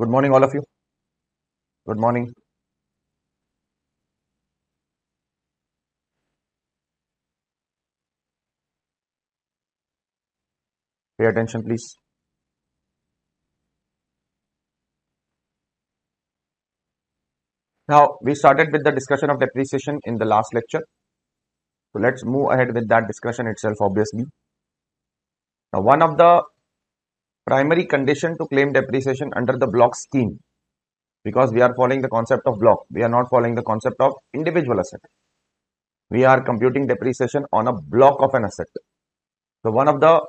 Good morning, all of you. Good morning. Pay attention, please. Now, we started with the discussion of depreciation in the last lecture. So, let's move ahead with that discussion itself, obviously. Now, one of the primary condition to claim depreciation under the block scheme, because we are following the concept of block, we are not following the concept of individual asset. We are computing depreciation on a block of an asset. So, one of the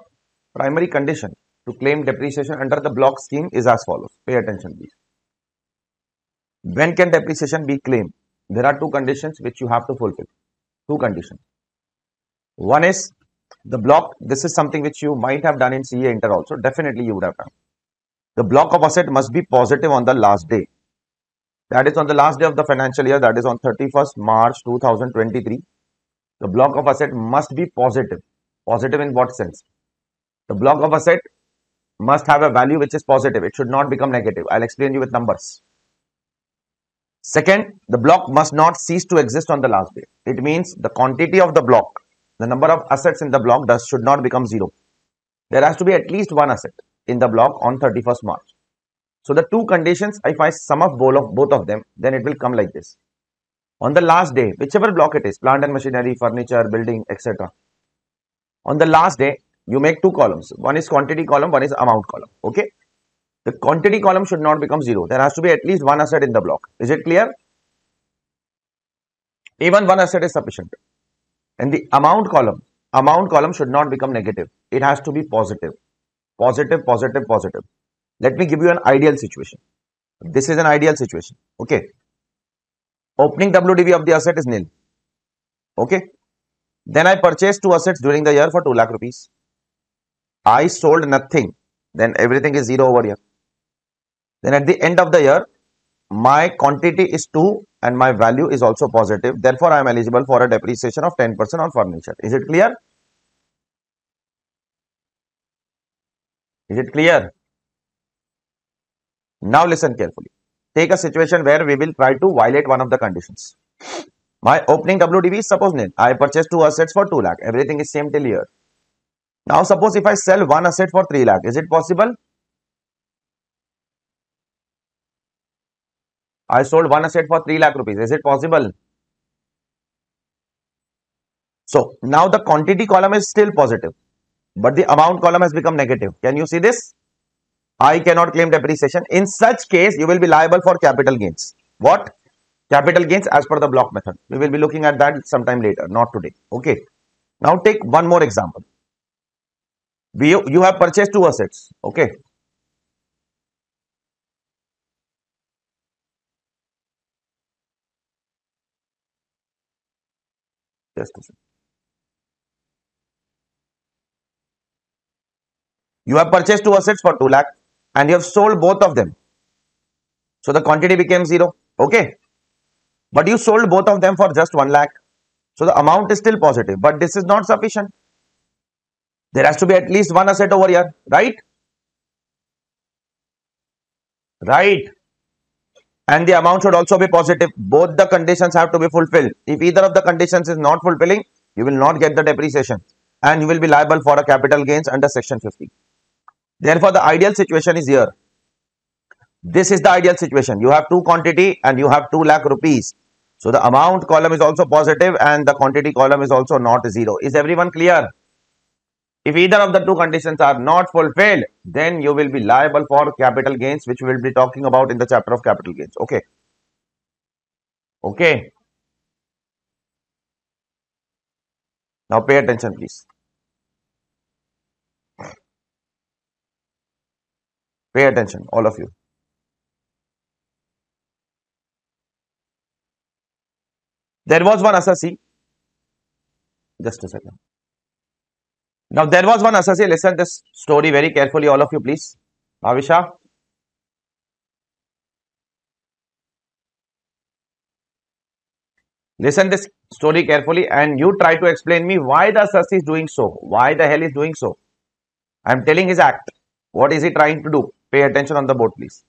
primary condition to claim depreciation under the block scheme is as follows. Pay attention, please. When can depreciation be claimed? There are two conditions which you have to fulfill. Two conditions. One is the block. This is something which you might have done in CA Inter also. Definitely you would have done. The block of asset must be positive on the last day. That is on the last day of the financial year. That is on 31st March 2023. The block of asset must be positive. Positive in what sense? The block of asset must have a value which is positive. It should not become negative. I'll explain you with numbers. Second, the block must not cease to exist on the last day. It means the quantity of the block, the number of assets in the block does should not become zero. There has to be at least one asset in the block on 31st March. So the two conditions, if I sum up both of, both of them, then it will come like this. On the last day, whichever block it is, plant and machinery, furniture, building, etc. On the last day, you make two columns. One is quantity column, one is amount column. Okay. The quantity column should not become zero. There has to be at least one asset in the block. Is it clear? Even one asset is sufficient. And the amount column, amount column should not become negative. It has to be positive. Positive, positive, positive. Let me give you an ideal situation. This is an ideal situation. Okay. Opening WDV of the asset is nil. Okay. Then I purchased two assets during the year for 2 lakh rupees. I sold nothing. Then everything is zero over here. Then at the end of the year, my quantity is 2 and my value is also positive. Therefore, I am eligible for a depreciation of 10% on furniture. Is it clear? Is it clear? Now listen carefully. Take a situation where we will try to violate one of the conditions. My opening WDV is suppose nil. I purchased two assets for 2 lakh. Everything is same till here. Now suppose if I sell one asset for 3 lakh, is it possible? I sold one asset for 3 lakh rupees. Is it possible? So now the quantity column is still positive, but the amount column has become negative. Can you see this? I cannot claim depreciation. In such case, you will be liable for capital gains. What? Capital gains as per the block method. We will be looking at that sometime later, not today. Okay. Now take one more example. We, you have purchased two assets. Okay. You have purchased two assets for 2 lakh and you have sold both of them. So the quantity became 0. Okay. But you sold both of them for just 1 lakh. So the amount is still positive, but this is not sufficient. There has to be at least one asset over here, right? Right. And the amount should also be positive. Both the conditions have to be fulfilled. If either of the conditions is not fulfilling, you will not get the depreciation and you will be liable for a capital gains under section 50. Therefore, the ideal situation is here. This is the ideal situation. You have two quantity and you have 2 lakh rupees. So, the amount column is also positive and the quantity column is also not zero. Is everyone clear? If either of the two conditions are not fulfilled, then you will be liable for capital gains, which we will be talking about in the chapter of capital gains. Okay. Okay. Now pay attention, please. Pay attention, all of you. There was one assessee. Just a second. Now, there was one assessee. Listen this story very carefully, all of you, please. Avisha. Listen this story carefully and you try to explain me why the assessee is doing so. Why the hell is doing so? I am telling his act. What is he trying to do? Pay attention on the board, please.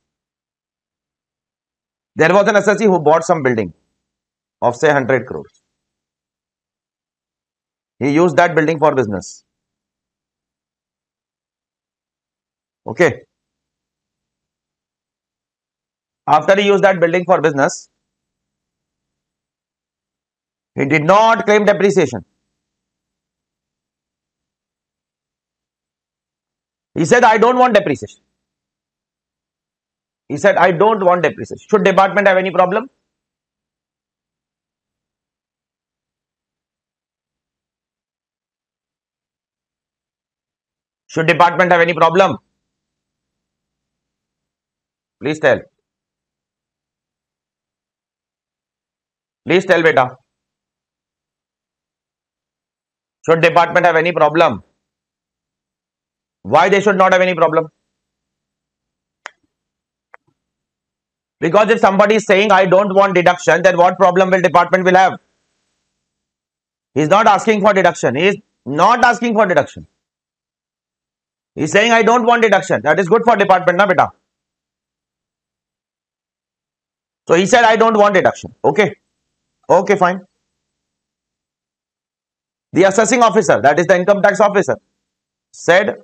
There was an assessee who bought some building of say 100 crores. He used that building for business. Okay. After he used that building for business, he did not claim depreciation. He said, I don't want depreciation. He said, I don't want depreciation. Should department have any problem? Should department have any problem? Please tell. Please tell beta. Should department have any problem? Why they should not have any problem? Because if somebody is saying I don't want deduction, then what problem will department will have? He is not asking for deduction. He is not asking for deduction. He is saying I don't want deduction. That is good for department, na beta. So he said I don't want deduction. Okay. Okay, fine. The assessing officer, that is the income tax officer, said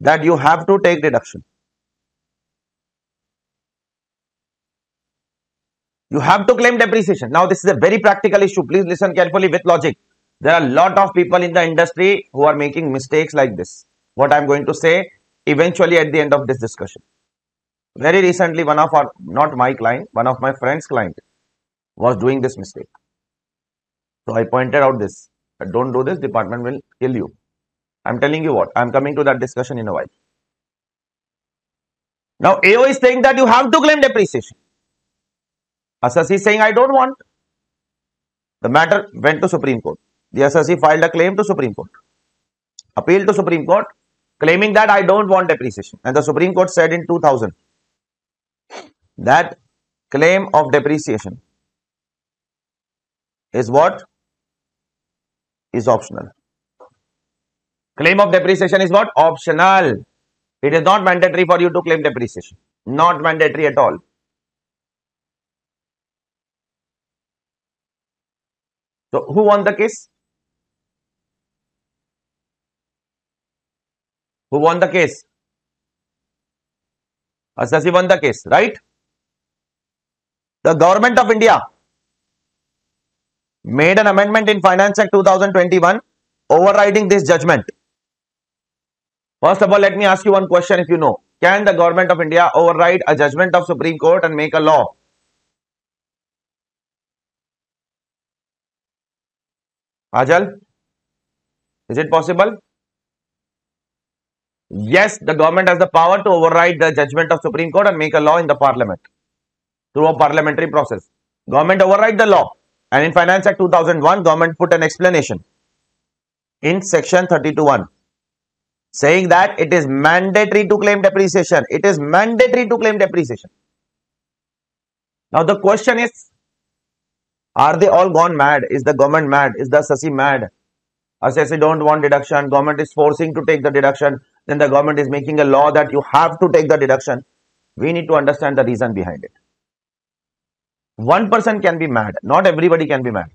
that you have to take deduction. You have to claim depreciation. Now, this is a very practical issue. Please listen carefully with logic. There are a lot of people in the industry who are making mistakes like this. What I am going to say eventually at the end of this discussion. Very recently, one of our, not my client, one of my friend's client was doing this mistake. So I pointed out this. Don't do this, department will kill you. I'm telling you what, I'm coming to that discussion in a while. Now, AO is saying that you have to claim depreciation. Assessee is saying, I don't want. The matter went to Supreme Court. The assessee filed a claim to Supreme Court. Appeal to Supreme Court, claiming that I don't want depreciation. And the Supreme Court said in 2000 that claim of depreciation is what? Is optional. Claim of depreciation is what? Optional. It is not mandatory for you to claim depreciation. Not mandatory at all. So, who won the case? Who won the case? Assessee won the case, right? The government of India made an amendment in Finance Act 2021 overriding this judgment. First of all, let me ask you one question if you know. Can the government of India override a judgment of Supreme Court and make a law? Ajal, is it possible? Yes, the government has the power to override the judgment of Supreme Court and make a law in the parliament through a parliamentary process. Government override the law and in Finance Act 2001, government put an explanation in section 32.1 saying that it is mandatory to claim depreciation. It is mandatory to claim depreciation. Now the question is, are they all gone mad? Is the government mad? Is the assessee mad? Assessee don't want deduction. Government is forcing to take the deduction. Then the government is making a law that you have to take the deduction. We need to understand the reason behind it. One person can be mad. Not everybody can be mad.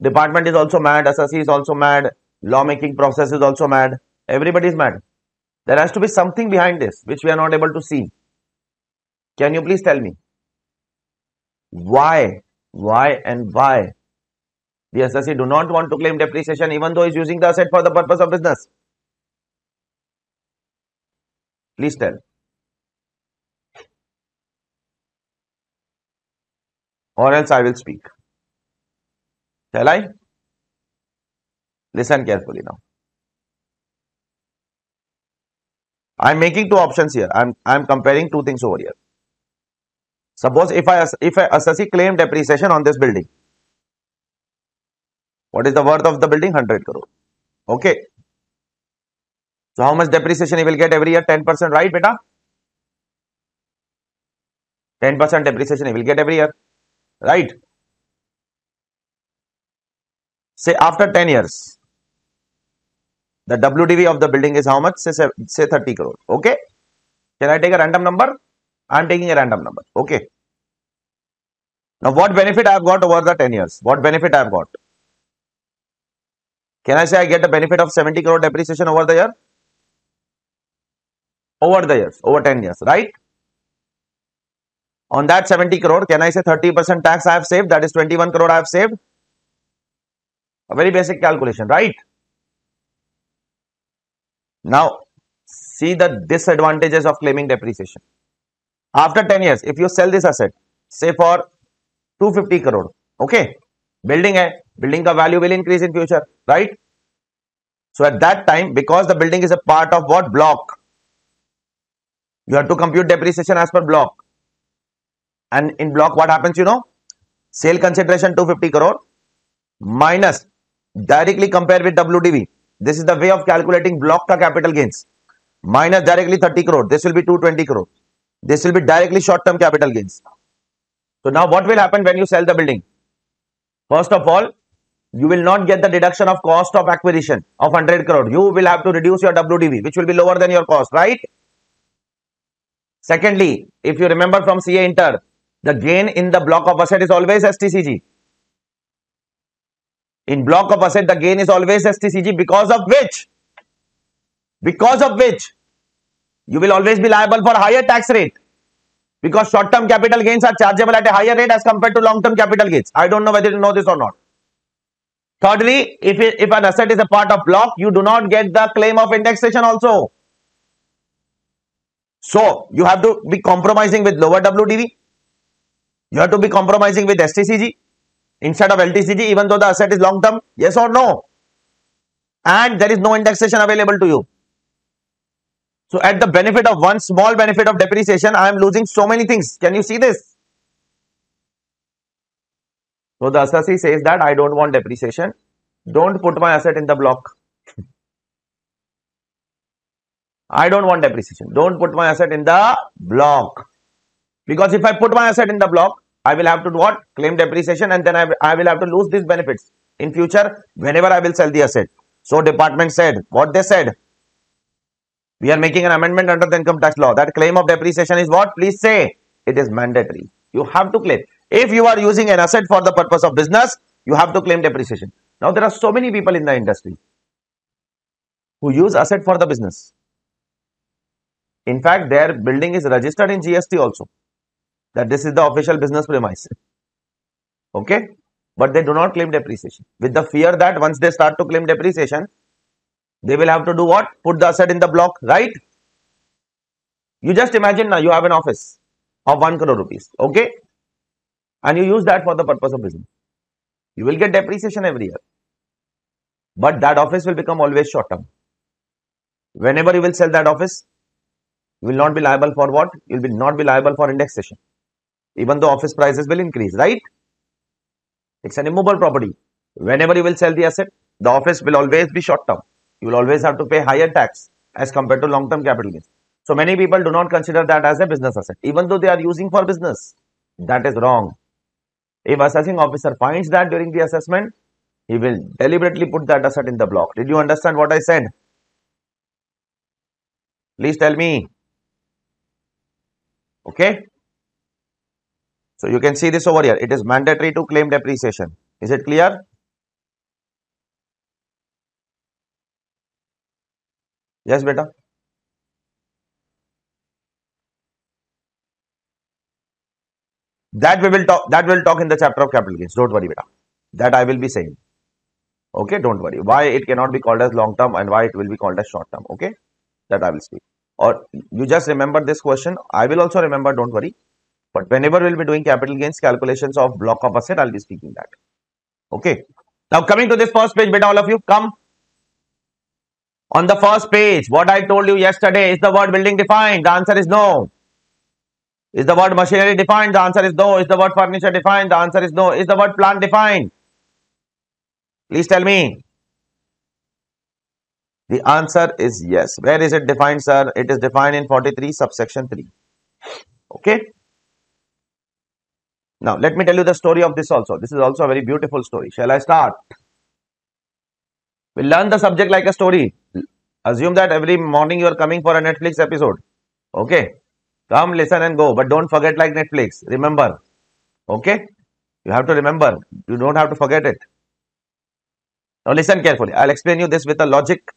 Department is also mad. Assessee is also mad. Lawmaking process is also mad. Everybody is mad. There has to be something behind this which we are not able to see. Can you please tell me? Why? Why and why? The assessee do not want to claim depreciation even though he is using the asset for the purpose of business. Please tell. Or else I will speak. Shall I? Listen carefully now. I am making two options here. I am I am comparing two things over here. Suppose if I if I assessee claim depreciation on this building, what is the worth of the building? 100 crore. Okay. So how much depreciation he will get every year? 10%, right, beta? 10% depreciation he will get every year right? Say after 10 years, the WDV of the building is how much? Say, say 30 crore. Okay. Can I take a random number? I am taking a random number. Okay. Now, what benefit I have got over the 10 years? What benefit I have got? Can I say I get a benefit of 70 crore depreciation over the year? Over the years, over 10 years, right? On that 70 crore, can I say 30% tax I have saved? That is 21 crore I have saved. A very basic calculation, right? Now, see the disadvantages of claiming depreciation. After 10 years, if you sell this asset, say for 250 crore, okay, building a building the value will increase in future, right? So at that time, because the building is a part of what block, you have to compute depreciation as per block. And in block, what happens, you know? Sale consideration 250 crore minus directly compare with WDV. This is the way of calculating block ka capital gains. Minus directly 30 crore. This will be 220 crore. This will be directly short-term capital gains. So now what will happen when you sell the building? First of all, you will not get the deduction of cost of acquisition of 100 crore. You will have to reduce your WDV, which will be lower than your cost, right? Secondly, if you remember from CA Inter, the gain in the block of asset is always STCG. In block of asset, the gain is always STCG because of which, because of which, you will always be liable for higher tax rate because short-term capital gains are chargeable at a higher rate as compared to long-term capital gains. I don't know whether you know this or not. Thirdly, if, if an asset is a part of block, you do not get the claim of indexation also. So, you have to be compromising with lower WDV. You have to be compromising with STCG instead of LTCG even though the asset is long term. Yes or no? And there is no indexation available to you. So, at the benefit of one small benefit of depreciation, I am losing so many things. Can you see this? So, the assessee says that I don't want depreciation. Don't put my asset in the block. I don't want depreciation. Don't put my asset in the block. Because if I put my asset in the block, I will have to do what? Claim depreciation and then I, I will have to lose these benefits in future whenever I will sell the asset. So department said, what they said? We are making an amendment under the income tax law. That claim of depreciation is what? Please say. It is mandatory. You have to claim. If you are using an asset for the purpose of business, you have to claim depreciation. Now there are so many people in the industry who use asset for the business. In fact, their building is registered in GST also. That this is the official business premise. Okay. But they do not claim depreciation. With the fear that once they start to claim depreciation, they will have to do what? Put the asset in the block, right? You just imagine now you have an office of 1 crore rupees. Okay. And you use that for the purpose of business. You will get depreciation every year. But that office will become always short term. Whenever you will sell that office, you will not be liable for what? You will not be liable for indexation. Even though office prices will increase, right? It's an immovable property. Whenever you will sell the asset, the office will always be short term. You will always have to pay higher tax as compared to long term capital gains. So many people do not consider that as a business asset, even though they are using for business. That is wrong. If assessing officer finds that during the assessment, he will deliberately put that asset in the block. Did you understand what I said? Please tell me. Okay. So you can see this over here. It is mandatory to claim depreciation. Is it clear? Yes, beta. That we will talk. That will talk in the chapter of capital gains. Don't worry, beta. That I will be saying. Okay, don't worry. Why it cannot be called as long term and why it will be called as short term. Okay, that I will speak or you just remember this question. I will also remember, don't worry. But whenever we'll be doing capital gains calculations of block of asset, I'll be speaking that. Okay. Now coming to this first page, beta, all of you come. On the first page, what I told you yesterday, is the word building defined? The answer is no. Is the word machinery defined? The answer is no. Is the word furniture defined? The answer is no. Is the word plant defined? Please tell me. The answer is yes. Where is it defined, sir? It is defined in 43 subsection 3. Okay. Now, let me tell you the story of this also. This is also a very beautiful story. Shall I start? We'll learn the subject like a story. Assume that every morning you are coming for a Netflix episode. Okay. Come listen and go. But don't forget like Netflix. Remember. Okay. You have to remember. You don't have to forget it. Now listen carefully. I'll explain you this with a logic.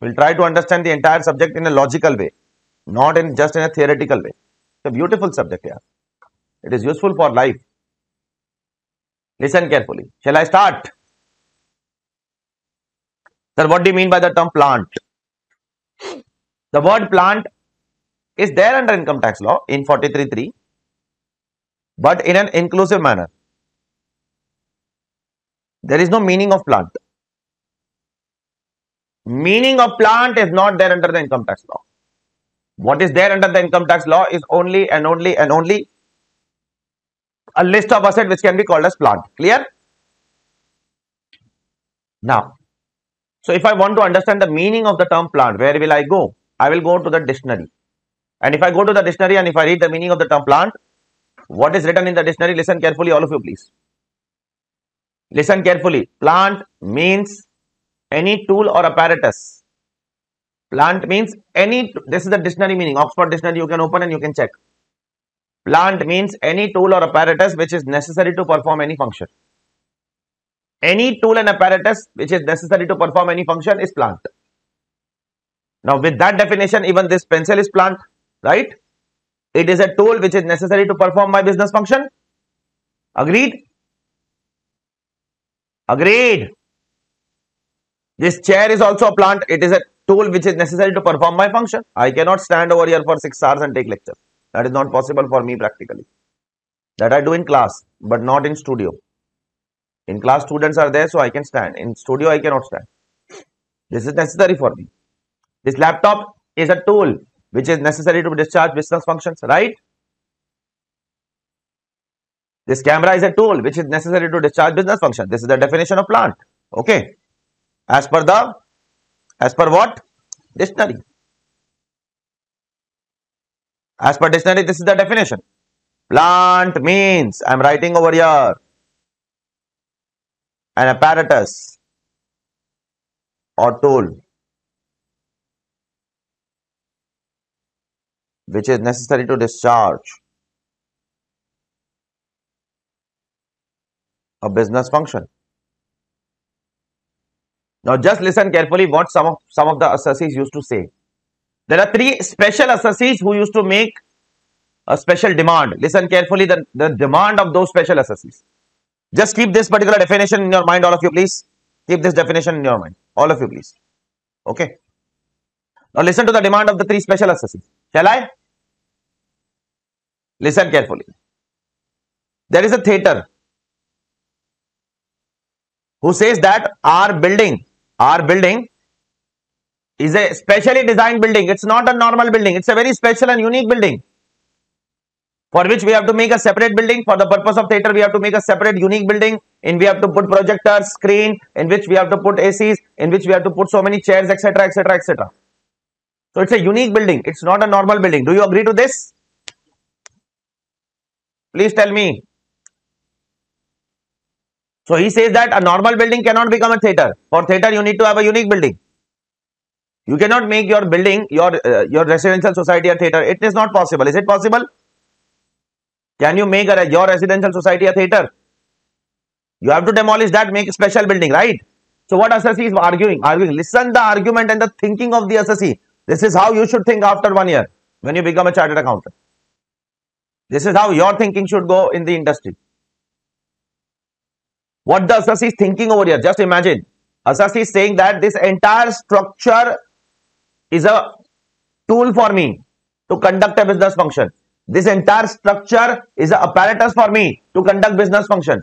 We'll try to understand the entire subject in a logical way. Not in just in a theoretical way. It's a beautiful subject here. It is useful for life. Listen carefully. Shall I start? Sir, what do you mean by the term plant? The word plant is there under income tax law in 43.3 but in an inclusive manner. There is no meaning of plant. Meaning of plant is not there under the income tax law. What is there under the income tax law is only and only and only a list of assets which can be called as plant. Clear? Now, so if I want to understand the meaning of the term plant, where will I go? I will go to the dictionary. And if I go to the dictionary and if I read the meaning of the term plant, what is written in the dictionary? Listen carefully, all of you, please. Listen carefully. Plant means any tool or apparatus. Plant means any, this is the dictionary meaning, Oxford dictionary, you can open and you can check. Plant means any tool or apparatus which is necessary to perform any function. Any tool and apparatus which is necessary to perform any function is plant. Now with that definition, even this pencil is plant, right? It is a tool which is necessary to perform my business function. Agreed? Agreed. This chair is also a plant. It is a tool which is necessary to perform my function. I cannot stand over here for 6 hours and take lecture. That is not possible for me practically. That I do in class, but not in studio. In class, students are there, so I can stand. In studio, I cannot stand. This is necessary for me. This laptop is a tool which is necessary to discharge business functions, right? This camera is a tool which is necessary to discharge business function. This is the definition of plant. Okay. As per the, as per what? Dictionary. As per dictionary, this is the definition. Plant means, I am writing over here, an apparatus or tool which is necessary to discharge a business function. Now just listen carefully what some of some of the assessees used to say. There are three special assessees who used to make a special demand. Listen carefully the, the demand of those special assessees. Just keep this particular definition in your mind, all of you, please. Keep this definition in your mind, all of you, please. Okay. Now listen to the demand of the three special assessees. Shall I? Listen carefully. There is a theater who says that our building, our building is a specially designed building. It's not a normal building. It's a very special and unique building for which we have to make a separate building. For the purpose of theater, we have to make a separate unique building in we have to put projectors, screen, in which we have to put ACs, in which we have to put so many chairs, etc., etc., etc. So it's a unique building. It's not a normal building. Do you agree to this? Please tell me. So he says that a normal building cannot become a theater. For theater, you need to have a unique building. You cannot make your building, your uh, your residential society a theater. It is not possible. Is it possible? Can you make a, your residential society a theater? You have to demolish that, make a special building, right? So what assessee is arguing? Arguing. Listen the argument and the thinking of the assessee. This is how you should think after one year when you become a chartered accountant. This is how your thinking should go in the industry. What the assessee is thinking over here, just imagine. Assessee is saying that this entire structure is a tool for me to conduct a business function. This entire structure is an apparatus for me to conduct business function.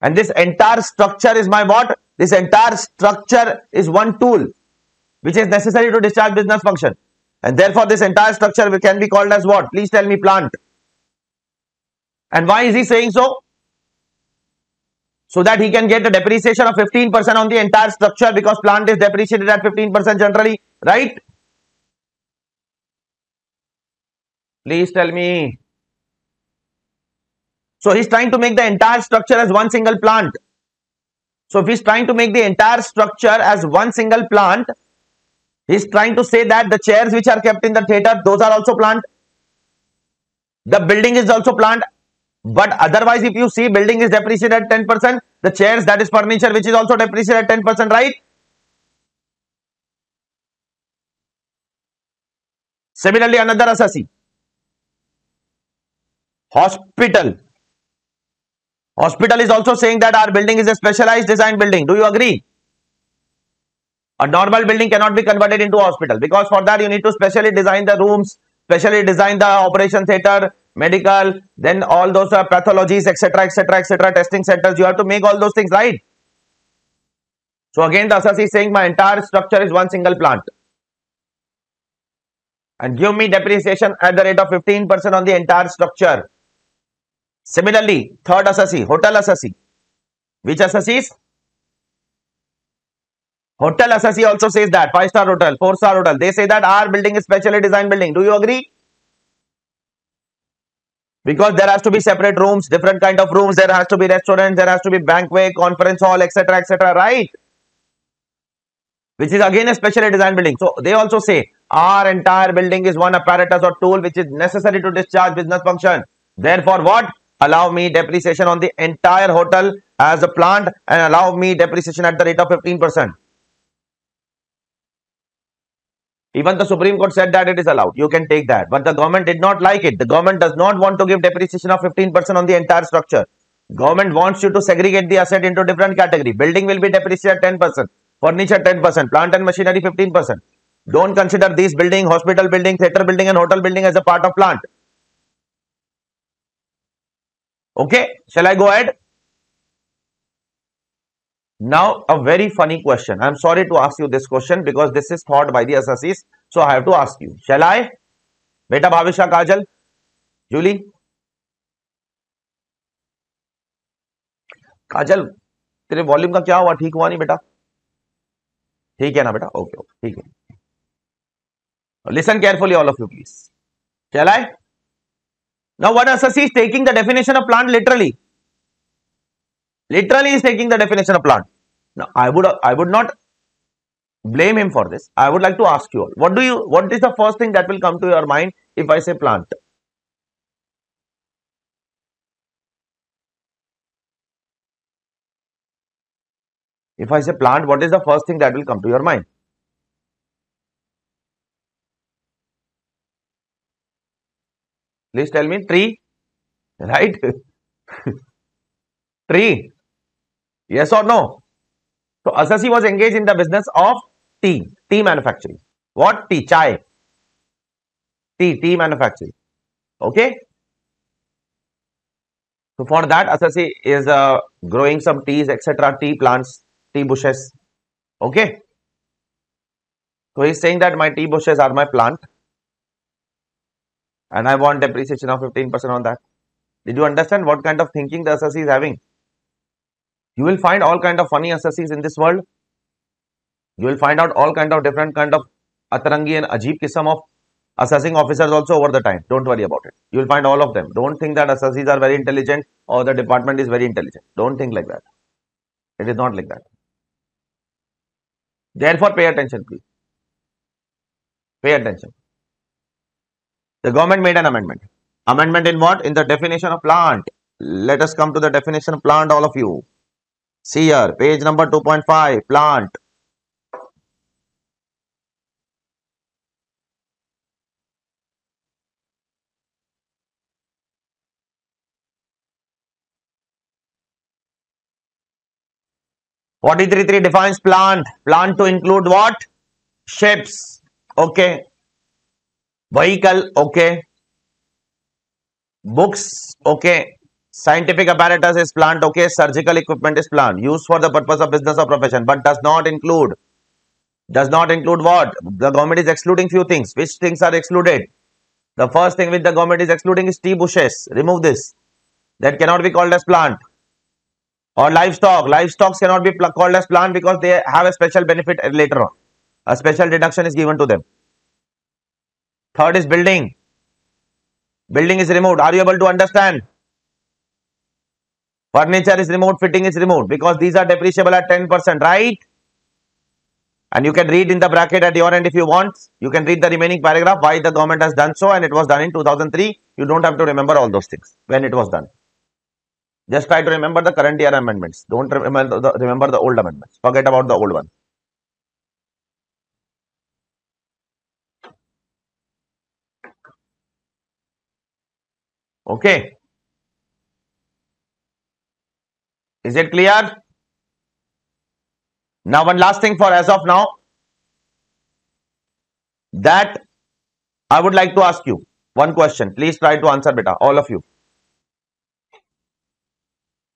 And this entire structure is my what? This entire structure is one tool which is necessary to discharge business function. And therefore, this entire structure can be called as what? Please tell me plant. And why is he saying so? So that he can get a depreciation of 15% on the entire structure because plant is depreciated at 15% generally, right? Please tell me. So he's trying to make the entire structure as one single plant. So if he's trying to make the entire structure as one single plant, He's trying to say that the chairs which are kept in the theater, those are also plant. The building is also plant. But otherwise, if you see building is depreciated at 10%, the chairs, that is furniture, which is also depreciated at 10%, right? Similarly, another assessee. Hospital. Hospital is also saying that our building is a specialized design building. Do you agree? A normal building cannot be converted into a hospital because for that you need to specially design the rooms, specially design the operation theater, medical, then all those uh, pathologies, etc., etc., etc., testing centers. You have to make all those things right. So again, the assessee is saying my entire structure is one single plant. And give me depreciation at the rate of 15% on the entire structure. Similarly, third assessee, hotel assessee. Which assessees? Hotel assessee also says that, 5 star hotel, 4 star hotel. They say that our building is specially designed building. Do you agree? Because there has to be separate rooms, different kind of rooms. There has to be restaurant, there has to be banquet, conference hall, etc., etc., right? Which is again a specially designed building. So they also say our entire building is one apparatus or tool which is necessary to discharge business function. Therefore, what? Allow me depreciation on the entire hotel as a plant and allow me depreciation at the rate of 15%. Even the Supreme Court said that it is allowed. You can take that. But the government did not like it. The government does not want to give depreciation of 15% on the entire structure. Government wants you to segregate the asset into different category. Building will be depreciated 10%. Furniture 10%. Plant and machinery 15%. Don't consider these building, hospital building, theater building and hotel building as a part of plant. Okay. Shall I go ahead? Now, a very funny question. I'm sorry to ask you this question because this is thought by the assessees. So, I have to ask you. Shall I? Beta Bhavisha Kajal? Julie? काजल तेरे volume का क्या हुआ ठीक हुआ नहीं बेटा ठीक है ना बेटा ओके ओके ठीक है listen carefully all of you please shall i now what assessee is taking the definition of plant literally literally is taking the definition of plant now i would i would not blame him for this. I would like to ask you all what do you what is the first thing that will come to your mind if i say plant? If i say plant what is the first thing that will come to your mind? Please tell me tree. Right? Tree. Yes or no? So Assessee was engaged in the business of tea, tea manufacturing. What tea? Chai. Tea, tea manufacturing. Okay. So for that, Assessee is uh, growing some teas, etc. Tea plants, tea bushes. Okay. So he's saying that my tea bushes are my plant, and I want depreciation of 15% on that. Did you understand what kind of thinking the Assessee is having? You will find all kind of funny assessees in this world. You will find out all kind of different kind of atarangi and ajib kisam of assessing officers also over the time. Don't worry about it. You will find all of them. Don't think that assessees are very intelligent or the department is very intelligent. Don't think like that. It is not like that. Therefore, pay attention, please. Pay attention. The government made an amendment. Amendment in what? In the definition of plant. Let us come to the definition of plant, all of you. See here, page number 2.5, plant. Forty-three three defines plant. Plant to include what? Ships. Okay. Vehicle. Okay. Books. Okay. Scientific apparatus is plant, okay. Surgical equipment is plant, used for the purpose of business or profession, but does not include, does not include what? The government is excluding few things. Which things are excluded? The first thing which the government is excluding is tea bushes. Remove this. That cannot be called as plant. Or livestock. Livestock cannot be called as plant because they have a special benefit later on. A special deduction is given to them. Third is building. Building is removed. Are you able to understand? Furniture is removed, fitting is removed because these are depreciable at 10%, right? And you can read in the bracket at your end if you want. You can read the remaining paragraph why the government has done so and it was done in 2003. You don't have to remember all those things when it was done. Just try to remember the current year amendments. Don't remember the, remember the old amendments. Forget about the old one. Okay. Is it clear? Now, one last thing for as of now that I would like to ask you one question. Please try to answer, beta, all of you.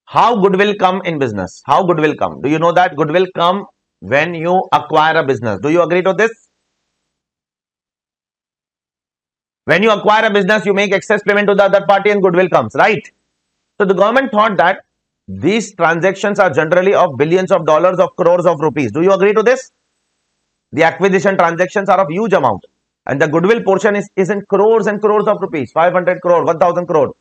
How good will come in business? How good will come? Do you know that good will come when you acquire a business? Do you agree to this? When you acquire a business, you make excess payment to the other party and goodwill comes, right? So the government thought that these transactions are generally of billions of dollars, of crores of rupees. Do you agree to this? The acquisition transactions are of huge amount and the goodwill portion is, is in crores and crores of rupees, 500 crore, 1000 crore.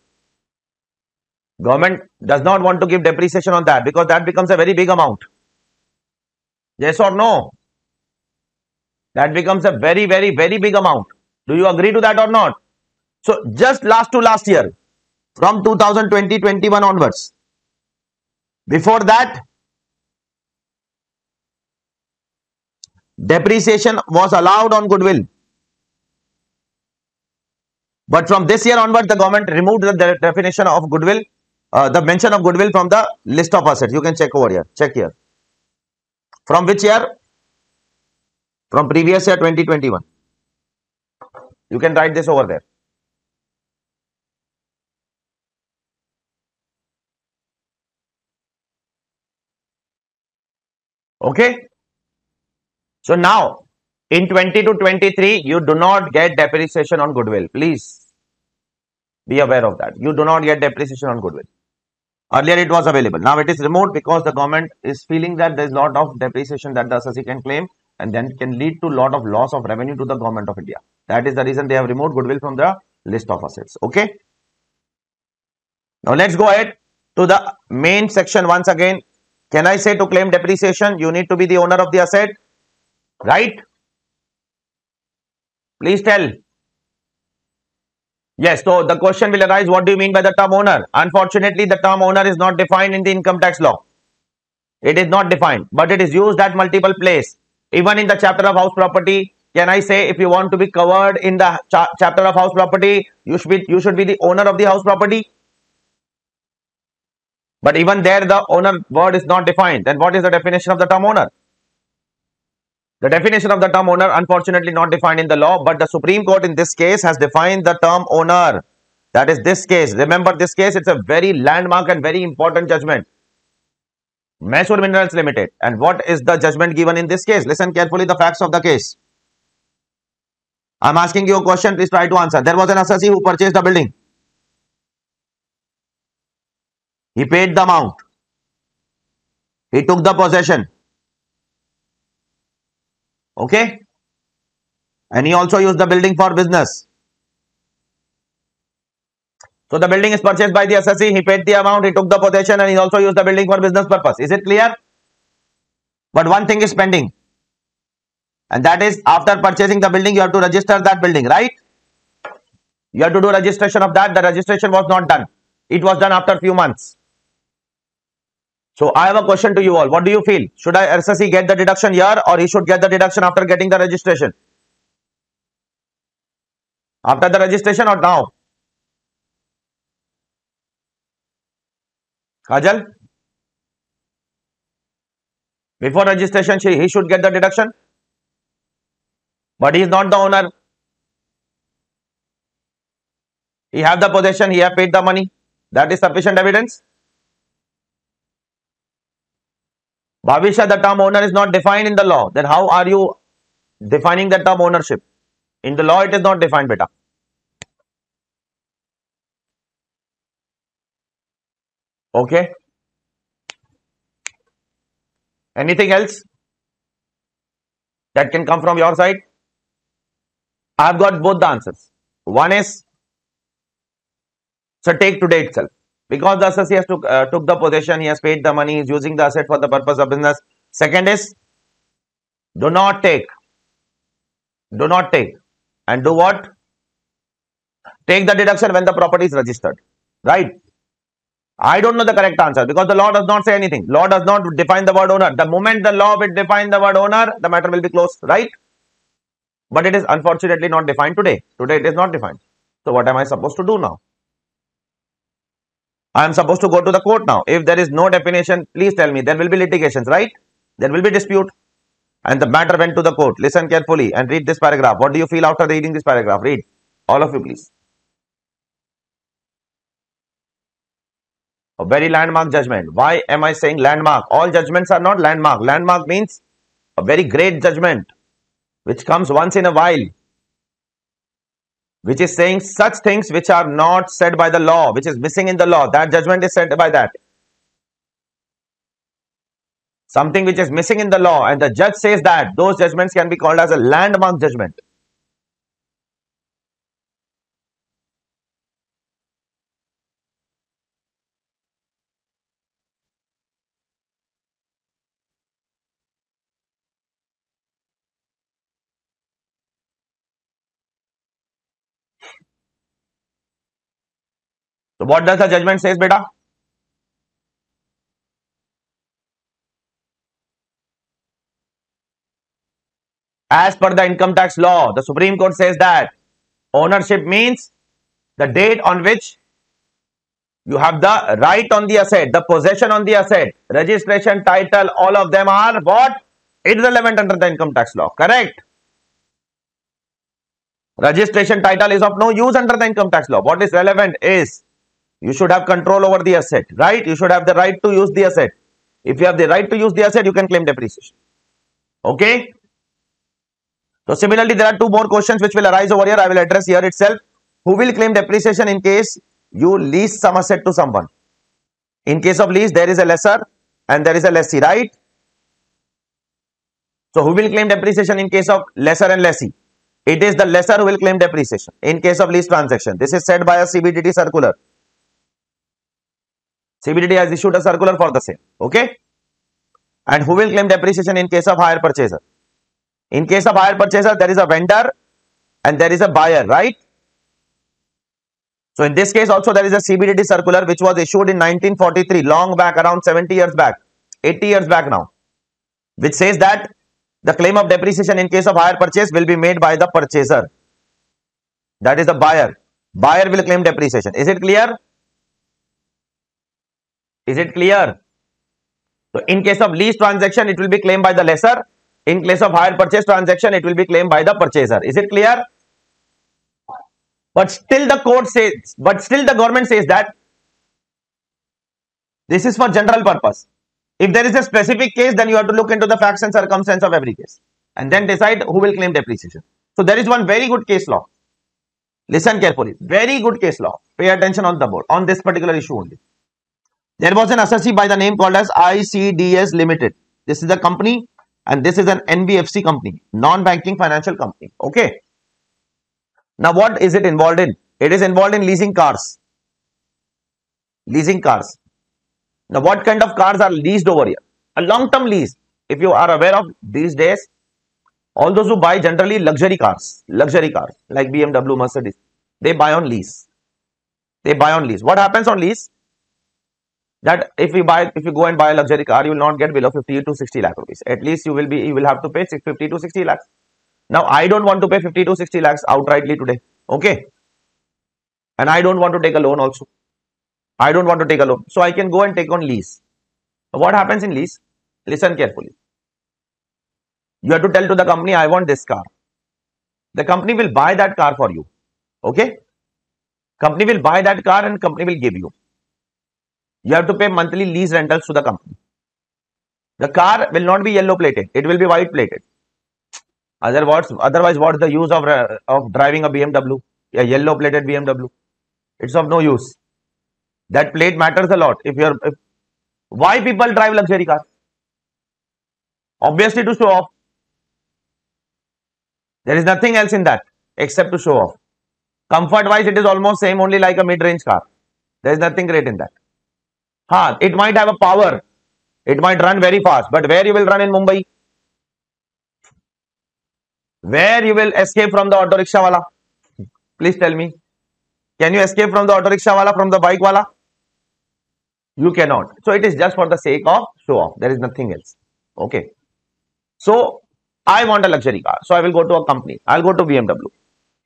Government does not want to give depreciation on that because that becomes a very big amount. Yes or no? That becomes a very, very, very big amount. Do you agree to that or not? So just last to last year, from 2020-21 onwards, before that, depreciation was allowed on goodwill. But from this year onward, the government removed the de definition of goodwill, uh, the mention of goodwill from the list of assets. You can check over here. Check here. From which year? From previous year 2021. You can write this over there. Okay. So now in 20 to 23, you do not get depreciation on goodwill. Please be aware of that. You do not get depreciation on goodwill. Earlier it was available. Now it is removed because the government is feeling that there is lot of depreciation that the assessee can claim and then can lead to lot of loss of revenue to the government of India. That is the reason they have removed goodwill from the list of assets. Okay. Now let's go ahead to the main section once again. Can I say to claim depreciation, you need to be the owner of the asset, right? Please tell. Yes, so the question will arise, what do you mean by the term owner? Unfortunately, the term owner is not defined in the income tax law. It is not defined, but it is used at multiple places. Even in the chapter of house property, can I say if you want to be covered in the cha chapter of house property, you should be you should be the owner of the house property. But even there, the owner word is not defined. Then what is the definition of the term owner? The definition of the term owner unfortunately not defined in the law, but the Supreme Court in this case has defined the term owner. That is this case. Remember this case, it's a very landmark and very important judgment. Mysore Minerals Limited. And what is the judgment given in this case? Listen carefully the facts of the case. I'm asking you a question, please try to answer. There was an assessee who purchased the building. He paid the amount. He took the possession. Okay? And he also used the building for business. So the building is purchased by the assessee. He paid the amount. He took the possession and he also used the building for business purpose. Is it clear? But one thing is pending. And that is after purchasing the building, you have to register that building, right? You have to do registration of that. The registration was not done. It was done after a few months. So I have a question to you all. What do you feel? Should I assessee get the deduction here or he should get the deduction after getting the registration? After the registration or now? Kajal? Before registration, he should get the deduction. But he is not the owner. He have the possession, he have paid the money. That is sufficient evidence. Bhavisha, the term owner is not defined in the law. Then how are you defining the term ownership? In the law, it is not defined, beta. Okay. Anything else that can come from your side? I've got both the answers. One is, so take today itself. Because the assessee has took, uh, took the possession, he has paid the money, he is using the asset for the purpose of business. Second is, Do not take. Do not take. And do what? Take the deduction when the property is registered. Right? I don't know the correct answer because the law does not say anything. Law does not define the word owner. The moment the law will define the word owner, the matter will be closed. Right? But it is unfortunately not defined today. Today it is not defined. So what am I supposed to do now? I am supposed to go to the court now. If there is no definition, please tell me. There will be litigations, right? There will be dispute. And the matter went to the court. Listen carefully and read this paragraph. What do you feel after reading this paragraph? Read. All of you, please. A very landmark judgment. Why am I saying landmark? All judgments are not landmark. Landmark means a very great judgment which comes once in a while which is saying such things which are not said by the law, which is missing in the law. That judgment is said by that. Something which is missing in the law and the judge says that those judgments can be called as a landmark judgment. So what does the judgment says, beta? As per the income tax law, the Supreme Court says that ownership means the date on which you have the right on the asset, the possession on the asset, registration, title, all of them are what? Irrelevant under the income tax law. Correct? Registration title is of no use under the income tax law. What is relevant is you should have control over the asset, right? You should have the right to use the asset. If you have the right to use the asset, you can claim depreciation. Okay? So similarly, there are two more questions which will arise over here. I will address here itself. Who will claim depreciation in case you lease some asset to someone? In case of lease, there is a lessor and there is a lessee, right? So who will claim depreciation in case of lessor and lessee? It is the lessor who will claim depreciation in case of lease transaction. This is said by a CBDT circular. CBDT has issued a circular for the same. Okay. And who will claim depreciation in case of hire purchaser? In case of hire purchaser, there is a vendor and there is a buyer, right? So in this case also there is a CBDT circular which was issued in 1943, long back, around 70 years back, 80 years back now, which says that the claim of depreciation in case of hire purchase will be made by the purchaser. That is the buyer. Buyer will claim depreciation. Is it clear? Is it clear? So in case of lease transaction, it will be claimed by the lessor. In case of hire purchase transaction, it will be claimed by the purchaser. Is it clear? But still the court says, but still the government says that this is for general purpose. If there is a specific case, then you have to look into the facts and circumstance of every case and then decide who will claim depreciation. So there is one very good case law. Listen carefully. Very good case law. Pay attention on the board on this particular issue only. There was an assessee by the name called as ICDS Limited. This is the company and this is an NBFC company, non-banking financial company. Okay. Now what is it involved in? It is involved in leasing cars. Leasing cars. Now what kind of cars are leased over here? A long-term lease. If you are aware of these days, all those who buy generally luxury cars, luxury cars like BMW, Mercedes, they buy on lease. They buy on lease. What happens on lease? That if you buy if you go and buy a luxury car you will not get below 50 to 60 lakh rupees. At least you will be you will have to pay 50 to 60 lakhs. Now i don't want to pay 50 to 60 lakhs outrightly today okay? And i don't want to take a loan also. I don't want to take a loan. So i can go and take on lease. What happens in lease? Listen carefully. You have to tell to the company i want this car. The company will buy that car for you okay? Company will buy that car and company will give you you have to pay monthly lease rentals to the company. The car will not be yellow plated. It will be white plated. Otherwise, otherwise what's the use of, uh, of driving a BMW? A yellow plated BMW. It's of no use. That plate matters a lot. If you're, if, why people drive luxury cars? Obviously to show off. There is nothing else in that except to show off. Comfort wise, it is almost same only like a mid-range car. There is nothing great in that. Ha, it might have a power. It might run very fast. But where you will run in Mumbai? where you will escape from the auto rickshaw wala? Please tell me. Can you escape from the auto rickshaw wala, from the bike wala? You cannot. So it is just for the sake of show off. There is nothing else. Okay. So I want a luxury car. So I will go to a company. I'll go to BMW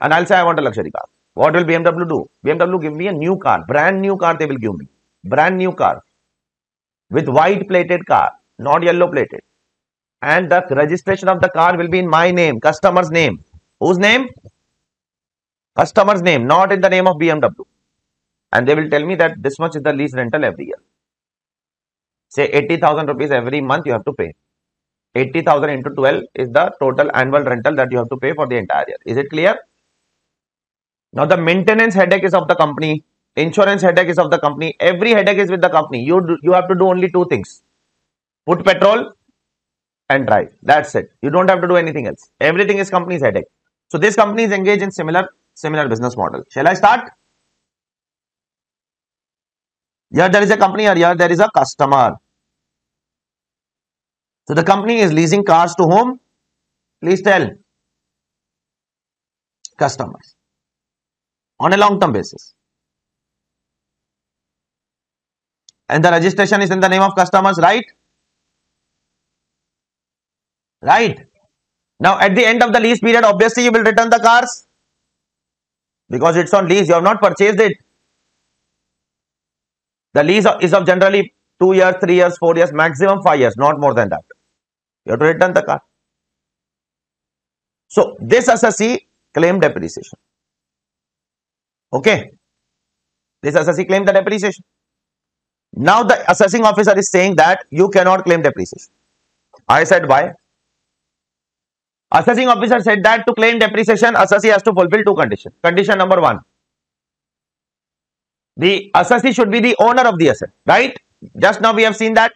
and I'll say I want a luxury car. What will BMW do? BMW give me a new car, brand new car they will give me. Brand new car with white plated car, not yellow plated. And the registration of the car will be in my name, customer's name. Whose name? Customer's name, not in the name of BMW. And they will tell me that this much is the lease rental every year. Say 80,000 rupees every month you have to pay. 80,000 into 12 is the total annual rental that you have to pay for the entire year. Is it clear? Now the maintenance headache is of the company, insurance headache is of the company, every headache is with the company. You, do, you have to do only two things. Put petrol and drive. That's it. You don't have to do anything else. Everything is company's headache. So this company is engaged in similar, similar business model. Shall I start? Here there is a company or here there is a customer. So the company is leasing cars to whom? Please tell. Customers. On a long term basis. And the registration is in the name of customers, right? Right. Now at the end of the lease period, obviously you will return the cars. Because it's on lease, you have not purchased it. The lease is of generally 2 years, 3 years, 4 years, maximum 5 years, not more than that. You have to return the car. So, this assessee claim depreciation. Okay. This assessee claim the depreciation. Now, the assessing officer is saying that you cannot claim depreciation. I said why? Assessing officer said that to claim depreciation, assessee has to fulfill two conditions. Condition number one, the assessee should be the owner of the asset, right? Just now we have seen that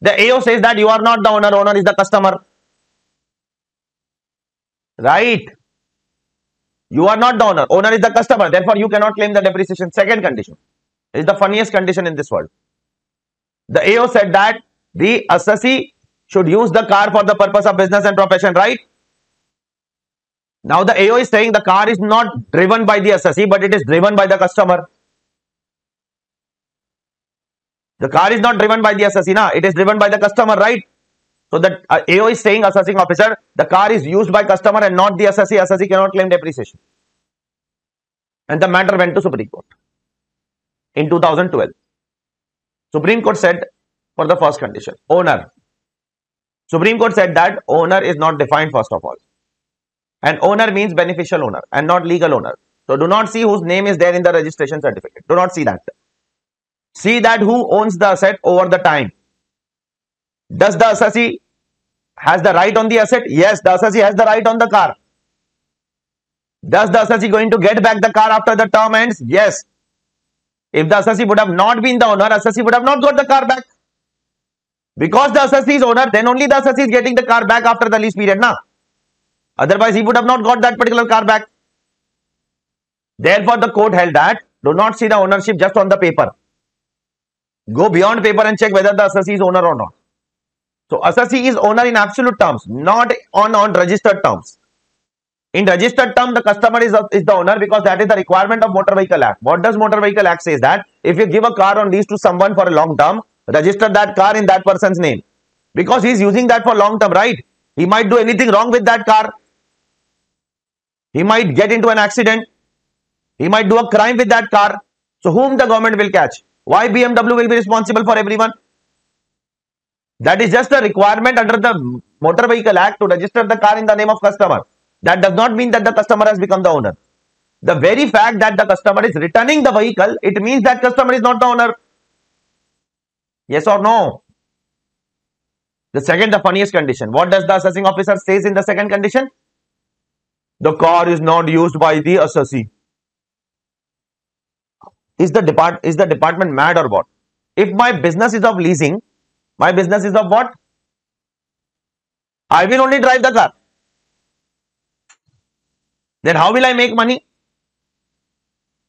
the AO says that you are not the owner, owner is the customer. Right? You are not the owner, owner is the customer, therefore you cannot claim the depreciation. Second condition is the funniest condition in this world. The AO said that the assessee should use the car for the purpose of business and profession, right? Now the AO is saying the car is not driven by the assessee, but it is driven by the customer. The car is not driven by the assessee, na? it is driven by the customer, right? So the uh, AO is saying, assessing officer, the car is used by customer and not the assessee. Assessee cannot claim depreciation. And the matter went to Supreme Court in 2012. Supreme Court said for the first condition, owner. Supreme Court said that owner is not defined first of all. And owner means beneficial owner and not legal owner. So do not see whose name is there in the registration certificate. Do not see that. See that who owns the asset over the time. Does the assessee has the right on the asset? Yes, the assessee has the right on the car. Does the assessee going to get back the car after the term ends? Yes. If the assessee would have not been the owner, assessee would have not got the car back. Because the assessee is owner, then only the assessee is getting the car back after the lease period. Na? Otherwise, he would have not got that particular car back. Therefore, the court held that do not see the ownership just on the paper. Go beyond paper and check whether the assessee is owner or not. So assessee is owner in absolute terms, not on, on registered terms. In registered term, the customer is, is the owner because that is the requirement of Motor Vehicle Act. What does Motor Vehicle Act says that if you give a car on lease to someone for a long term, register that car in that person's name. Because he is using that for long term, right? He might do anything wrong with that car. He might get into an accident. He might do a crime with that car. So whom the government will catch? Why BMW will be responsible for everyone? That is just a requirement under the Motor Vehicle Act to register the car in the name of customer. That does not mean that the customer has become the owner. The very fact that the customer is returning the vehicle, it means that customer is not the owner. Yes or no? The second, the funniest condition. What does the assessing officer says in the second condition? The car is not used by the assessee. Is the depart is the department mad or what? If my business is of leasing, my business is of what? I will only drive the car. Then how will I make money?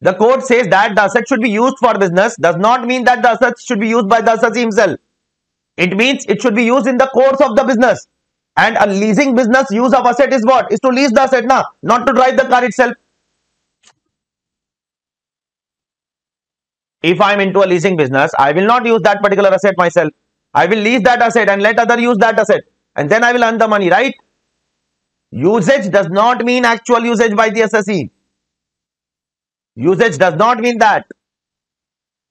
The court says that the asset should be used for business does not mean that the asset should be used by the assessee himself. It means it should be used in the course of the business And a leasing business use of asset is what? Is to lease the asset, na? not to drive the car itself. If I am into a leasing business, I will not use that particular asset myself. I will lease that asset and let other use that asset. And then I will earn the money, right? Usage does not mean actual usage by the assessee. Usage does not mean that.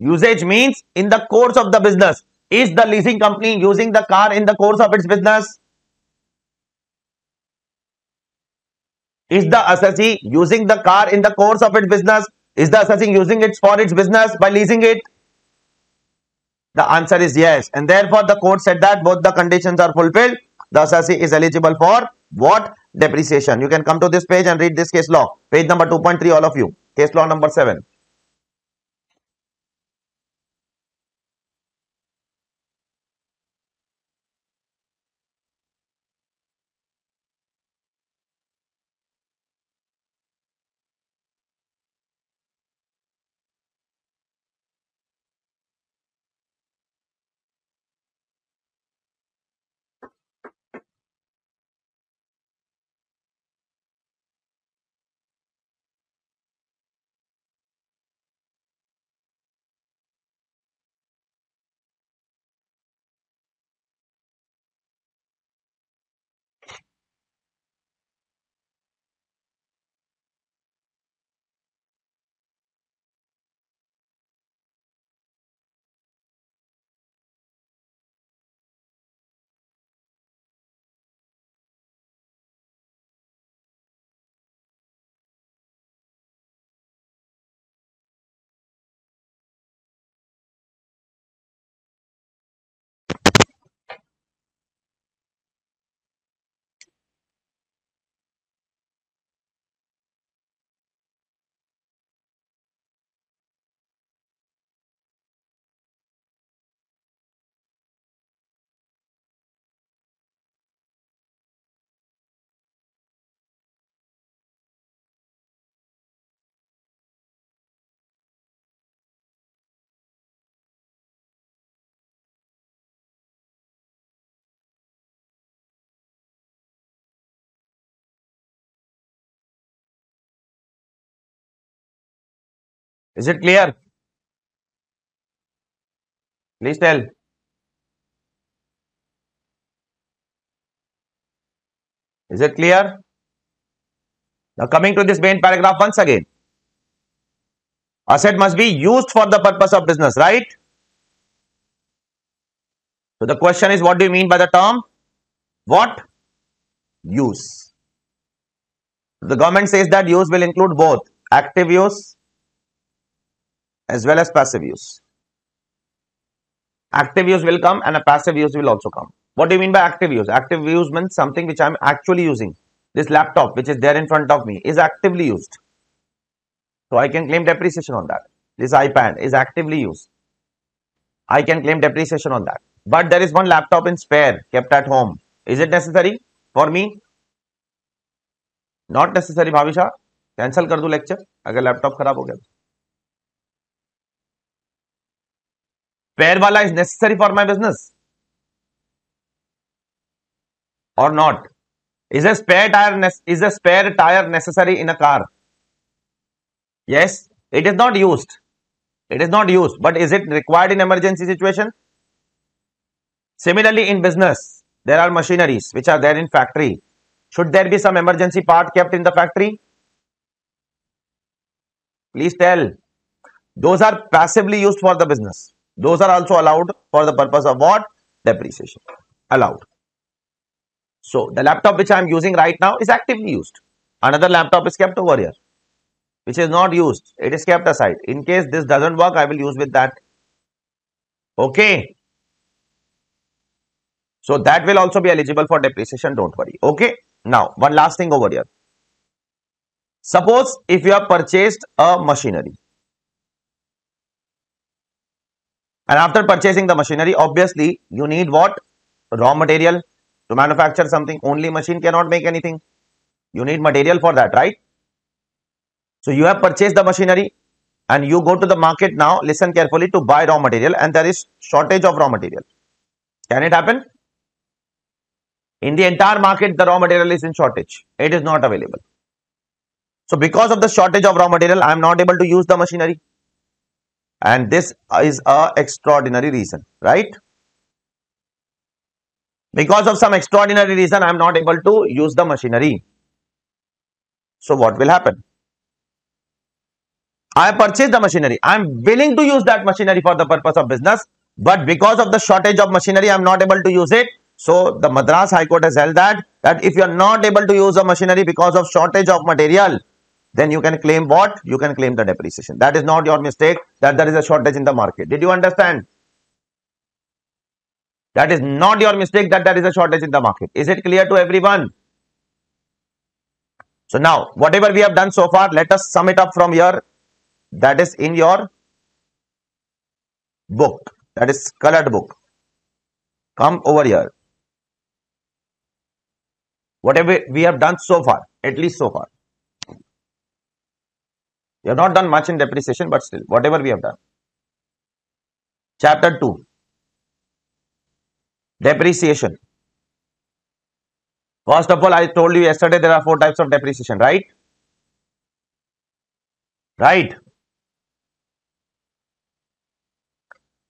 Usage means in the course of the business. Is the leasing company using the car in the course of its business? Is the assessee using the car in the course of its business? Is the assessing using it for its business by leasing it? The answer is yes. And therefore, the court said that both the conditions are fulfilled. The assessee is eligible for what? Depreciation. You can come to this page and read this case law. Page number 2.3, all of you. Case law number 7. Is it clear? Please tell. Is it clear? Now coming to this main paragraph once again. Asset must be used for the purpose of business, right? So the question is what do you mean by the term? What? Use. The government says that use will include both active use as well as passive use. Active use will come and a passive use will also come. What do you mean by active use? Active use means something which I am actually using. This laptop which is there in front of me is actively used. So I can claim depreciation on that. This iPad is actively used. I can claim depreciation on that. But there is one laptop in spare kept at home. Is it necessary for me? Not necessary Bhavisha. Cancel कर दूं lecture अगर laptop खराब हो गया Spare wala is necessary for my business? Or not? Is a spare tire is a spare tire necessary in a car? Yes it is not used. It is not used but is it required in emergency situation? Similarly in business there are machineries which are there in factory. Should there be some emergency part kept in the factory? Please tell. Those are passively used for the business those are also allowed for the purpose of what? Depreciation. Allowed. So the laptop which I am using right now is actively used. Another laptop is kept over here, which is not used. It is kept aside. In case this doesn't work, I will use with that. Okay. So that will also be eligible for depreciation. Don't worry. Okay. Now, one last thing over here. Suppose if you have purchased a machinery And after purchasing the machinery, obviously you need what? Raw material to manufacture something. Only machine cannot make anything. You need material for that, right? So you have purchased the machinery and you go to the market now, listen carefully to buy raw material and there is shortage of raw material. Can it happen? In the entire market, the raw material is in shortage. It is not available. So because of the shortage of raw material, I am not able to use the machinery. And this is a extraordinary reason, right? Because of some extraordinary reason, I am not able to use the machinery. So what will happen? I purchase the machinery. I am willing to use that machinery for the purpose of business. But because of the shortage of machinery, I am not able to use it. So the Madras High Court has held that, that if you are not able to use a machinery because of shortage of material, then you can claim what? You can claim the depreciation. That is not your mistake that there is a shortage in the market. Did you understand? That is not your mistake that there is a shortage in the market. Is it clear to everyone? So now, whatever we have done so far, let us sum it up from here. That is in your book. That is colored book. Come over here. Whatever we have done so far, at least so far. We have not done much in depreciation, but still, whatever we have done. Chapter 2 Depreciation. First of all, I told you yesterday there are four types of depreciation, right? Right.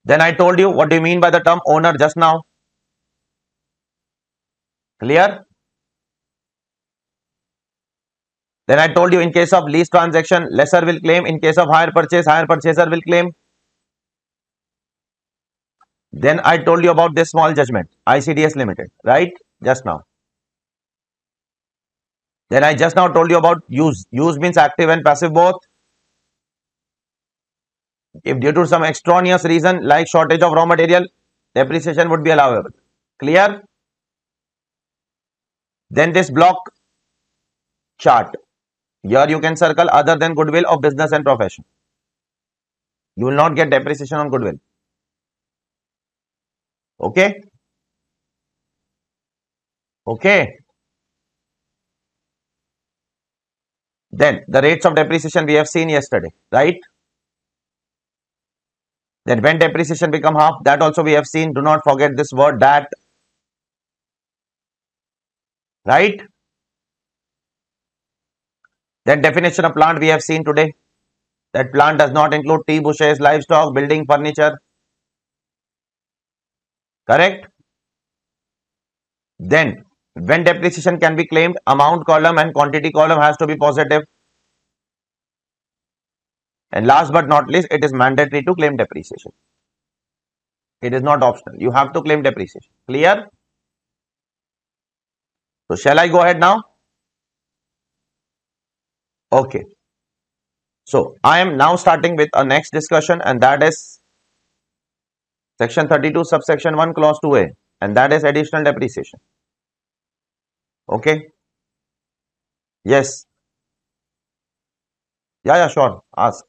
Then I told you what do you mean by the term owner just now? Clear? Then I told you in case of lease transaction, lessor will claim. In case of hire purchase, hire purchaser will claim. Then I told you about this small judgment, ICDS Limited, right? Just now. Then I just now told you about use. Use means active and passive both. If due to some extraneous reason like shortage of raw material, depreciation would be allowable. Clear? Then this block chart. Here you can circle other than goodwill of business and profession. You will not get depreciation on goodwill. Okay? Okay. Then the rates of depreciation we have seen yesterday, right? Then when depreciation become half, that also we have seen. Do not forget this word that. Right? Then definition of plant we have seen today. That plant does not include tea bushes, livestock, building, furniture. Correct? Then when depreciation can be claimed, amount column and quantity column has to be positive. And last but not least, it is mandatory to claim depreciation. It is not optional. You have to claim depreciation. Clear? So shall I go ahead now? Okay. So I am now starting with a next discussion and that is section 32 subsection 1 clause 2a and that is additional depreciation. Okay. Yes. Yeah, yeah, sure. Ask.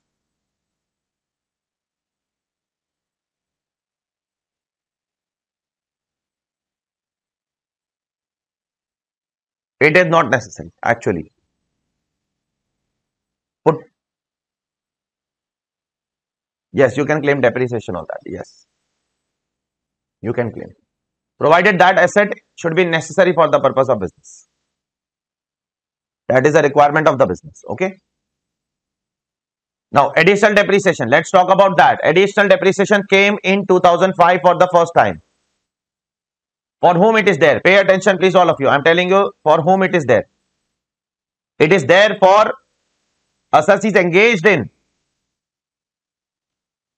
It is not necessary actually. Yes, you can claim depreciation on that. Yes, you can claim. Provided that asset should be necessary for the purpose of business. That is a requirement of the business. Okay. Now, additional depreciation. Let's talk about that. Additional depreciation came in 2005 for the first time. For whom it is there? Pay attention, please, all of you. I'm telling you for whom it is there. It is there for assessees engaged in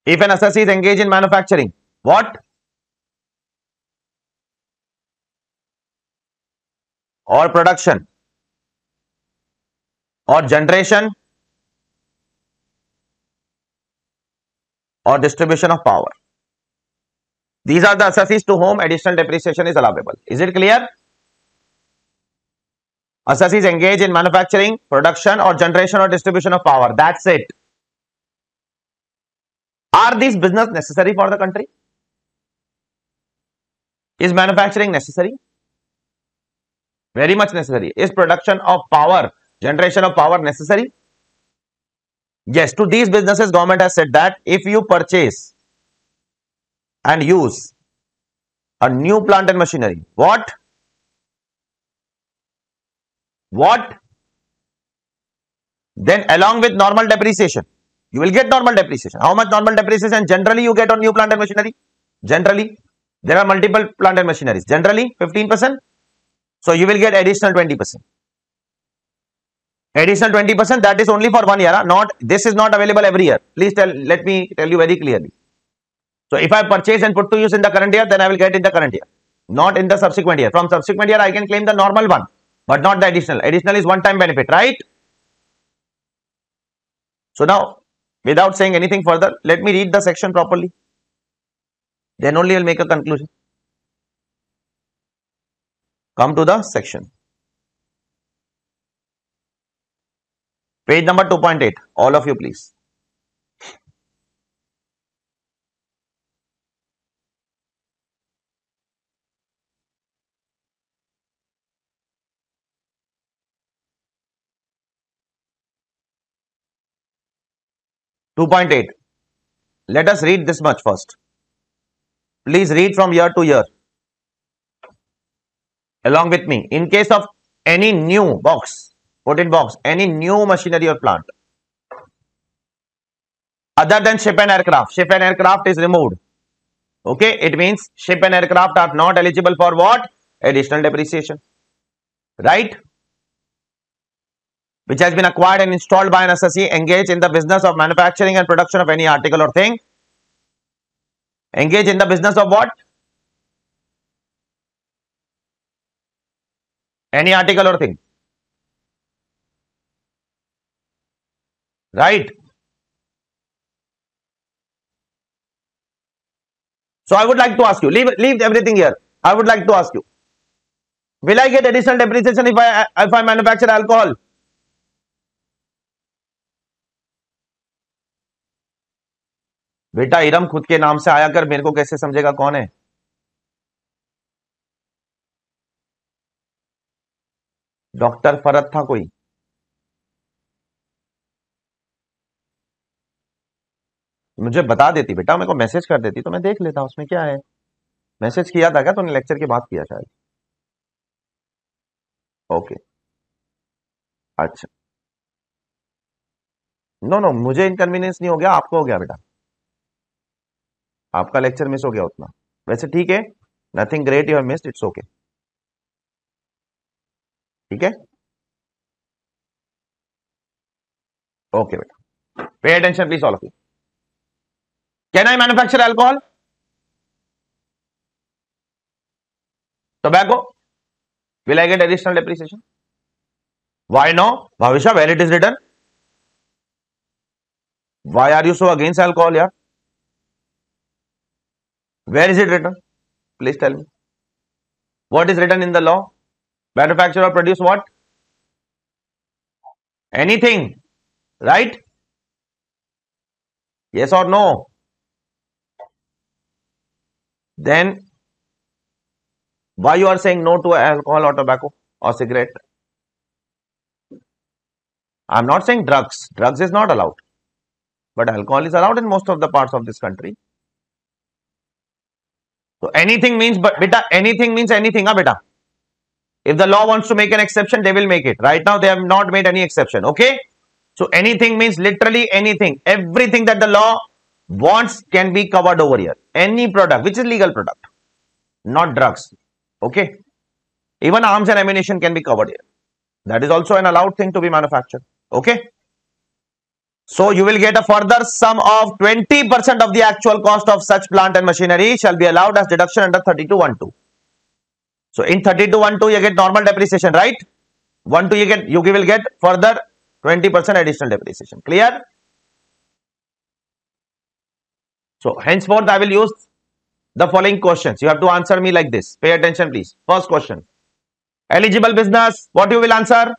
if an assessee is engaged in manufacturing, what? Or production or generation or distribution of power. These are the assessees to whom additional depreciation is allowable. Is it clear? Assessees engaged in manufacturing, production or generation or distribution of power. That's it. Are these business necessary for the country? Is manufacturing necessary? Very much necessary. Is production of power, generation of power necessary? Yes, to these businesses, government has said that if you purchase and use a new plant and machinery, what? what then along with normal depreciation you will get normal depreciation. How much normal depreciation? Generally you get on new plant and machinery. Generally there are multiple plant and machineries. Generally 15 percent. So you will get additional 20 percent. Additional 20 percent that is only for one year ah. not this is not available every year. Please tell let me tell you very clearly. So if i purchase and put to use in the current year then i will get in the current year. Not in the subsequent year. From subsequent year i can claim the normal one but not the additional. Additional is one time benefit right? So now without saying anything further let me read the section properly then only i'll make a conclusion come to the section Page number 2.8. All of you, please. Two point eight. Let us read this much first. Please read from year to year. Along with me. In case of any new box, put in box any new machinery or plant other than ship and aircraft ship and aircraft is removed okay it means ship and aircraft are not eligible for what additional depreciation right which has been acquired and installed by an assessee engaged in the business of manufacturing and production of any article or thing engage in the business of what any article or thing right? So I would like to ask you, leave, leave everything here. I would like to ask you, will I get additional depreciation if I if I manufacture alcohol? बेटा, इरम खुद के नाम से आया कर, मेरे को कैसे समझेगा कौन है? डॉक्टर फरत था कोई? मुझे बता देती बेटा, मेरे को मैसेज कर देती तो मैं देख लेता, उसमें क्या है? मैसेज किया था क्या? तूने लेक्चर के बाद किया शायद। ओके। अच्छा। नो नो, मुझे इनकन्वीनियंस नहीं हो गया, आपको हो गया बेटा। आपका लेक्चर मिस हो गया उतना। वैसे ठीक है nothing great you have missed it's okay ठीक है? ओके बेटा। Pay attention please all of you can I manufacture alcohol tobacco will I get additional depreciation why no Bhavishya where it is return why are you so against alcohol यार Where is it written? Please tell me. What is written in the law? Manufacture or produce what? Anything. Right? Yes or no? then why you are saying no to alcohol or tobacco or cigarette i'm not saying drugs drugs is not allowed but alcohol is allowed in most of the parts of this country so anything means but beta anything means anything ah beta? If the law wants to make an exception they will make it. Right now they have not made any exception okay? So anything means literally anything. Everything that the law wants can be covered over here. Any product which is legal product not drugs okay? Even arms and ammunition can be covered here. That is also an allowed thing to be manufactured okay so you will get a further sum of 20% of the actual cost of such plant and machinery shall be allowed as deduction under 3212 so in 3212 you get normal depreciation right 1 2 you get you will get further 20% additional depreciation clear So henceforth, I will use the following questions. You have to answer me like this. Pay attention, please. First question. Eligible business. What you will answer?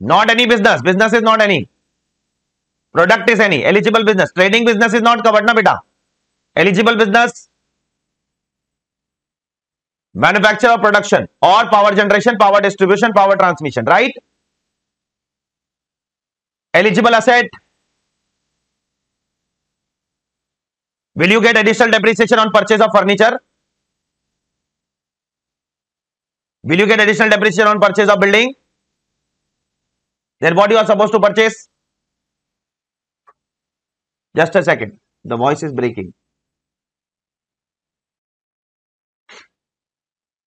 Not any business. Business is not any. Product is any. Eligible business. Trading business is not covered, na beta. Eligible business. Manufacture or production or power generation, power distribution, power transmission, right? Eligible asset Will you get additional depreciation on purchase of furniture? Will you get additional depreciation on purchase of building? Then what you are supposed to purchase? Just a second. The voice is breaking.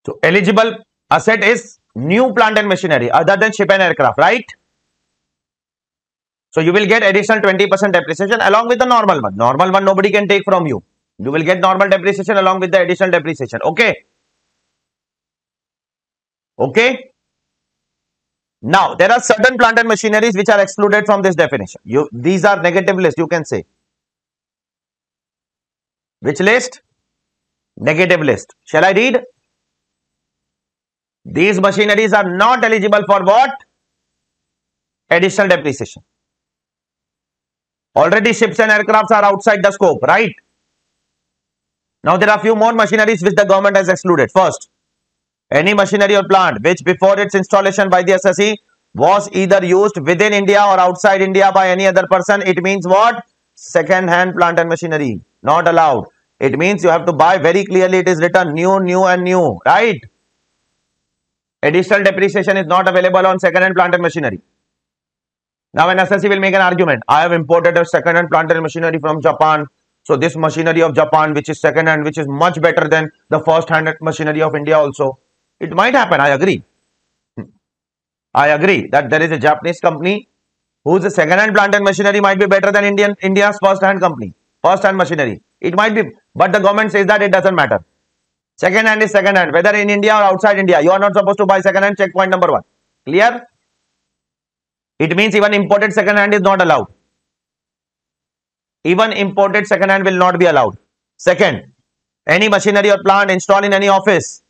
So eligible asset is new plant and machinery other than ship and aircraft, right? So you will get additional 20% depreciation along with the normal one. Normal one nobody can take from you. You will get normal depreciation along with the additional depreciation. Okay. Okay. Now there are certain plant and machineries which are excluded from this definition. You these are negative list you can say. Which list? Negative list. Shall I read? These machineries are not eligible for what? Additional depreciation. Already ships and aircrafts are outside the scope, right? Now there are few more machineries which the government has excluded. First, any machinery or plant which before its installation by the assessee was either used within India or outside India by any other person. It means what? Second hand plant and machinery. Not allowed. It means you have to buy very clearly. It is written new, new and new. Right? Additional depreciation is not available on second hand plant and machinery. Now an assessee will make an argument. I have imported a second hand plant and machinery from Japan. So this machinery of Japan which is second hand which is much better than the first hand machinery of India also. It might happen. I agree. I agree that there is a Japanese company whose second hand plant and machinery might be better than Indian India's first hand company, first hand machinery. It might be, but the government says that it doesn't matter. Second hand is second hand, whether in India or outside India. You are not supposed to buy second hand. Check point number one. Clear? It means even imported second hand is not allowed. Even imported second hand will not be allowed. Second, any machinery or plant installed in any office.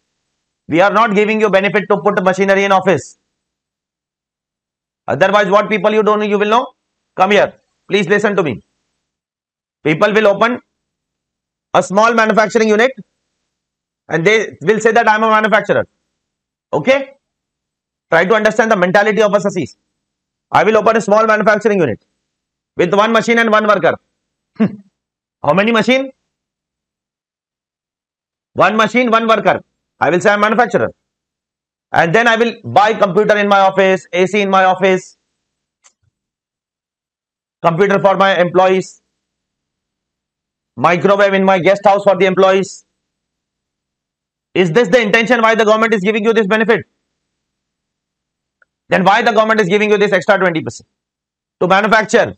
We are not giving you benefit to put machinery in office. Otherwise, what people you don't know, you will know? Come here. Please listen to me. People will open a small manufacturing unit and they will say that I am a manufacturer. Okay? Try to understand the mentality of assessees. I will open a small manufacturing unit with one machine and one worker. How many machine? One machine, one worker. I will say I'm manufacturer. And then I will buy computer in my office, AC in my office, computer for my employees, microwave in my guest house for the employees. Is this the intention why the government is giving you this benefit? Then why the government is giving you this extra 20%? To manufacture,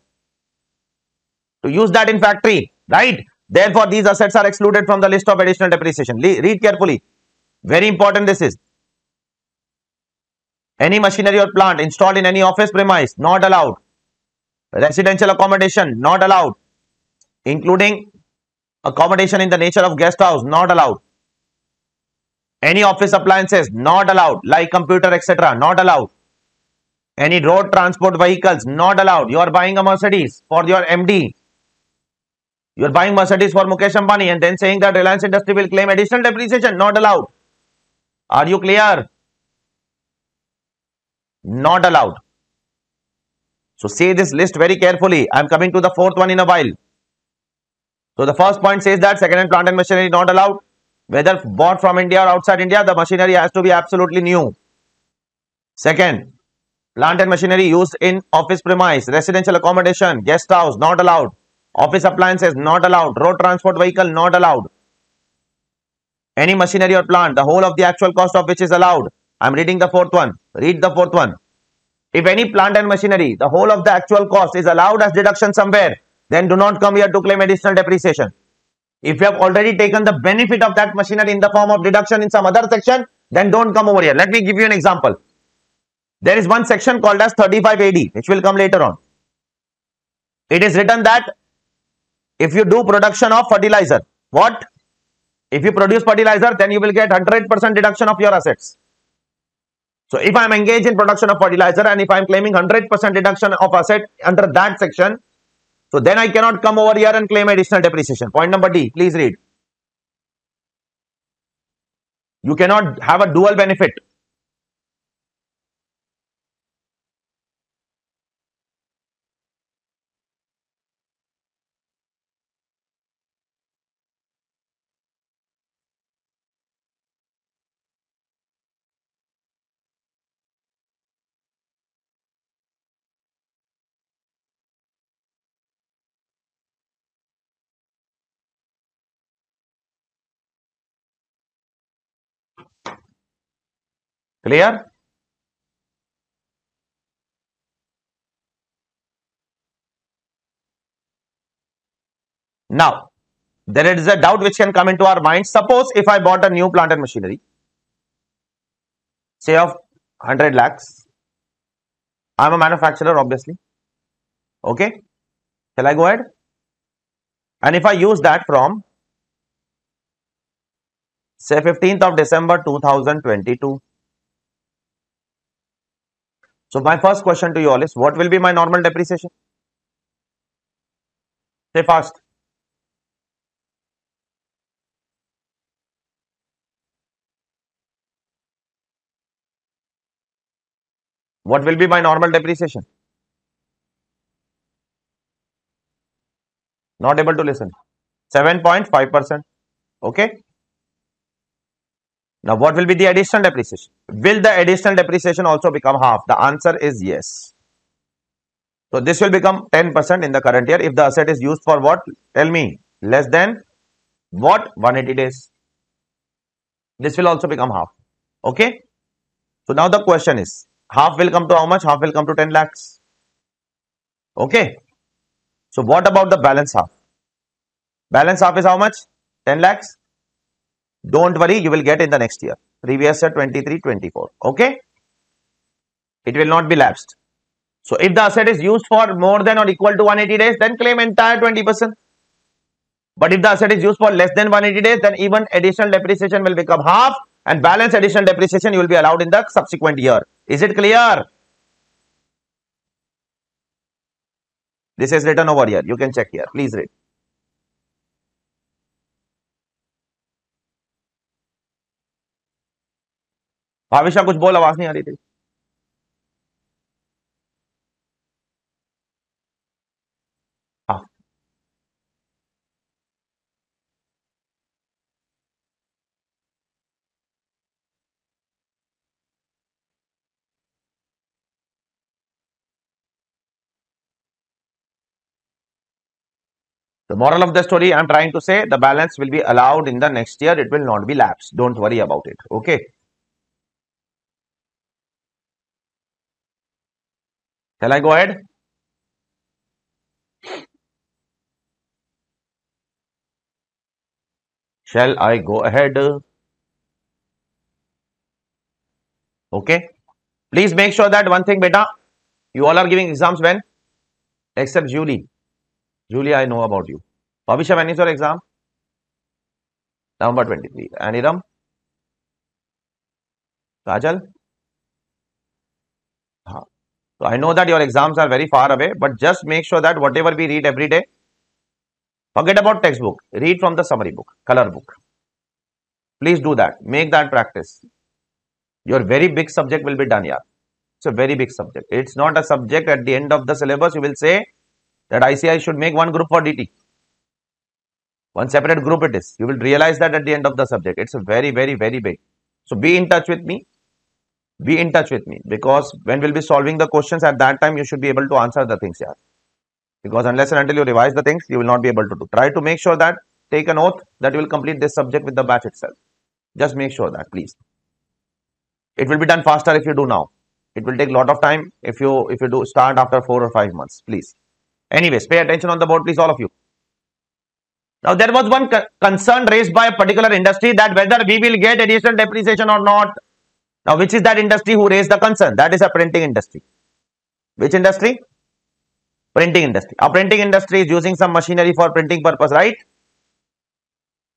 to use that in factory, right? Therefore, these assets are excluded from the list of additional depreciation. Le read carefully. Very important this is. Any machinery or plant installed in any office premise, not allowed. Residential accommodation, not allowed. Including accommodation in the nature of guest house, not allowed. Any office appliances, not allowed. Like computer, etc., not allowed. Any road transport vehicles, not allowed. You are buying a Mercedes for your MD. You are buying Mercedes for Mukesh Ambani and then saying that Reliance Industry will claim additional depreciation, not allowed. Are you clear? Not allowed. So say this list very carefully. I am coming to the fourth one in a while. So the first point says that second-hand plant and machinery not allowed. Whether bought from India or outside India, the machinery has to be absolutely new. Second, plant and machinery used in office premise, residential accommodation, guest house not allowed. Office appliances not allowed. Road transport vehicle not allowed. Any machinery or plant, the whole of the actual cost of which is allowed. I am reading the fourth one. Read the fourth one. If any plant and machinery, the whole of the actual cost is allowed as deduction somewhere, then do not come here to claim additional depreciation. If you have already taken the benefit of that machinery in the form of deduction in some other section, then don't come over here. Let me give you an example. There is one section called as 35 AD, which will come later on. It is written that if you do production of fertilizer, what? If you produce fertilizer, then you will get 100% deduction of your assets. So if I am engaged in production of fertilizer and if I am claiming 100% deduction of asset under that section, so then I cannot come over here and claim additional depreciation. Point number D, please read. You cannot have a dual benefit. Clear? Now, there is a doubt which can come into our mind. Suppose if I bought a new plant and machinery, say of 100 lakhs, I'm a manufacturer, obviously. Okay. Shall I go ahead? And if I use that from say 15th of December 2022. So my first question to you all is what will be my normal depreciation? Say fast. What will be my normal depreciation? Not able to listen. 7.5%. Okay. Now, what will be the additional depreciation? Will the additional depreciation also become half? The answer is yes. So, this will become 10% in the current year if the asset is used for what? Tell me. Less than what? 180 days. This will also become half. Okay. So, now the question is half will come to how much? Half will come to 10 lakhs. Okay. So, what about the balance half? Balance half is how much? 10 lakhs. Don't worry, you will get in the next year. Previous year 23, 24. Okay. It will not be lapsed. So, if the asset is used for more than or equal to 180 days, then claim entire 20%. But if the asset is used for less than 180 days, then even additional depreciation will become half and balance additional depreciation you will be allowed in the subsequent year. Is it clear? This is written over here. You can check here. Please read. Bhavisha कुछ बोल आवाज़ नहीं आ रही थी हाँ The moral of the story I'm trying to say the balance will be allowed in the next year. It will not be lapsed. Don't worry about it. Okay. Shall I go ahead? Shall I go ahead? Okay. Please make sure that one thing, beta, you all are giving exams when? Except Julie. Julie, I know about you. Bhavisha, when is your exam? November 23. Aniram? Kajal? So I know that your exams are very far away, but just make sure that whatever we read every day, forget about textbook, read from the summary book, color book. Please do that. Make that practice. Your very big subject will be done here. It's a very big subject. It's not a subject at the end of the syllabus. You will say that ICAI should make one group for DT. One separate group it is. You will realize that at the end of the subject. It's a very, very, very big. So be in touch with me be in touch with me because when we'll be solving the questions at that time you should be able to answer the things here because unless and until you revise the things you will not be able to do. Try to make sure that take an oath that you will complete this subject with the batch itself. Just make sure that please. It will be done faster if you do now. It will take a lot of time if you if you do start after four or five months please. Anyways pay attention on the board please all of you. Now there was one concern raised by a particular industry that whether we will get additional depreciation or not now, which is that industry who raised the concern? That is a printing industry. Which industry? Printing industry. A printing industry is using some machinery for printing purpose, right?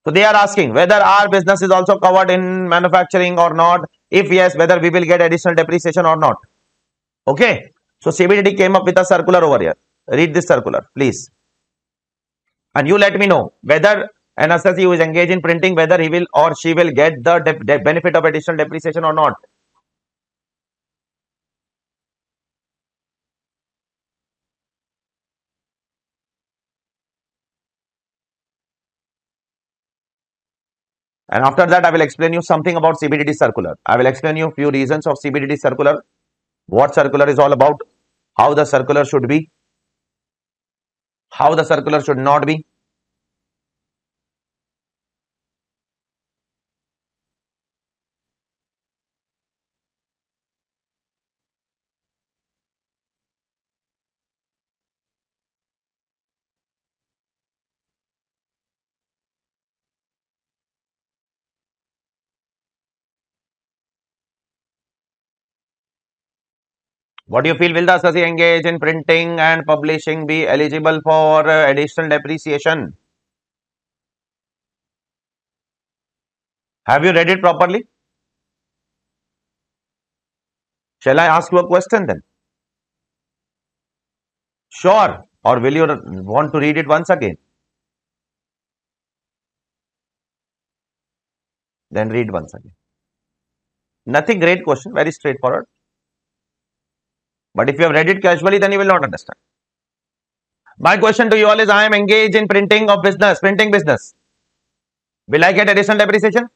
So they are asking whether our business is also covered in manufacturing or not. If yes, whether we will get additional depreciation or not. Okay. So CBDT came up with a circular over here. Read this circular, please. And you let me know whether an he who is engaged in printing whether he will or she will get the benefit of additional depreciation or not. And after that, I will explain you something about CBDT circular. I will explain you a few reasons of CBDT circular, what circular is all about, how the circular should be, how the circular should not be, What do you feel? Will the assessee engage in printing and publishing be eligible for uh, additional depreciation? Have you read it properly? Shall I ask you a question then? Sure. Or will you want to read it once again? Then read once again. Nothing great question, very straightforward. But if you have read it casually, then you will not understand. My question to you all is, I am engaged in printing of business, printing business. Will I get additional depreciation?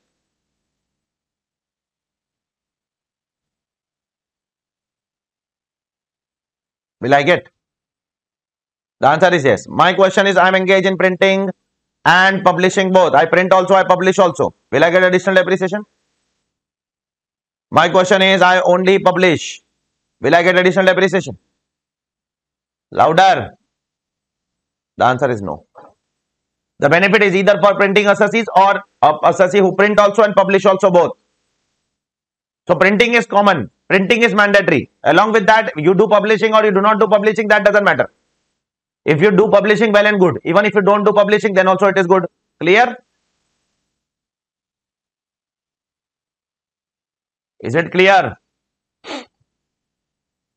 Will I get? The answer is yes. My question is, I am engaged in printing and publishing both. I print also, I publish also. Will I get additional depreciation? My question is, I only publish. Will I get additional depreciation? Louder. The answer is no. The benefit is either for printing assessees or assessee who print also and publish also both. So printing is common. Printing is mandatory. Along with that, you do publishing or you do not do publishing, that doesn't matter. If you do publishing, well and good. Even if you don't do publishing, then also it is good. Clear? Is it clear?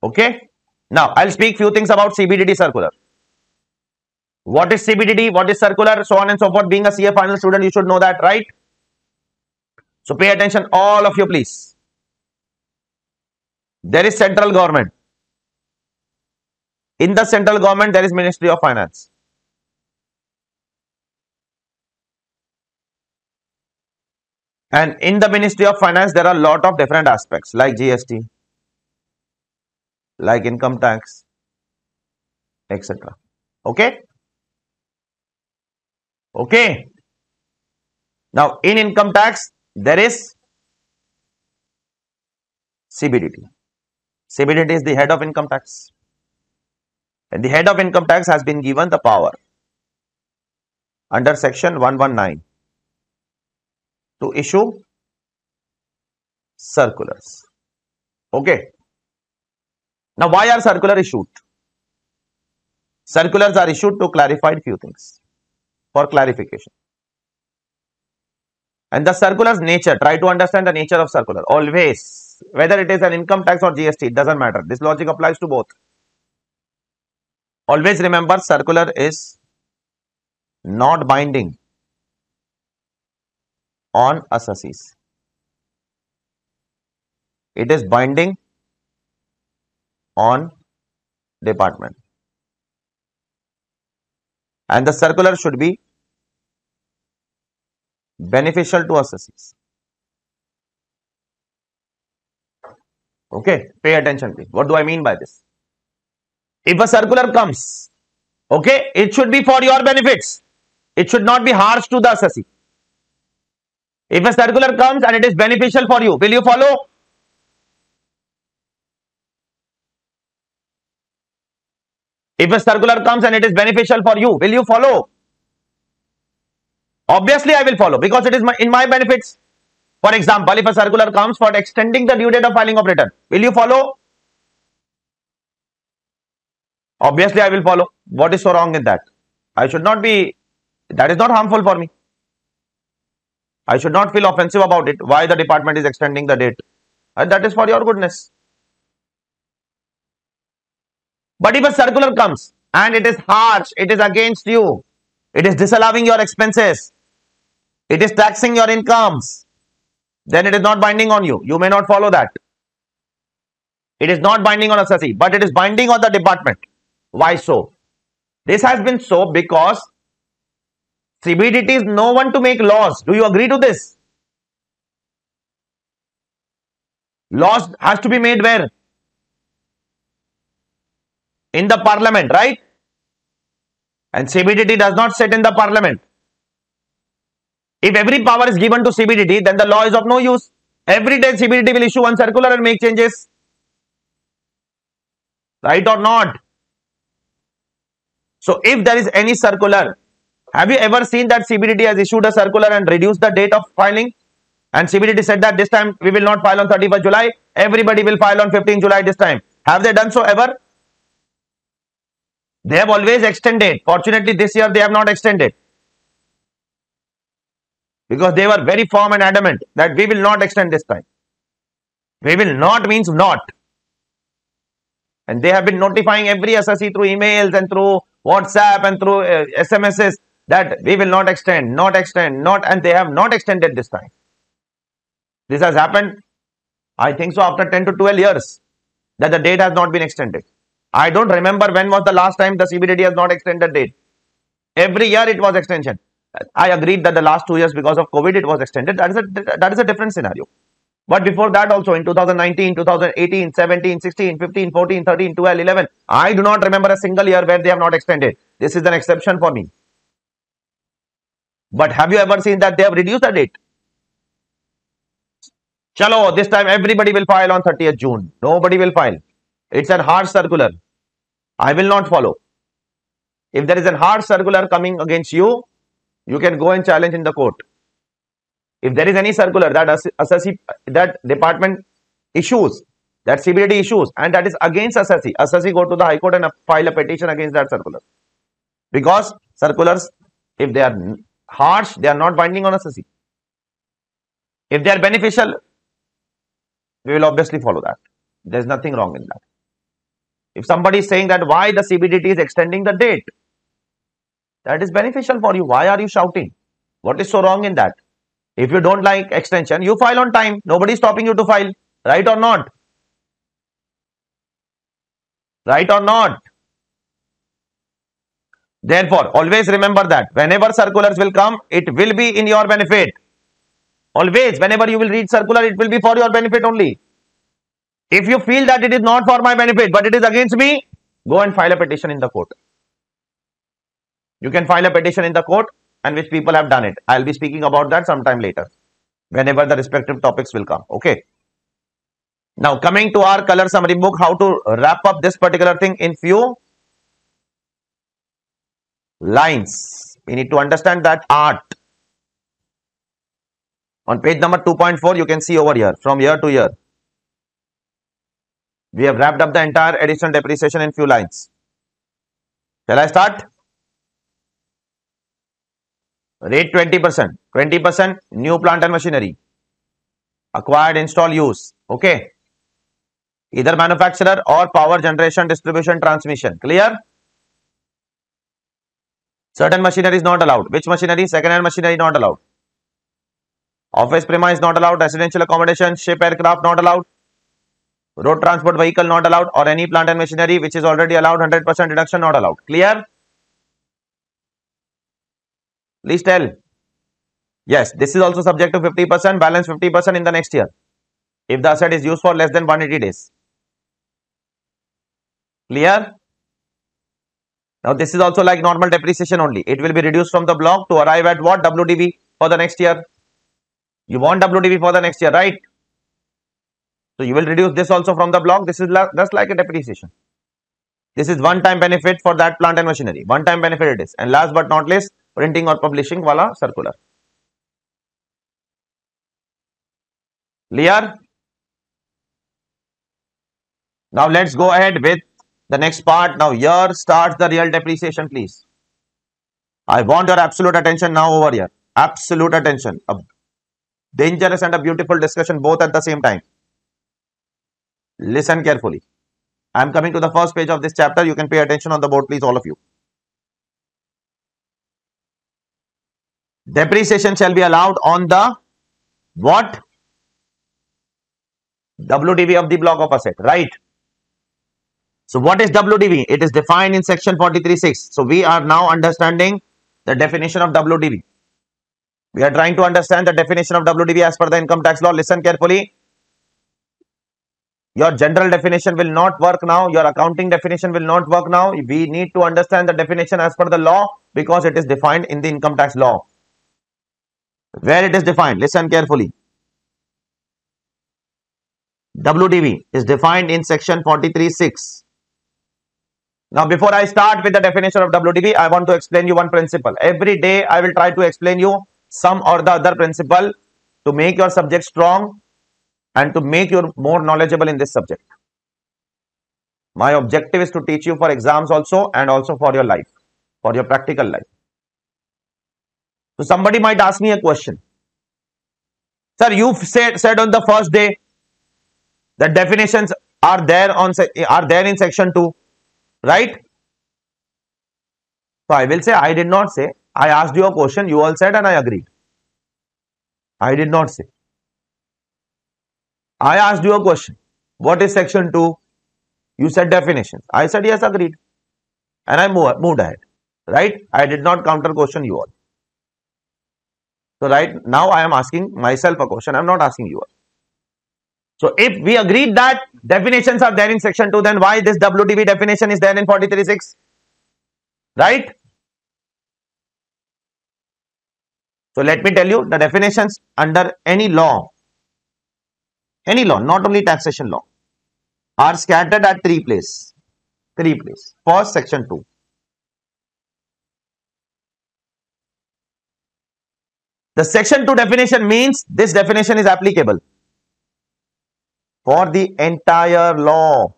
Okay. Now, I'll speak few things about CBDT circular. What is CBDT? What is circular? So on and so forth. Being a CA final student, you should know that, right? So pay attention, all of you, please. There is central government. In the central government, there is Ministry of Finance. And in the Ministry of Finance, there are a lot of different aspects like GST, like income tax, etc. Okay? Okay. Now, in income tax, there is CBDT. CBDT is the head of income tax. And the head of income tax has been given the power under section 119 to issue circulars. Okay. Now, why are circular issued? Circulars are issued to clarify a few things for clarification. And the circular's nature, try to understand the nature of circular. Always, whether it is an income tax or GST, it doesn't matter. This logic applies to both. Always remember circular is not binding on assessees. It is binding on department. And the circular should be beneficial to assessees. Okay, pay attention please. What do I mean by this? If a circular comes, okay, it should be for your benefits. It should not be harsh to the assessee. If a circular comes and it is beneficial for you, will you follow? If a circular comes and it is beneficial for you, will you follow? Obviously, I will follow because it is my, in my benefits. For example, if a circular comes for extending the due date of filing of return, will you follow? Obviously, I will follow. What is so wrong in that? I should not be, that is not harmful for me. I should not feel offensive about it. Why the department is extending the date? And that is for your goodness. But if a circular comes and it is harsh, it is against you, it is disallowing your expenses, it is taxing your incomes, then it is not binding on you. You may not follow that. It is not binding on assessee, but it is binding on the department. Why so? This has been so because CBDT is no one to make laws. Do you agree to this? Laws has to be made where? In the parliament, right? And CBDT does not sit in the parliament. If every power is given to CBDT, then the law is of no use. Every day CBDT will issue one circular and make changes. Right or not? So if there is any circular, have you ever seen that CBDT has issued a circular and reduced the date of filing? And CBDT said that this time we will not file on 31st July, everybody will file on 15 July this time. Have they done so ever? They have always extended. Fortunately, this year they have not extended. Because they were very firm and adamant that we will not extend this time. We will not means not. And they have been notifying every assessee through emails and through WhatsApp and through uh, SMSs that we will not extend, not extend, not, and they have not extended this time. This has happened, I think so, after 10 to 12 years that the date has not been extended. I don't remember when was the last time the CBDT has not extended date. Every year it was extension. I agreed that the last two years because of COVID it was extended. That is a that is a different scenario. But before that also in 2019, 2018, 17, 16, 15, 14, 13, 12, 11, I do not remember a single year where they have not extended. This is an exception for me. But have you ever seen that they have reduced the date? Chalo, this time everybody will file on 30th June. Nobody will file. It's a hard circular. I will not follow. If there is a hard circular coming against you, you can go and challenge in the court. If there is any circular that assessee, that department issues, that CBDT issues, and that is against assessee, assessee go to the High Court and file a petition against that circular. Because circulars, if they are harsh, they are not binding on assessee. If they are beneficial, we will obviously follow that. There is nothing wrong in that. If somebody is saying that why the CBDT is extending the date, that is beneficial for you. Why are you shouting? What is so wrong in that? If you don't like extension, you file on time. Nobody is stopping you to file. Right or not? Right or not? Therefore, always remember that whenever circulars will come, it will be in your benefit. Always, whenever you will read circular, it will be for your benefit only. If you feel that it is not for my benefit, but it is against me, go and file a petition in the court. You can file a petition in the court and which people have done it. I'll be speaking about that sometime later, whenever the respective topics will come. Okay. Now, coming to our color summary book, how to wrap up this particular thing in few lines. We need to understand that art. On page number 2.4, you can see over here, from year to year. We have wrapped up the entire additional depreciation in few lines. Shall I start? Rate 20%. 20% new plant and machinery. Acquired, install, use. Okay. Either manufacturer or power generation, distribution, transmission. Clear? Certain machinery is not allowed. Which machinery? Second hand machinery not allowed. Office premise is not allowed. Residential accommodation, ship, aircraft not allowed road transport vehicle not allowed or any plant and machinery which is already allowed 100% reduction not allowed. Clear? Please tell. Yes this is also subject to 50% balance 50% in the next year. If the asset is used for less than 180 days. Clear? Now this is also like normal depreciation only. It will be reduced from the block to arrive at what? Wdv for the next year. You want wdv for the next year right so you will reduce this also from the block. This is just like a depreciation. This is one time benefit for that plant and machinery. One time benefit it is. And last but not least, printing or publishing wala circular. Clear? Now let's go ahead with the next part. Now here starts the real depreciation please. I want your absolute attention now over here. Absolute attention. A dangerous and a beautiful discussion both at the same time. Listen carefully. I am coming to the first page of this chapter. You can pay attention on the board, please, all of you. Depreciation shall be allowed on the what? WDV of the block of asset, right? So what is WDV? It is defined in section 43.6. So we are now understanding the definition of WDV. We are trying to understand the definition of WDV as per the income tax law. Listen carefully. Your general definition will not work now. Your accounting definition will not work now. We need to understand the definition as per the law because it is defined in the income tax law. Where it is defined, listen carefully. WDV is defined in section 43.6. Now, before I start with the definition of WDV, I want to explain you one principle. Every day, I will try to explain you some or the other principle to make your subject strong and to make you more knowledgeable in this subject. My objective is to teach you for exams also and also for your life, for your practical life. So somebody might ask me a question. Sir, you said, said on the first day that definitions are there on are there in section 2, right? So I will say I did not say. I asked you a question, you all said and I agreed. I did not say. I asked you a question. What is section 2? You said definitions. I said yes, agreed. And I move, moved ahead. Right? I did not counter question you all. So right now I am asking myself a question. I am not asking you all. So if we agreed that definitions are there in section 2, then why this WDV definition is there in 43.6? Right? So let me tell you the definitions under any law, any law, not only taxation law, are scattered at three places. Three places. First, section 2. The section 2 definition means this definition is applicable for the entire law.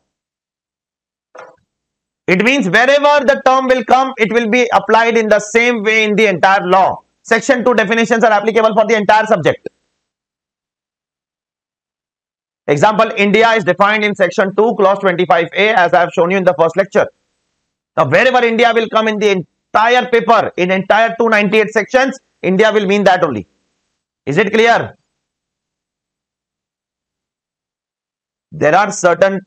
It means wherever the term will come, it will be applied in the same way in the entire law. Section 2 definitions are applicable for the entire subject. Example, India is defined in section 2, clause 25a as I have shown you in the first lecture. Now, wherever India will come in the entire paper, in entire 298 sections, India will mean that only. Is it clear? There are certain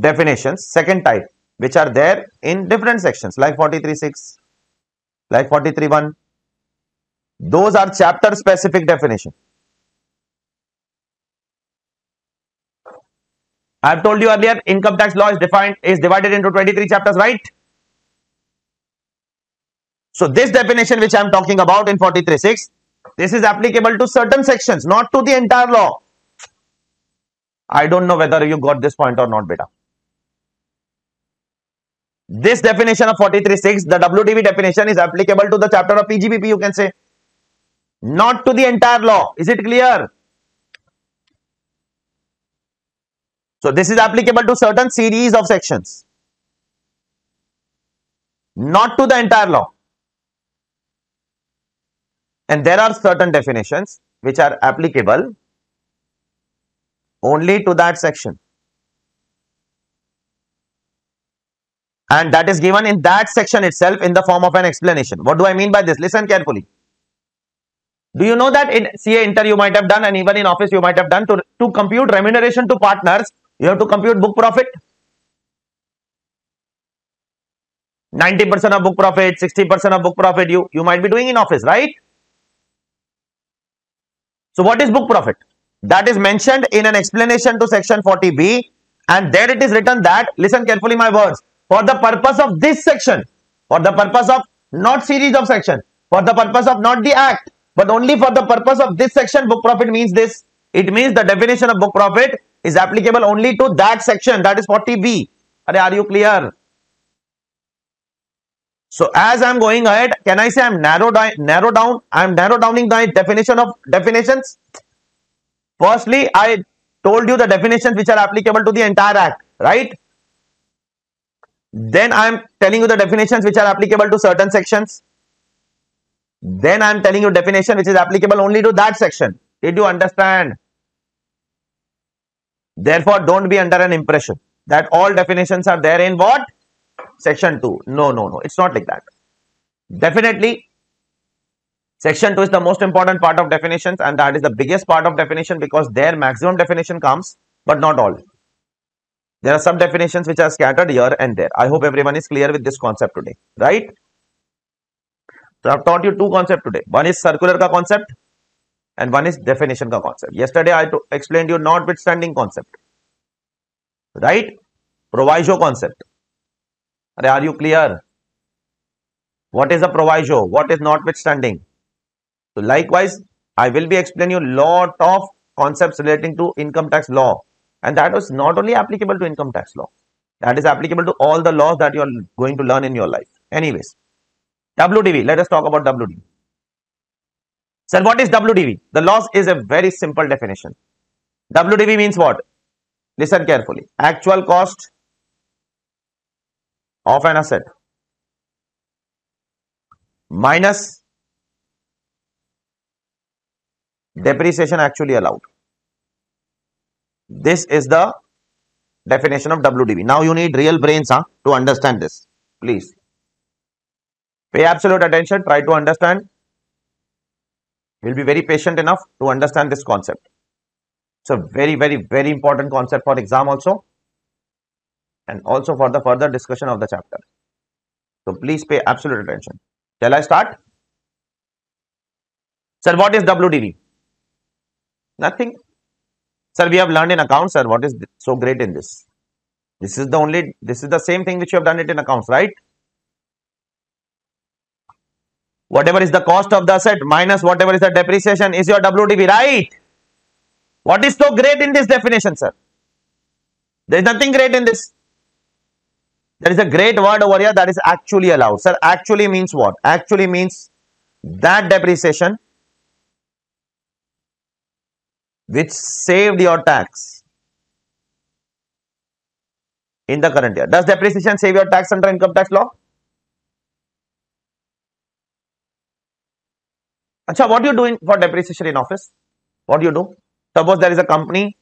definitions, second type, which are there in different sections like 43.6, like 43.1. Those are chapter specific definition. I have told you earlier, income tax law is defined, is divided into 23 chapters, right? So this definition which I am talking about in 43.6, this is applicable to certain sections, not to the entire law. I don't know whether you got this point or not, beta. This definition of 43.6, the WDV definition is applicable to the chapter of PGBP, you can say. Not to the entire law. Is it clear? So this is applicable to certain series of sections, not to the entire law. And there are certain definitions which are applicable only to that section. And that is given in that section itself in the form of an explanation. What do I mean by this? Listen carefully. Do you know that in CA inter you might have done and even in office you might have done to, to compute remuneration to partners you have to compute book profit. 90% of book profit, 60% of book profit you, you might be doing in office, right? So what is book profit? That is mentioned in an explanation to section 40b and there it is written that, listen carefully my words, for the purpose of this section, for the purpose of not series of section, for the purpose of not the act, but only for the purpose of this section, book profit means this. It means the definition of book profit is applicable only to that section that is 40b. Are you clear? So as I'm going ahead, can I say I'm narrow down, narrow down, I'm narrow downing the definition of definitions. Firstly, I told you the definitions which are applicable to the entire act, right? Then I'm telling you the definitions which are applicable to certain sections. Then I'm telling you definition which is applicable only to that section. Did you understand? Therefore, don't be under an impression that all definitions are there in what? Section 2. No, no, no. It's not like that. Definitely, section 2 is the most important part of definitions and that is the biggest part of definition because their maximum definition comes, but not all. There are some definitions which are scattered here and there. I hope everyone is clear with this concept today, right? So, I have taught you two concepts today. One is circular ka concept and one is definition ka concept. Yesterday I explained you notwithstanding concept, right? Proviso concept. Are you clear? What is a proviso? What is notwithstanding? So likewise, I will be explaining you lot of concepts relating to income tax law and that is not only applicable to income tax law. That is applicable to all the laws that you are going to learn in your life. Anyways, WDV. Let us talk about WDV. Sir, what is WDV? The loss is a very simple definition. WDV means what? Listen carefully. Actual cost of an asset minus depreciation actually allowed. This is the definition of WDV. Now you need real brains huh, to understand this. Please. Pay absolute attention. Try to understand. We'll be very patient enough to understand this concept. It's a very, very, very important concept for exam also and also for the further discussion of the chapter. So please pay absolute attention. Shall I start? Sir, what is WDV? Nothing. Sir, we have learned in accounts, sir. What is so great in this? This is the only, this is the same thing which you have done it in accounts, right? Whatever is the cost of the asset minus whatever is the depreciation is your WDV, right? What is so great in this definition, sir? There is nothing great in this. There is a great word over here that is actually allowed. Sir, actually means what? Actually means that depreciation which saved your tax in the current year. Does depreciation save your tax under income tax law? Acha, what you doing for depreciation in office? What do you do? Suppose there is a company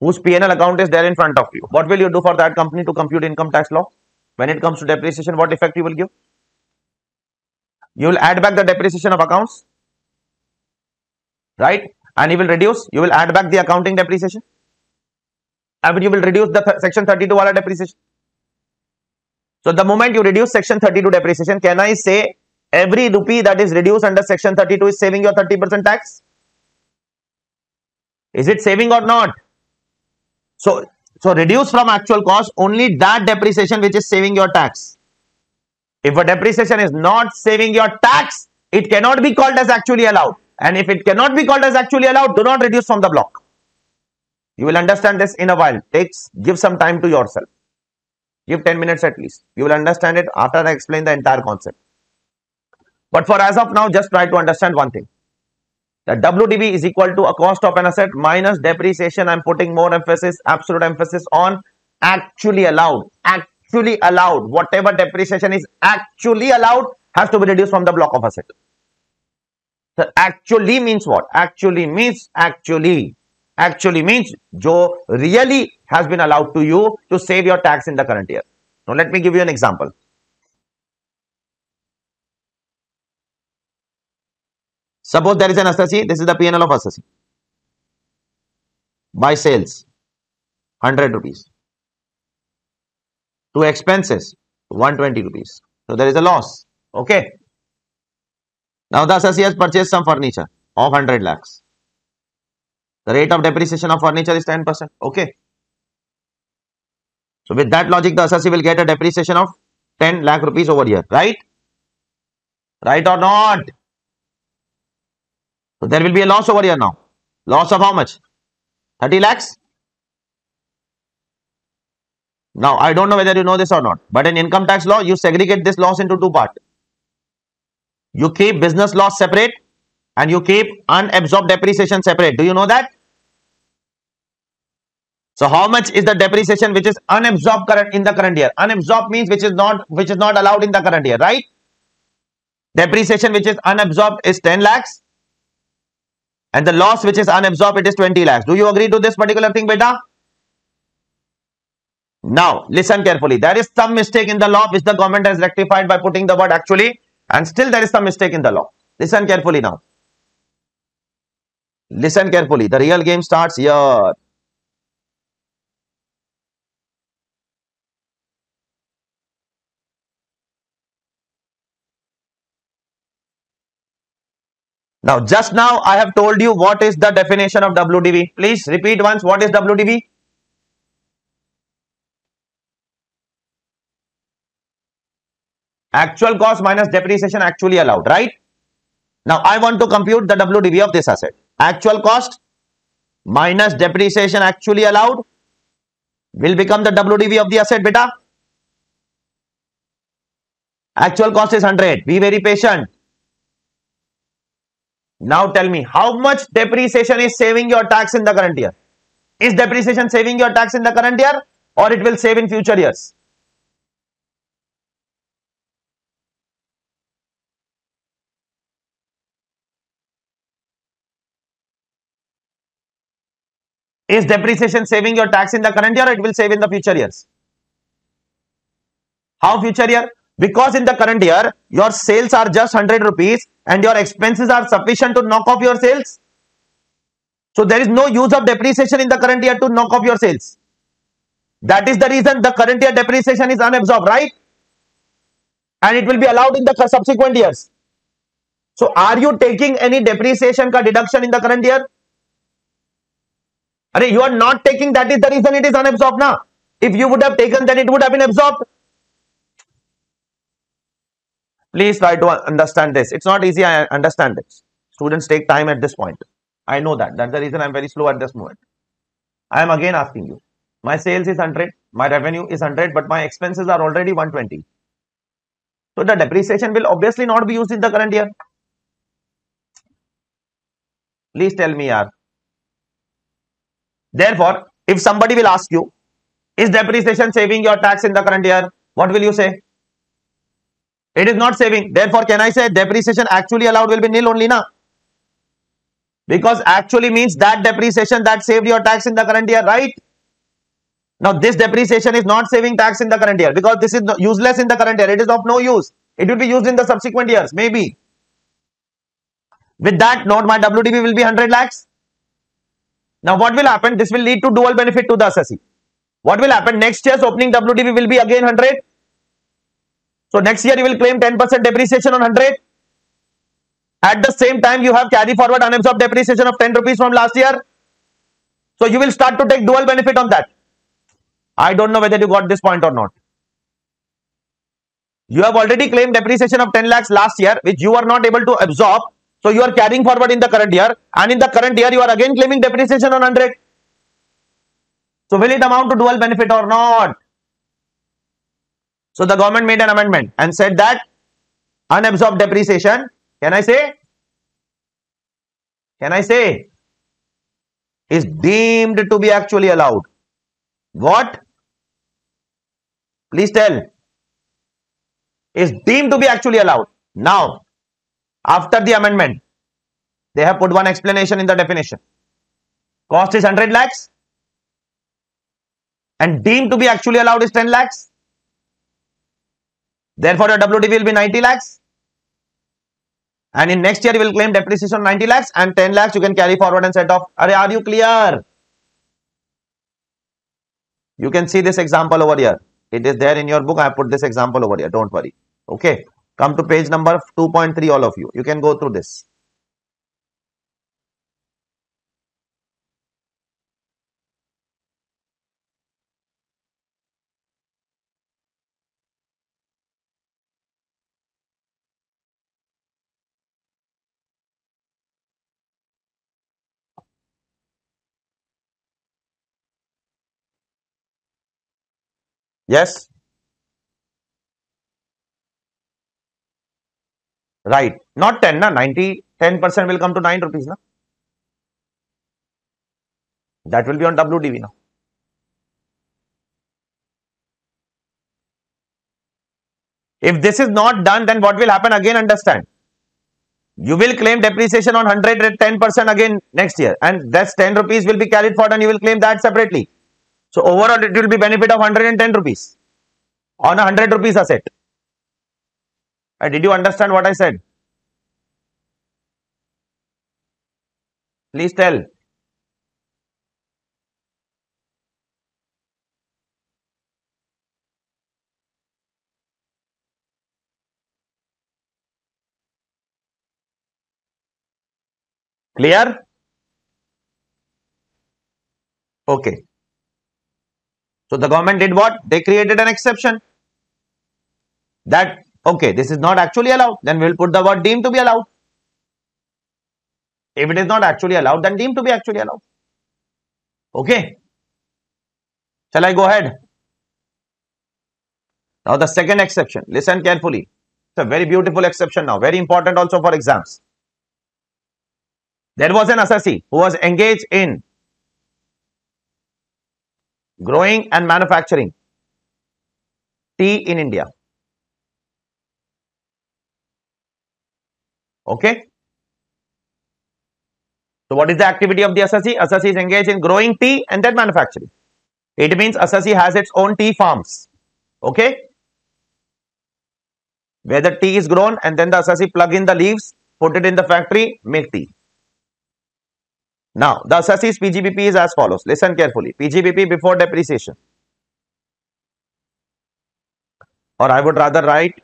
whose P&L account is there in front of you. What will you do for that company to compute income tax law? When it comes to depreciation, what effect you will give? You will add back the depreciation of accounts, right? And you will reduce, you will add back the accounting depreciation. And you will reduce the th section 32 wala depreciation. So the moment you reduce section 32 depreciation, can I say every rupee that is reduced under section 32 is saving your 30% tax? Is it saving or not? So, so reduce from actual cost only that depreciation which is saving your tax. If a depreciation is not saving your tax, it cannot be called as actually allowed. And if it cannot be called as actually allowed, do not reduce from the block. You will understand this in a while. Takes give some time to yourself. Give 10 minutes at least. You will understand it after I explain the entire concept. But for as of now, just try to understand one thing that WDV is equal to a cost of an asset minus depreciation. I'm putting more emphasis, absolute emphasis on actually allowed. Actually allowed. Whatever depreciation is actually allowed has to be reduced from the block of asset. So actually means what? Actually means actually. Actually means जो really has been allowed to you to save your tax in the current year. Now let me give you an example. Suppose there is an assessee, this is the PNL of assessee. By sales, 100 rupees. To expenses, 120 rupees. So there is a loss. Okay. Now the assessee has purchased some furniture of 100 lakhs. The rate of depreciation of furniture is 10%. Okay. So with that logic, the assessee will get a depreciation of 10 lakh rupees over here, right? Right or not? So there will be a loss over here now. Loss of how much? 30 lakhs? Now, I don't know whether you know this or not, but in income tax law, you segregate this loss into two parts. You keep business loss separate and you keep unabsorbed depreciation separate. Do you know that? So how much is the depreciation which is unabsorbed current in the current year? Unabsorbed means which is not which is not allowed in the current year, right? Depreciation which is unabsorbed is 10 lakhs and the loss which is unabsorbed it is 20 lakhs. Do you agree to this particular thing beta? Now listen carefully. There is some mistake in the law which the government has rectified by putting the word actually and still there is some mistake in the law. Listen carefully now. Listen carefully. The real game starts here. Now, just now I have told you what is the definition of WDV. Please repeat once what is WDV? Actual cost minus depreciation actually allowed, right? Now, I want to compute the WDV of this asset. Actual cost minus depreciation actually allowed will become the WDV of the asset, beta. Actual cost is 100. Be very patient. Now tell me, how much depreciation is saving your tax in the current year? Is depreciation saving your tax in the current year or it will save in future years? Is depreciation saving your tax in the current year or it will save in the future years? How future year? Because in the current year, your sales are just 100 rupees and your expenses are sufficient to knock off your sales. So there is no use of depreciation in the current year to knock off your sales. That is the reason the current year depreciation is unabsorbed, right? And it will be allowed in the subsequent years. So are you taking any depreciation ka deduction in the current year? Are you are not taking that is the reason it is unabsorbed now. If you would have taken then it would have been absorbed. Please try to understand this. It's not easy. I understand this. Students take time at this point. I know that. That's the reason I'm very slow at this moment. I am again asking you. My sales is 100. My revenue is 100, but my expenses are already 120. So the depreciation will obviously not be used in the current year. Please tell me, yaar. Therefore, if somebody will ask you, is depreciation saving your tax in the current year? What will you say? It is not saving. Therefore, can I say depreciation actually allowed will be nil only now? Because actually means that depreciation that saved your tax in the current year, right? Now, this depreciation is not saving tax in the current year because this is useless in the current year. It is of no use. It will be used in the subsequent years, maybe. With that note, my WDV will be 100 lakhs. Now, what will happen? This will lead to dual benefit to the assessee. What will happen? Next year's opening WDV will be again 100 so next year you will claim 10% depreciation on 100. At the same time, you have carry forward unabsorbed depreciation of 10 rupees from last year. So you will start to take dual benefit on that. I don't know whether you got this point or not. You have already claimed depreciation of 10 lakhs last year, which you are not able to absorb. So you are carrying forward in the current year. And in the current year, you are again claiming depreciation on 100. So will it amount to dual benefit or not? So the government made an amendment and said that unabsorbed depreciation, can I say? Can I say? Is deemed to be actually allowed. What? Please tell. Is deemed to be actually allowed. Now, after the amendment, they have put one explanation in the definition. Cost is 100 lakhs and deemed to be actually allowed is 10 lakhs. Therefore, your WDV will be 90 lakhs. And in next year, you will claim depreciation 90 lakhs and 10 lakhs you can carry forward and set off. Are, are you clear? You can see this example over here. It is there in your book. I have put this example over here. Don't worry. Okay. Come to page number 2.3, all of you. You can go through this. Yes? Right. Not 10, na? 90, 10% will come to 9 rupees, na? That will be on WDV now. If this is not done, then what will happen? Again, understand. You will claim depreciation on 100 10% again next year. And that's 10 rupees will be carried forward and you will claim that separately. So overall it will be benefit of 110 rupees on a 100 rupees asset. Uh, did you understand what I said? Please tell. Clear? Okay. So the government did what? They created an exception that, okay, this is not actually allowed. Then we will put the word deemed to be allowed. If it is not actually allowed, then deemed to be actually allowed. Okay. Shall I go ahead? Now the second exception, listen carefully. It's a very beautiful exception now, very important also for exams. There was an assessee who was engaged in growing and manufacturing tea in India. Okay. So what is the activity of the assessee? Assessee is engaged in growing tea and then manufacturing. It means assessee has its own tea farms. Okay. Where the tea is grown and then the assessee plug in the leaves, put it in the factory, make tea. Now, the assessee's PGBP is as follows. Listen carefully. PGBP before depreciation. Or I would rather write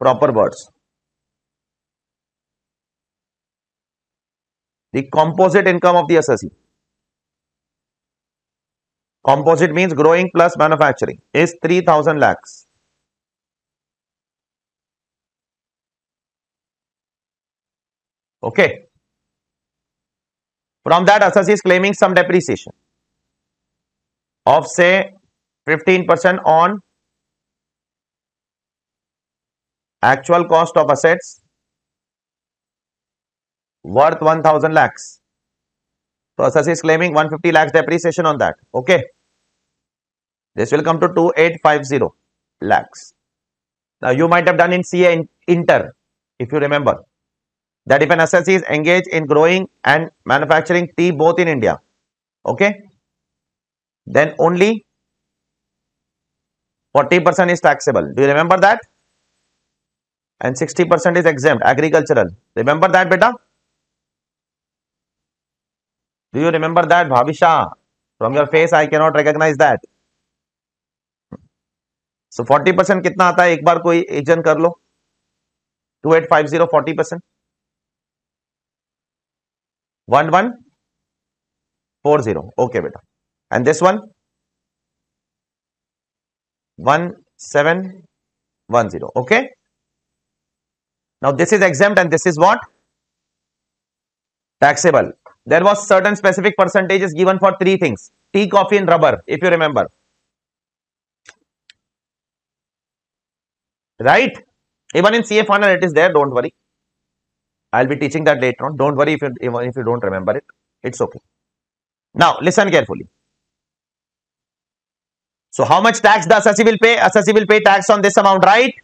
proper words. The composite income of the assessee. Composite means growing plus manufacturing is 3000 lakhs. Okay. From that, assessee is claiming some depreciation of say 15% on actual cost of assets worth 1000 lakhs. So assessee is claiming 150 lakhs depreciation on that. Okay. This will come to 2850 lakhs. Now you might have done in CA in Inter if you remember that if an assessee is engaged in growing and manufacturing tea both in India, okay, then only 40% is taxable. Do you remember that? And 60% is exempt, agricultural. Remember that, beta? Do you remember that, Bhavisha? From your face, I cannot recognize that. So 40% कितना आता है एक बार कोई एक जन कर लो 2850 40% 1140 okay beta and this one? 1710 okay? Now this is exempt and this is what? Taxable. There was certain specific percentages given for three things. Tea coffee and rubber if you remember. Right? Even in CA final it is there. Don't worry I'll be teaching that later on. Don't worry if you, if you don't remember it. It's okay. Now, listen carefully. So, how much tax the assessee will pay? Assessee will pay tax on this amount, right?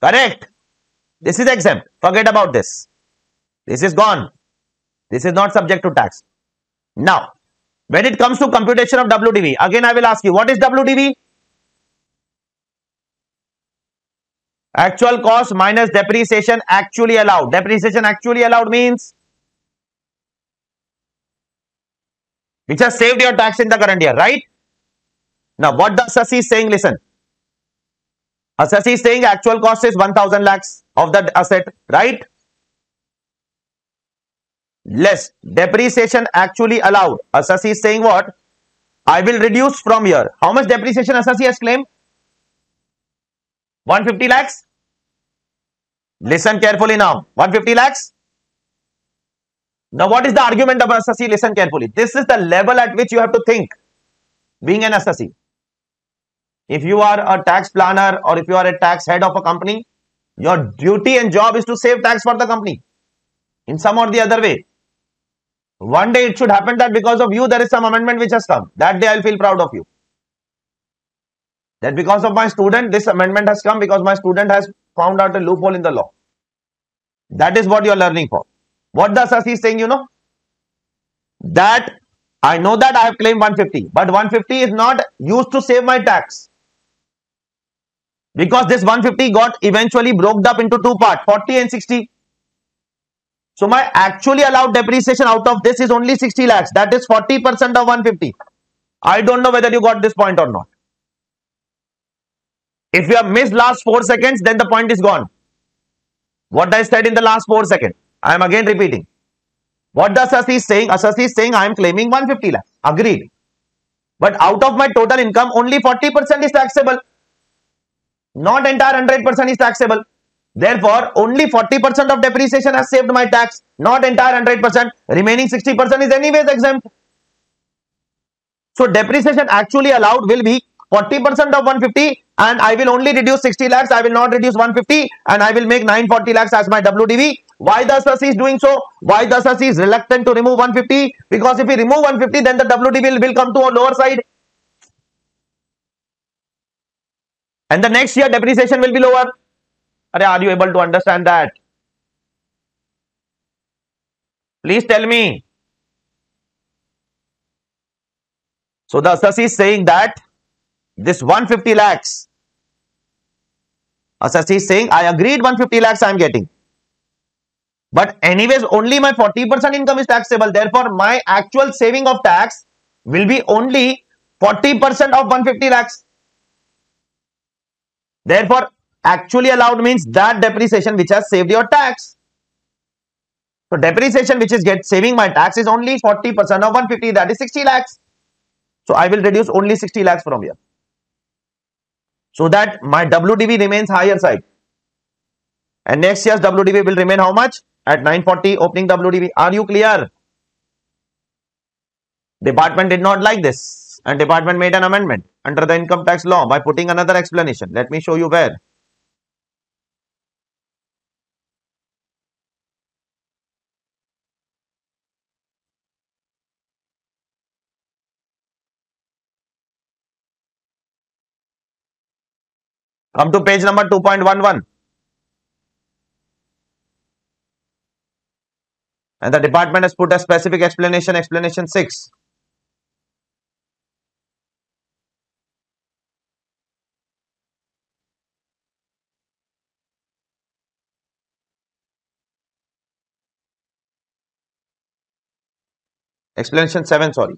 Correct. This is exempt. Forget about this. This is gone. This is not subject to tax. Now, when it comes to computation of WDV, again I will ask you, what is WDV? Actual cost minus depreciation actually allowed. Depreciation actually allowed means which has saved your tax in the current year, right? Now, what the assessee is saying, listen. Uh, assessee is saying actual cost is 1000 lakhs of the asset, right? Less depreciation actually allowed. Uh, assessee is saying what? I will reduce from here. How much depreciation assessee has claimed? 150 lakhs? Listen carefully now. 150 lakhs? Now, what is the argument of assessee? Listen carefully. This is the level at which you have to think being an assessee. If you are a tax planner or if you are a tax head of a company, your duty and job is to save tax for the company in some or the other way. One day it should happen that because of you, there is some amendment which has come. That day I'll feel proud of you that because of my student, this amendment has come because my student has found out a loophole in the law. That is what you are learning for. What the assessee is saying, you know? That I know that I have claimed 150, but 150 is not used to save my tax. Because this 150 got eventually broke up into two parts, 40 and 60. So my actually allowed depreciation out of this is only 60 lakhs. That is 40% of 150. I don't know whether you got this point or not. If you have missed last 4 seconds, then the point is gone. What I said in the last 4 seconds, I am again repeating. What the assessee is saying? Assessee is saying I am claiming 150 lakhs. Agreed. But out of my total income, only 40% is taxable. Not entire 100% is taxable. Therefore, only 40% of depreciation has saved my tax. Not entire 100%. Remaining 60% is anyways exempt. So, depreciation actually allowed will be 40% of 150 and I will only reduce 60 lakhs. I will not reduce 150 and I will make 940 lakhs as my WDV. Why the assessee is doing so? Why the assessee is reluctant to remove 150? Because if we remove 150 then the WDV will, will come to a lower side. And the next year depreciation will be lower. Are you able to understand that? Please tell me. So the assessee is saying that this 150 lakhs, assessee is saying, I agreed 150 lakhs I am getting. But anyways, only my 40% income is taxable. Therefore, my actual saving of tax will be only 40% of 150 lakhs. Therefore, actually allowed means that depreciation which has saved your tax. So depreciation which is get saving my tax is only 40% of 150 that is 60 lakhs. So I will reduce only 60 lakhs from here. So that my WDV remains higher side. And next year's WDV will remain how much? At 940 opening WDV. Are you clear? Department did not like this and department made an amendment under the income tax law by putting another explanation. Let me show you where. Come to page number 2.11. And the department has put a specific explanation, explanation 6. Explanation 7, sorry.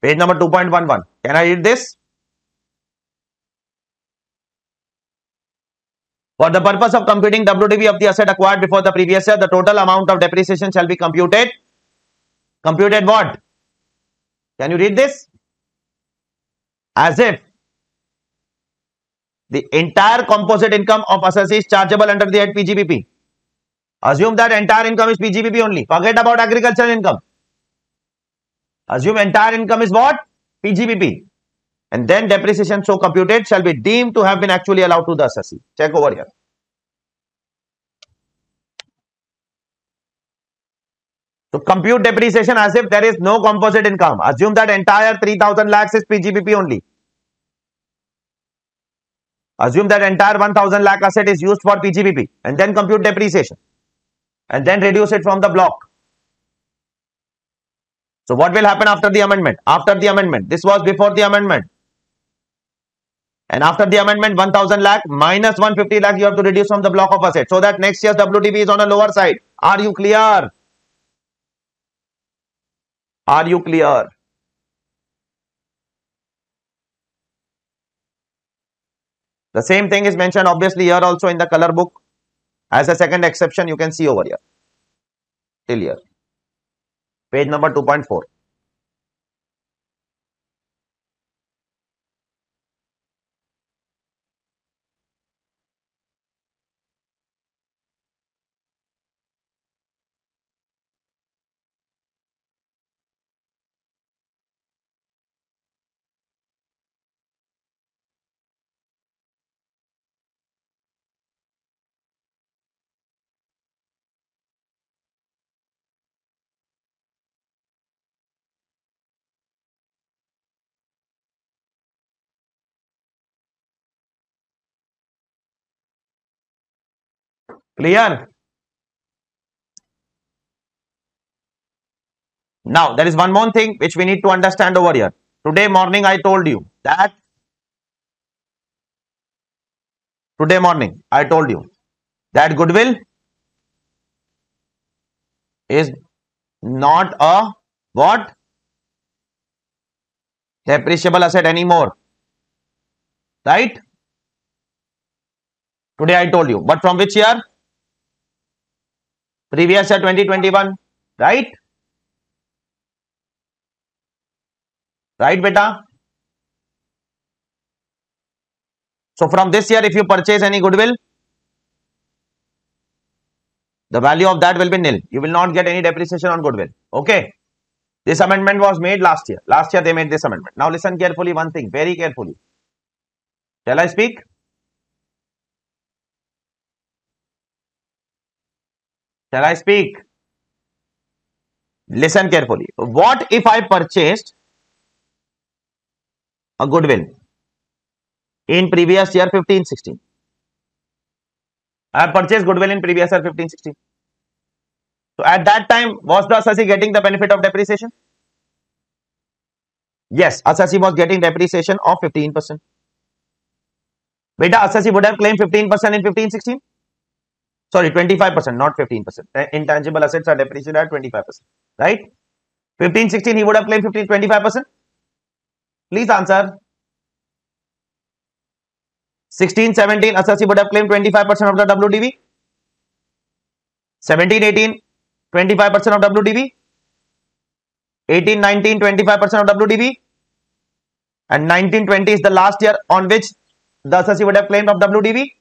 Page number 2.11. Can I read this? For the purpose of computing WDV of the asset acquired before the previous year, the total amount of depreciation shall be computed. Computed what? Can you read this? As if the entire composite income of assessee is chargeable under the head PGBP. Assume that entire income is PGBP only. Forget about agricultural income. Assume entire income is what? PGBP and then depreciation so computed shall be deemed to have been actually allowed to the assessee. Check over here. So compute depreciation as if there is no composite income. Assume that entire 3000 lakhs is PGBP only. Assume that entire 1000 lakh asset is used for PGBP and then compute depreciation and then reduce it from the block. So what will happen after the amendment? After the amendment, this was before the amendment. And after the amendment, 1000 lakh minus 150 lakh you have to reduce from the block of asset. So that next year's WDV is on a lower side. Are you clear? Are you clear? The same thing is mentioned obviously here also in the color book. As a second exception, you can see over here. Till here. Page number 2.4. Clear? Now, there is one more thing which we need to understand over here. Today morning, I told you that today morning, I told you that goodwill is not a what? Depreciable asset anymore. Right? Today I told you. But from which year? Previous year 2021 right? Right beta? So from this year if you purchase any goodwill the value of that will be nil. You will not get any depreciation on goodwill. Okay? This amendment was made last year. Last year they made this amendment. Now listen carefully one thing. Very carefully. Shall i speak Shall I speak? Listen carefully. What if I purchased a goodwill in previous year 15 16? I have purchased goodwill in previous year 15 16. So at that time, was the assessee getting the benefit of depreciation? Yes, assessee was getting depreciation of 15%. Beta assessee would have claimed 15% in 1516? Sorry, 25%, not 15%. Eh, intangible assets are depreciated at 25%. Right? 1516, he would have claimed 15, 25%? Please answer. 16, 17, assessee would have claimed 25% of the WDV. 17, 18, 25% of WDV. 18, 19, 25% of WDV. And 19, 20 is the last year on which the assessee would have claimed of WDV.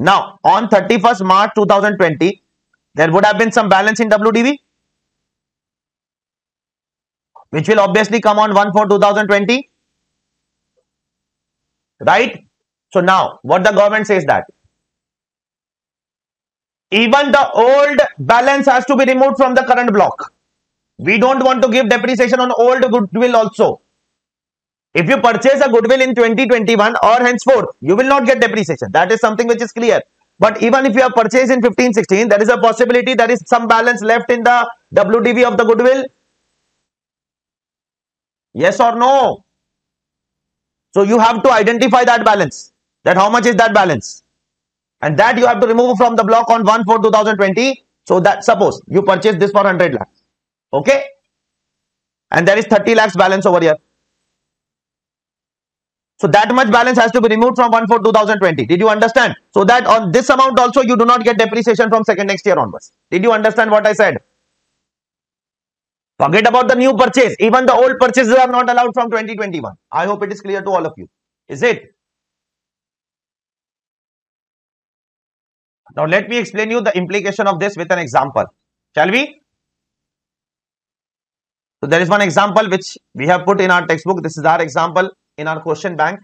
Now, on 31st March 2020, there would have been some balance in WDV, which will obviously come on 1 4 2020. Right? So now, what the government says that even the old balance has to be removed from the current block. We don't want to give depreciation on old goodwill also. If you purchase a goodwill in 2021 or henceforth, you will not get depreciation. That is something which is clear. But even if you have purchased in 15, 16, there is a possibility there is some balance left in the WDV of the goodwill. Yes or no? So you have to identify that balance. That how much is that balance? And that you have to remove from the block on 1 4 2020. So that suppose you purchase this for 100 lakhs. Okay? And there is 30 lakhs balance over here. So that much balance has to be removed from 1 for 2020. Did you understand? So that on this amount also you do not get depreciation from second next year onwards. Did you understand what I said? Forget about the new purchase. Even the old purchases are not allowed from 2021. I hope it is clear to all of you. Is it? Now let me explain you the implication of this with an example. Shall we? So there is one example which we have put in our textbook. This is our example in our question bank.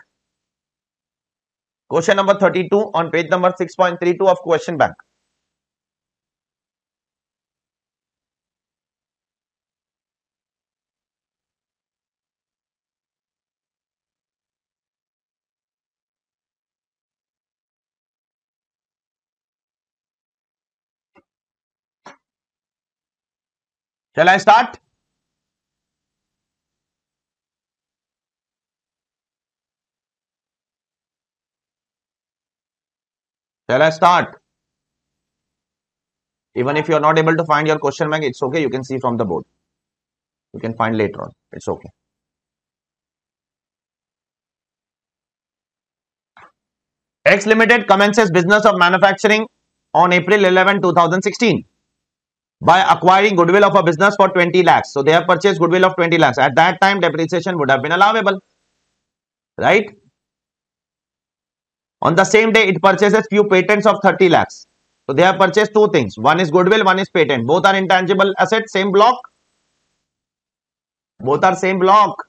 Question number 32 on page number 6.32 of question bank. Shall I start? Shall I start? Even if you are not able to find your question bank, it's okay. You can see from the board. You can find later on. It's okay. X Limited commences business of manufacturing on April 11, 2016 by acquiring goodwill of a business for 20 lakhs. So they have purchased goodwill of 20 lakhs. At that time, depreciation would have been allowable. Right? On the same day, it purchases few patents of 30 lakhs. So they have purchased two things. One is goodwill, one is patent. Both are intangible assets, same block. Both are same block.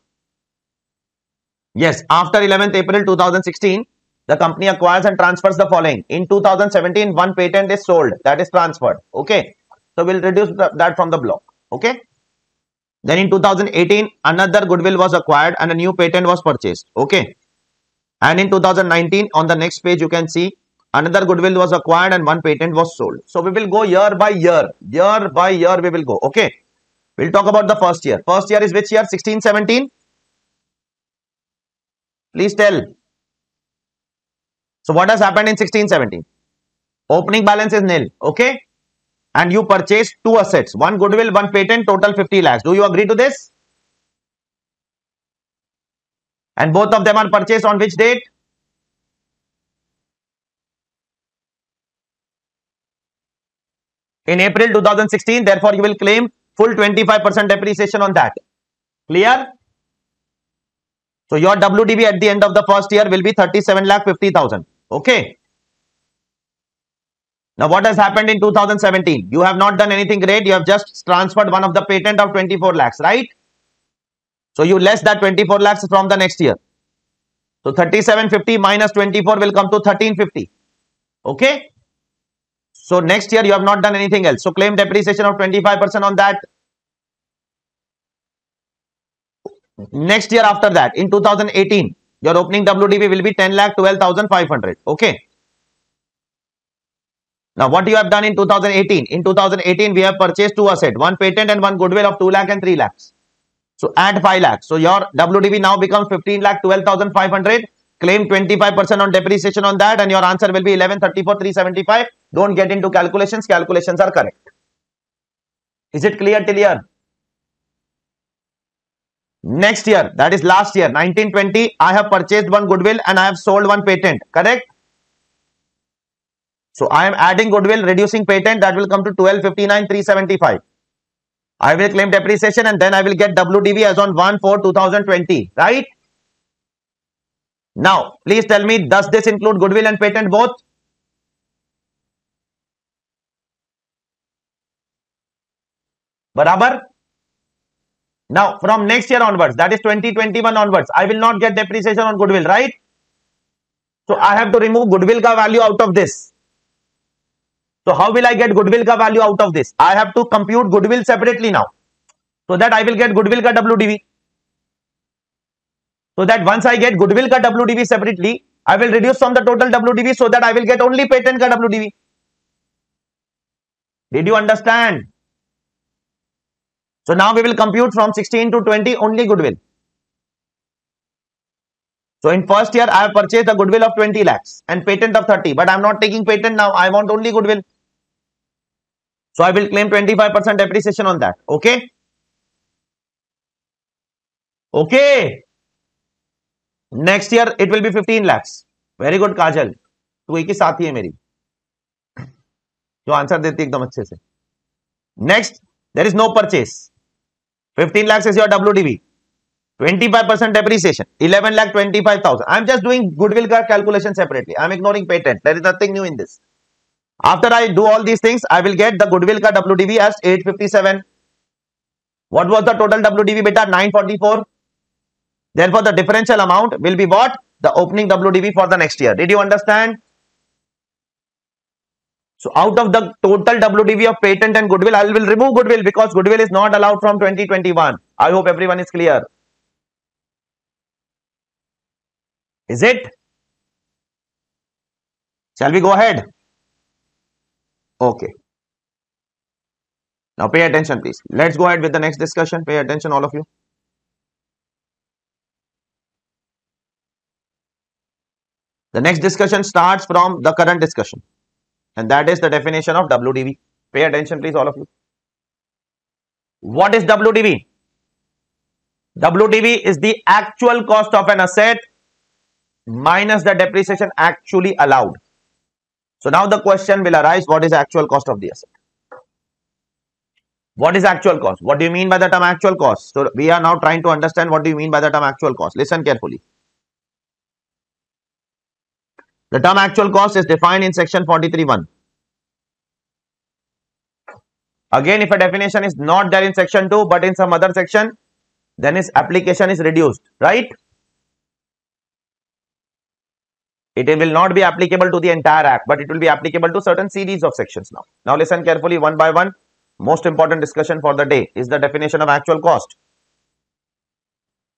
Yes, after 11th April 2016, the company acquires and transfers the following. In 2017, one patent is sold, that is transferred. Okay. So we'll reduce the, that from the block. Okay. Then in 2018, another goodwill was acquired and a new patent was purchased. Okay. And in 2019, on the next page, you can see another goodwill was acquired and one patent was sold. So we will go year by year, year by year we will go. Okay. We'll talk about the first year. First year is which year? 16, 17? Please tell. So what has happened in 16, 17? Opening balance is nil. Okay. And you purchased two assets. One goodwill, one patent, total 50 lakhs. Do you agree to this? And both of them are purchased on which date? In April 2016, therefore you will claim full 25% depreciation on that. Clear? So your WDV at the end of the first year will be 37 lakh 50,000. Okay. Now what has happened in 2017? You have not done anything great. You have just transferred one of the patent of 24 lakhs, right? So you less that 24 lakhs from the next year. So 3750 minus 24 will come to 1350. Okay. So next year you have not done anything else. So claim depreciation of 25% on that. Next year after that in 2018 your opening WDV will be 10 lakh 12,500. Okay. Now, what you have done in 2018? In 2018, we have purchased two assets, one patent and one goodwill of 2 lakh and 3 lakhs. So, add 5 lakhs. So, your WDV now becomes 15 lakh 12,500. Claim 25% on depreciation on that and your answer will be 1134 375. Don't get into calculations. Calculations are correct. Is it clear till here? Next year, that is last year, 1920, I have purchased one goodwill and I have sold one patent. Correct? So I am adding goodwill, reducing patent, that will come to 1259, 375. I will claim depreciation and then I will get WDV as on 1 4 2020, right? Now, please tell me, does this include goodwill and patent both? Barabar? Now, from next year onwards, that is 2021 onwards, I will not get depreciation on goodwill, right? So, I have to remove goodwill ka value out of this. So how will I get goodwill ka value out of this? I have to compute goodwill separately now. So that I will get goodwill ka WDV. So that once I get goodwill ka WDV separately, I will reduce from the total WDV so that I will get only patent ka WDV. Did you understand? So now we will compute from 16 to 20 only goodwill. So in first year I have purchased a goodwill of 20 lakhs and patent of 30 but I am not taking patent now I want only goodwill. So I will claim 25% depreciation on that. Okay. Okay. Next year it will be 15 lakhs. Very good काजल तू एक ही साथी है मेरी जो answer देती एकदम अच्छे से next there is no purchase 15 lakhs is your WDV 25% depreciation 11 lakh 25,000 I'm just doing goodwill calculation separately I'm ignoring patent there is nothing new in this after I do all these things, I will get the goodwill ka WDV as 857. What was the total WDV beta? 944. Therefore, the differential amount will be what? The opening WDV for the next year. Did you understand? So, out of the total WDV of patent and goodwill, I will remove goodwill because goodwill is not allowed from 2021. I hope everyone is clear. Is it? Shall we go ahead? Okay. Now pay attention please. Let's go ahead with the next discussion. Pay attention all of you. The next discussion starts from the current discussion and that is the definition of WDV. Pay attention please all of you. What is WDV? WDV is the actual cost of an asset minus the depreciation actually allowed. So now the question will arise, what is actual cost of the asset? What is actual cost? What do you mean by the term actual cost? So we are now trying to understand what do you mean by the term actual cost. Listen carefully. The term actual cost is defined in section 43.1. Again, if a definition is not there in section 2 but in some other section, then its application is reduced, right? It will not be applicable to the entire act but it will be applicable to certain series of sections now. Now listen carefully one by one. Most important discussion for the day is the definition of actual cost.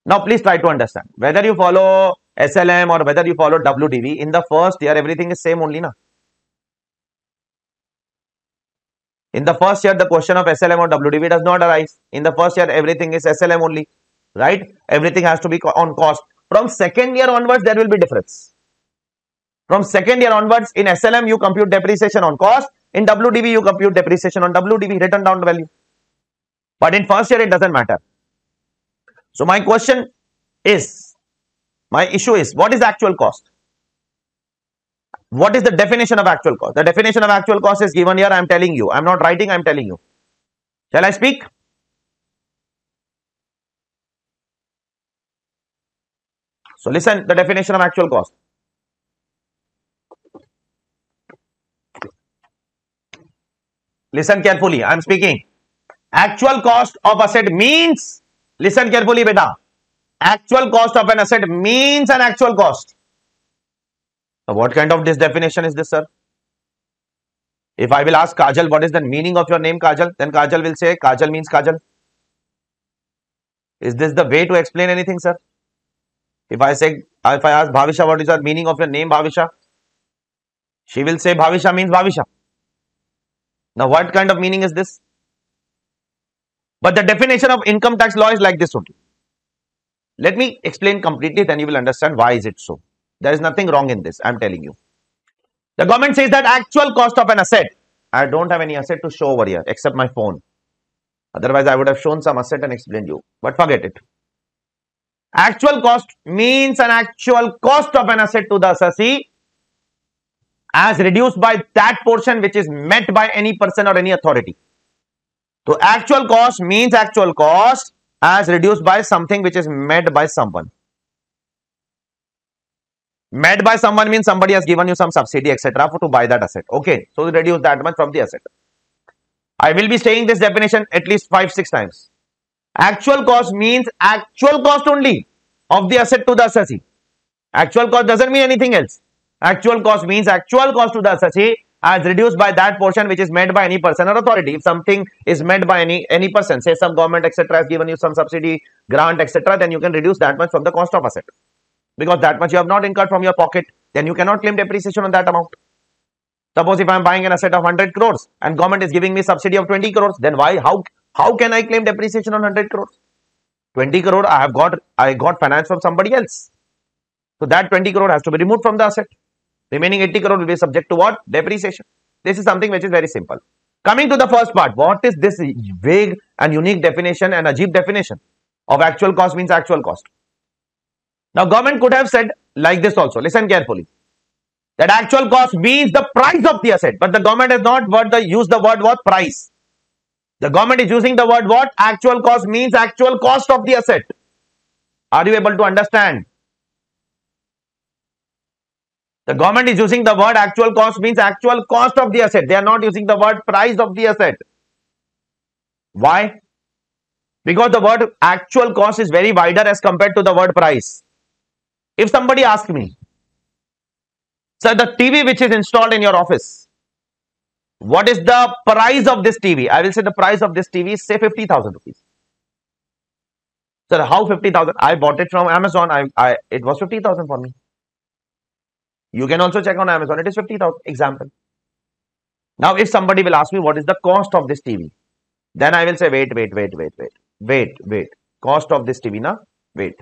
Now please try to understand. Whether you follow slm or whether you follow wdv in the first year everything is same only now in the first year the question of slm or wdv does not arise. In the first year everything is slm only right? Everything has to be on cost. From second year onwards there will be difference from second year onwards, in SLM, you compute depreciation on cost. In WDV, you compute depreciation on WDV, written down value. But in first year, it doesn't matter. So my question is, my issue is, what is actual cost? What is the definition of actual cost? The definition of actual cost is given here. I am telling you. I am not writing. I am telling you. Shall I speak? So listen, the definition of actual cost. Listen carefully. I am speaking. Actual cost of asset means, listen carefully beta. Actual cost of an asset means an actual cost. What kind of this definition is this, sir? If I will ask Kajal, what is the meaning of your name Kajal? Then Kajal will say, Kajal means Kajal. Is this the way to explain anything, sir? If I say, if I ask Bhavisha, what is the meaning of your name Bhavisha? She will say Bhavisha means Bhavisha. Now, what kind of meaning is this? But the definition of income tax law is like this only. Let me explain completely, then you will understand why is it so. There is nothing wrong in this, I am telling you. The government says that actual cost of an asset, I don't have any asset to show over here except my phone. Otherwise, I would have shown some asset and explained you, but forget it. Actual cost means an actual cost of an asset to the assessee as reduced by that portion which is met by any person or any authority. So actual cost means actual cost as reduced by something which is met by someone. Met by someone means somebody has given you some subsidy etc. to buy that asset. Okay, so reduce that much from the asset. I will be saying this definition at least 5-6 times. Actual cost means actual cost only of the asset to the assessee. Actual cost doesn't mean anything else. Actual cost means actual cost to the assessee as reduced by that portion which is made by any person or authority. If something is made by any any person, say some government etc. has given you some subsidy, grant etc. then you can reduce that much from the cost of asset. Because that much you have not incurred from your pocket, then you cannot claim depreciation on that amount. Suppose if I am buying an asset of 100 crores and government is giving me subsidy of 20 crores, then why, how, how can I claim depreciation on 100 crores? 20 crore I have got, I got finance from somebody else. So that 20 crore has to be removed from the asset. Remaining 80 crore will be subject to what? Depreciation. This is something which is very simple. Coming to the first part, what is this vague and unique definition and ajib definition of actual cost means actual cost? Now government could have said like this also, listen carefully that actual cost means the price of the asset but the government has not the use the word what price the government is using the word what actual cost means actual cost of the asset are you able to understand the government is using the word actual cost means actual cost of the asset they are not using the word price of the asset why because the word actual cost is very wider as compared to the word price if somebody asks me so the TV which is installed in your office, what is the price of this TV? I will say the price of this TV is say 50,000 rupees. Sir, how 50,000? I bought it from Amazon. I, I It was 50,000 for me. You can also check on Amazon. It is 50,000. Example. Now, if somebody will ask me what is the cost of this TV, then I will say, wait, wait, wait, wait, wait, wait, wait. Cost of this TV, na? Wait.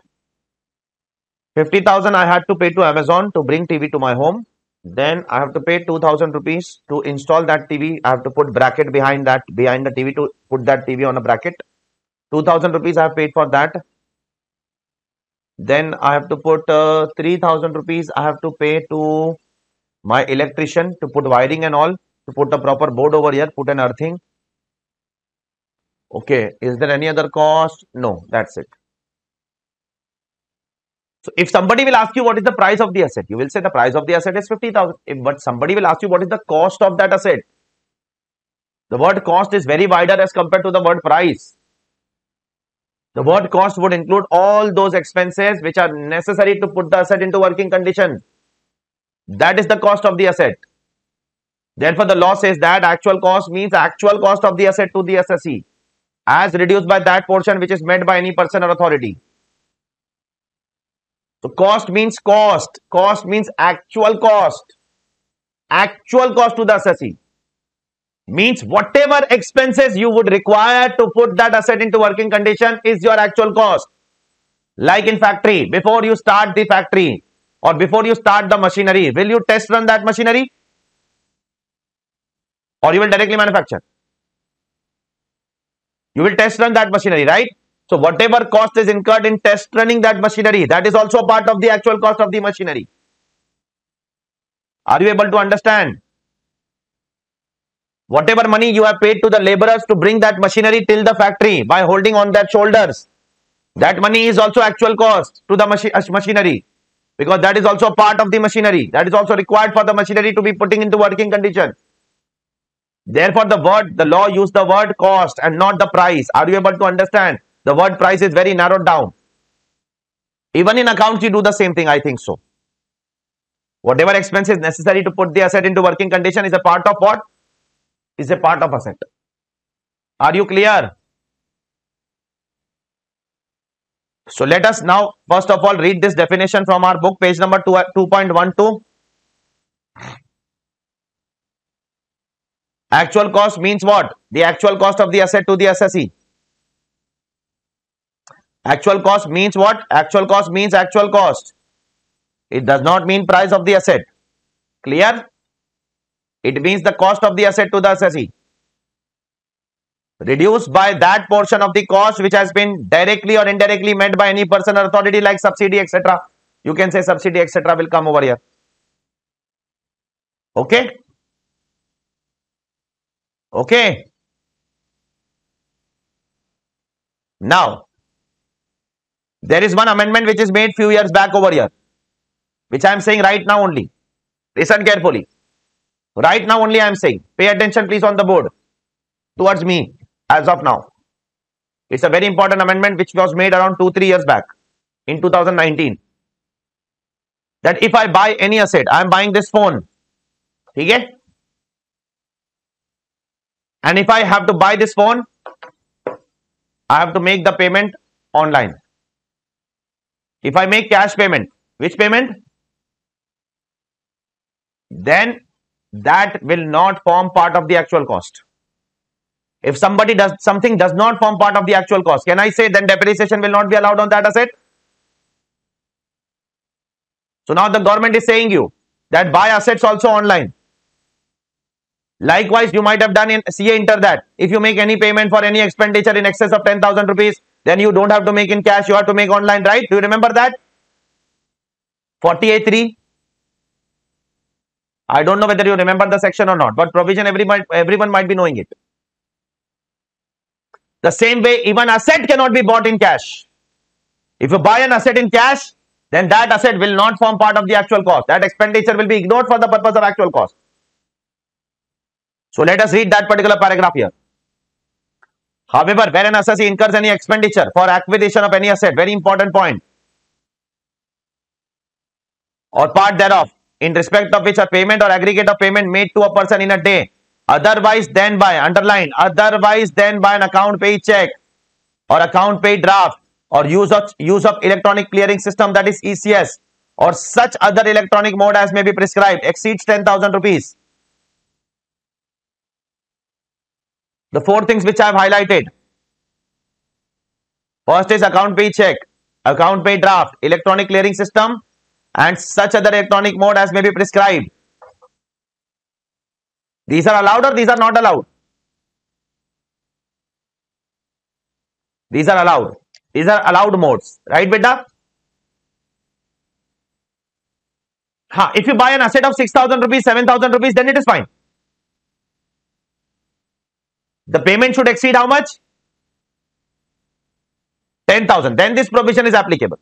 50,000 I had to pay to Amazon to bring TV to my home. Then I have to pay 2000 rupees to install that TV. I have to put bracket behind that, behind the TV to put that TV on a bracket. 2000 rupees I have paid for that. Then I have to put uh, 3000 rupees I have to pay to my electrician to put wiring and all, to put a proper board over here, put an earthing. Okay, is there any other cost? No, that's it. So if somebody will ask you what is the price of the asset, you will say the price of the asset is 50,000. But somebody will ask you what is the cost of that asset. The word cost is very wider as compared to the word price. The word cost would include all those expenses which are necessary to put the asset into working condition. That is the cost of the asset. Therefore, the law says that actual cost means actual cost of the asset to the assessee as reduced by that portion which is met by any person or authority. So cost means cost. Cost means actual cost. Actual cost to the assessee. Means whatever expenses you would require to put that asset into working condition is your actual cost. Like in factory, before you start the factory or before you start the machinery, will you test run that machinery? Or you will directly manufacture? You will test run that machinery, right? So whatever cost is incurred in test running that machinery, that is also part of the actual cost of the machinery. Are you able to understand? Whatever money you have paid to the laborers to bring that machinery till the factory by holding on their shoulders, that money is also actual cost to the machi uh, machinery because that is also part of the machinery. That is also required for the machinery to be putting into working condition. Therefore, the word, the law use the word cost and not the price. Are you able to understand? The word price is very narrowed down. Even in accounts, you do the same thing, I think so. Whatever expense is necessary to put the asset into working condition is a part of what? Is a part of asset. Are you clear? So let us now first of all read this definition from our book page number 2.12. Actual cost means what? The actual cost of the asset to the assessee. Actual cost means what? Actual cost means actual cost. It does not mean price of the asset. Clear? It means the cost of the asset to the assessee. Reduced by that portion of the cost which has been directly or indirectly met by any person or authority like subsidy etc. You can say subsidy etc. will come over here. Okay? Okay. Now, there is one amendment which is made few years back over here, which I am saying right now only. Listen carefully. Right now only I am saying. Pay attention please on the board towards me as of now. It's a very important amendment which was made around 2-3 years back in 2019. That if I buy any asset, I am buying this phone. Okay? And if I have to buy this phone, I have to make the payment online. If I make cash payment, which payment? Then that will not form part of the actual cost. If somebody does something does not form part of the actual cost, can I say then depreciation will not be allowed on that asset? So now the government is saying you that buy assets also online. Likewise, you might have done in CA inter that if you make any payment for any expenditure in excess of 10,000 rupees, then you don't have to make in cash, you have to make online, right? Do you remember that? 40A3. I don't know whether you remember the section or not, but provision everyone, everyone might be knowing it. The same way, even asset cannot be bought in cash. If you buy an asset in cash, then that asset will not form part of the actual cost. That expenditure will be ignored for the purpose of actual cost. So let us read that particular paragraph here. However, where an assessee incurs any expenditure for acquisition of any asset, very important point, or part thereof, in respect of which a payment or aggregate of payment made to a person in a day, otherwise than by, underline, otherwise than by an account pay check or account pay draft or use of, use of electronic clearing system that is ECS or such other electronic mode as may be prescribed exceeds 10,000 rupees The four things which I have highlighted. First is account pay check, account pay draft, electronic clearing system and such other electronic mode as may be prescribed. These are allowed or these are not allowed? These are allowed. These are allowed modes. Right, beta? Ha, if you buy an asset of 6,000 rupees, 7,000 rupees, then it is fine. The payment should exceed how much? 10,000. Then this provision is applicable.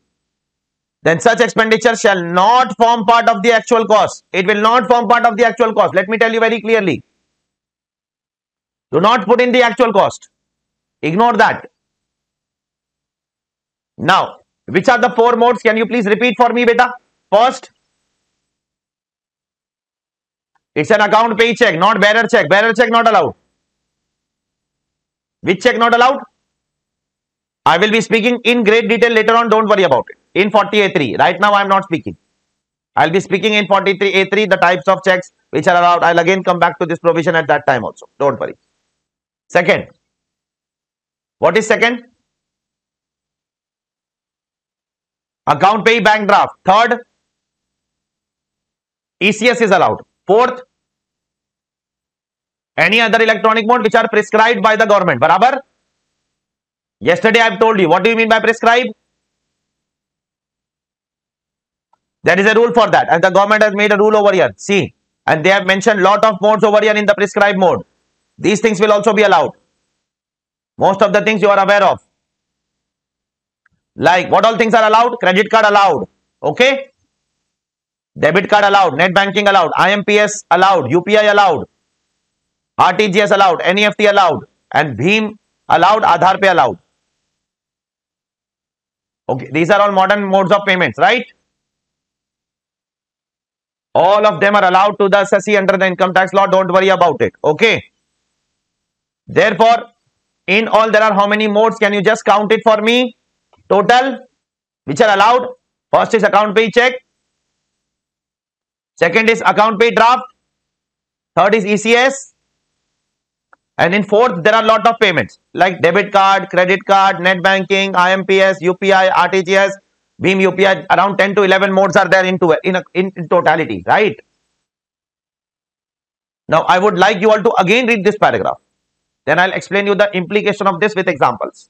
Then such expenditure shall not form part of the actual cost. It will not form part of the actual cost. Let me tell you very clearly. Do not put in the actual cost. Ignore that. Now, which are the four modes? Can you please repeat for me, beta? First, it's an account pay check, not bearer check. Bearer check not allowed. Which check not allowed? I will be speaking in great detail later on. Don't worry about it. In 40A3. Right now, I am not speaking. I'll be speaking in 43A3, the types of checks which are allowed. I'll again come back to this provision at that time also. Don't worry. Second. What is second? Account pay bank draft. Third. ECS is allowed. Fourth any other electronic mode which are prescribed by the government. Barabar? Yesterday I have told you. What do you mean by prescribe? There is a rule for that and the government has made a rule over here. See. And they have mentioned lot of modes over here in the prescribed mode. These things will also be allowed. Most of the things you are aware of. Like what all things are allowed? Credit card allowed. Okay. Debit card allowed. Net banking allowed. IMPS allowed. UPI allowed. RTGS allowed, NEFT allowed, and BHIM allowed, Aadhaar Pay allowed. Okay, these are all modern modes of payments, right? All of them are allowed to the assessee under the income tax law. Don't worry about it. Okay. Therefore, in all there are how many modes? Can you just count it for me? Total, which are allowed. First is account pay check. Second is account pay draft. Third is ECS. And in fourth, there are lot of payments like debit card, credit card, net banking, IMPS, UPI, RTGS, BHIM UPI. Around 10 to 11 modes are there into in, a, in, in totality, right? Now, I would like you all to again read this paragraph. Then I'll explain you the implication of this with examples.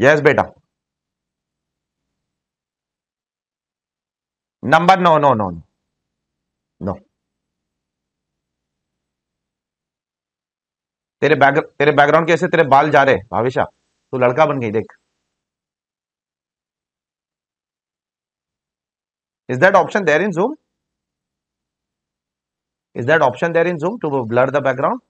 Yes बेटा। Number no no no no तेरे back तेरे background कैसे, तेरे बाल जा रहे भाविशा? तू लड़का बन गई, देख। Is that option there in Zoom is that option there in Zoom to blur the background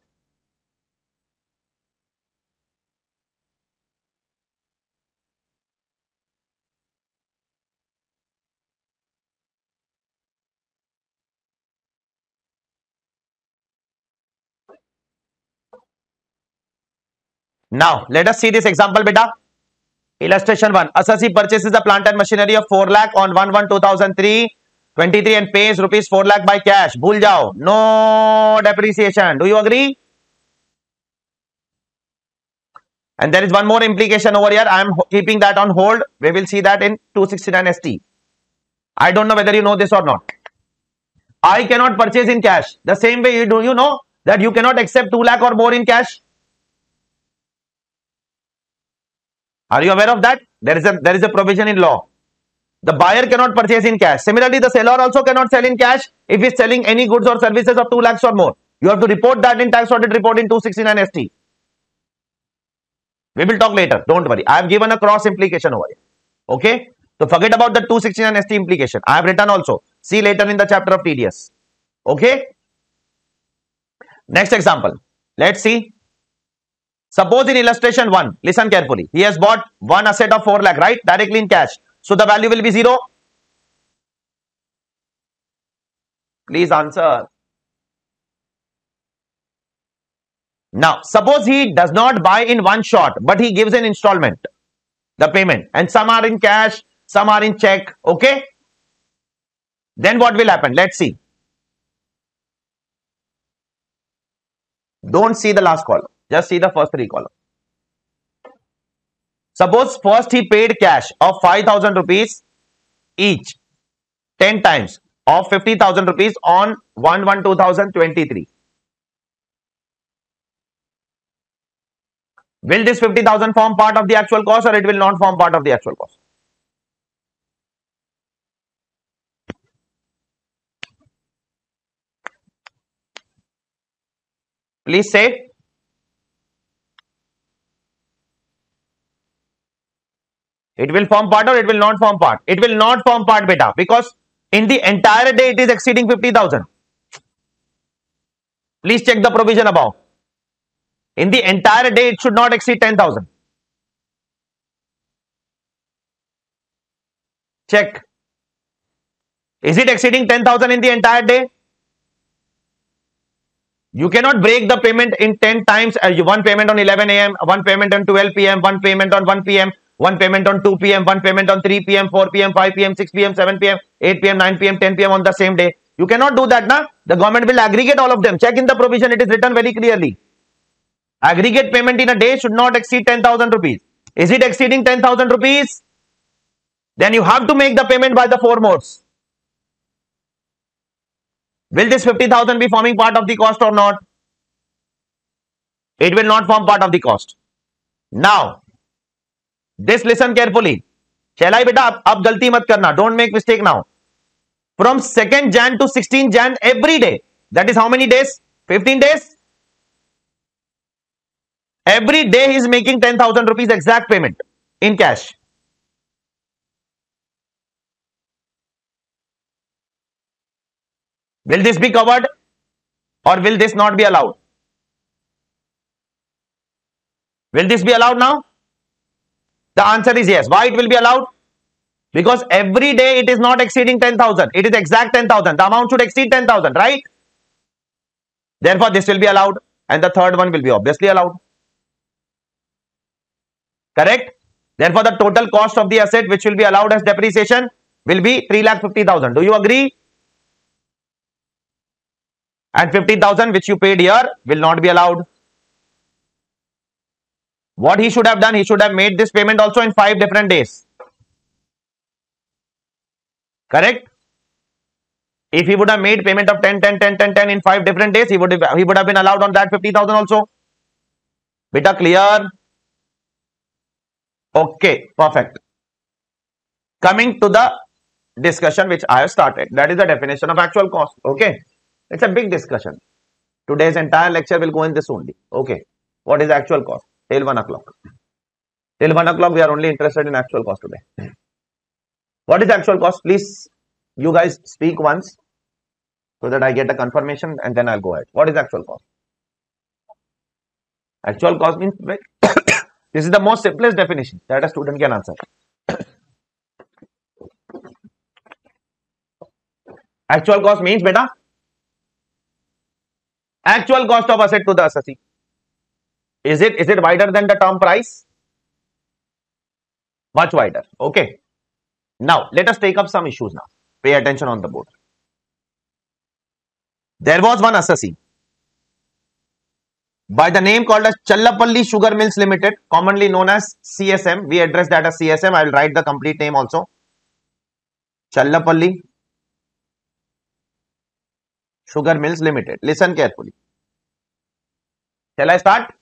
Now, let us see this example, beta. Illustration 1. Assessee purchases the plant and machinery of 4 lakh on 1 1 2003 23 and pays rupees 4 lakh by cash. Bhul jao. No depreciation. Do you agree? And there is one more implication over here. I am keeping that on hold. We will see that in 269 ST. I don't know whether you know this or not. I cannot purchase in cash. The same way you do you know that you cannot accept 2 lakh or more in cash. Are you aware of that? There is a there is a provision in law. The buyer cannot purchase in cash. Similarly, the seller also cannot sell in cash if he is selling any goods or services of 2 lakhs or more. You have to report that in tax audit report in 269 ST. We will talk later. Don't worry. I have given a cross implication over here. Okay. So forget about the 269 ST implication. I have written also. See later in the chapter of TDS. Okay. Next example. Let's see. Suppose in illustration 1, listen carefully. He has bought one asset of 4 lakh, right? Directly in cash. So the value will be 0. Please answer. Now, suppose he does not buy in one shot, but he gives an installment, the payment, and some are in cash, some are in check, okay? Then what will happen? Let's see. Don't see the last column. Just see the first three columns. Suppose first he paid cash of 5000 rupees each 10 times of 50,000 rupees on 1 1 2023. Will this 50,000 form part of the actual cost or it will not form part of the actual cost? Please say It will form part or it will not form part? It will not form part beta because in the entire day it is exceeding 50,000. Please check the provision above. In the entire day it should not exceed 10,000. Check. Is it exceeding 10,000 in the entire day? You cannot break the payment in 10 times. Uh, one payment on 11 a.m., one payment on 12 p.m., one payment on 1 p.m., one payment on 2 p.m., one payment on 3 p.m., 4 p.m., 5 p.m., 6 p.m., 7 p.m., 8 p.m., 9 p.m., 10 p.m. on the same day. You cannot do that, na? The government will aggregate all of them. Check in the provision, it is written very clearly. Aggregate payment in a day should not exceed 10,000 rupees. Is it exceeding 10,000 rupees? Then you have to make the payment by the four modes. Will this 50,000 be forming part of the cost or not? It will not form part of the cost. Now, this listen carefully चलाई बेटा अब अब गलती मत करना don't make mistake now from 2nd jan to 16 jan every day that is how many days 15 days every day he is making 10000 rupees exact payment in cash. Will this be covered or will this not be allowed? Will this be allowed now? The answer is yes. Why it will be allowed? Because every day it is not exceeding 10,000. It is exact 10,000. The amount should exceed 10,000, right? Therefore, this will be allowed. And the third one will be obviously allowed. Correct? Therefore, the total cost of the asset which will be allowed as depreciation will be 3,50,000. Do you agree? And 50,000 which you paid here will not be allowed. What he should have done, he should have made this payment also in five different days. Correct? If he would have made payment of 10, 10, 10, 10, 10 in five different days, he would have, he would have been allowed on that 50,000 also. Beta clear? Okay, perfect. Coming to the discussion which I have started. That is the definition of actual cost. Okay. It's a big discussion. Today's entire lecture will go in this only. Okay. What is actual cost? Till 1 o'clock. Till 1 o'clock, we are only interested in actual cost today. What is actual cost? Please, you guys speak once so that I get a confirmation and then I'll go ahead. What is actual cost? Actual cost means this is the most simplest definition that a student can answer. Actual cost means beta actual cost of asset to the assessee. Is it is it wider than the term price? Much wider. Okay. Now let us take up some issues now. Pay attention on the board. There was one assessee by the name called as Challapalli Sugar Mills Limited, commonly known as CSM. We address that as CSM. I will write the complete name also. Challapalli Sugar Mills Limited. Listen carefully. Shall I start?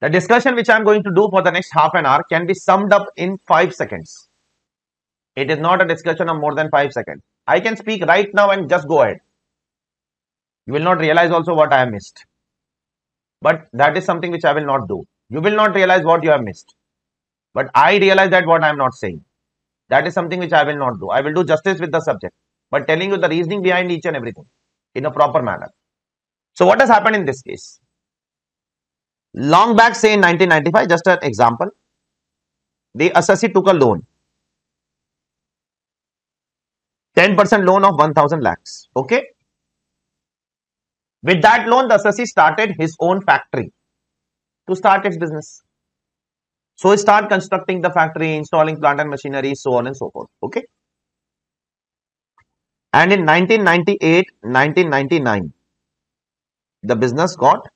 The discussion which I am going to do for the next half an hour can be summed up in 5 seconds. It is not a discussion of more than 5 seconds. I can speak right now and just go ahead. You will not realize also what I have missed. But that is something which I will not do. You will not realize what you have missed. But I realize that what I am not saying. That is something which I will not do. I will do justice with the subject. But telling you the reasoning behind each and everything in a proper manner. So what has happened in this case? Long back, say in 1995, just an example, the assessee took a loan. 10% loan of 1000 lakhs. Okay. With that loan, the assessee started his own factory to start its business. So, he start constructing the factory, installing plant and machinery, so on and so forth. Okay. And in 1998, 1999, the business got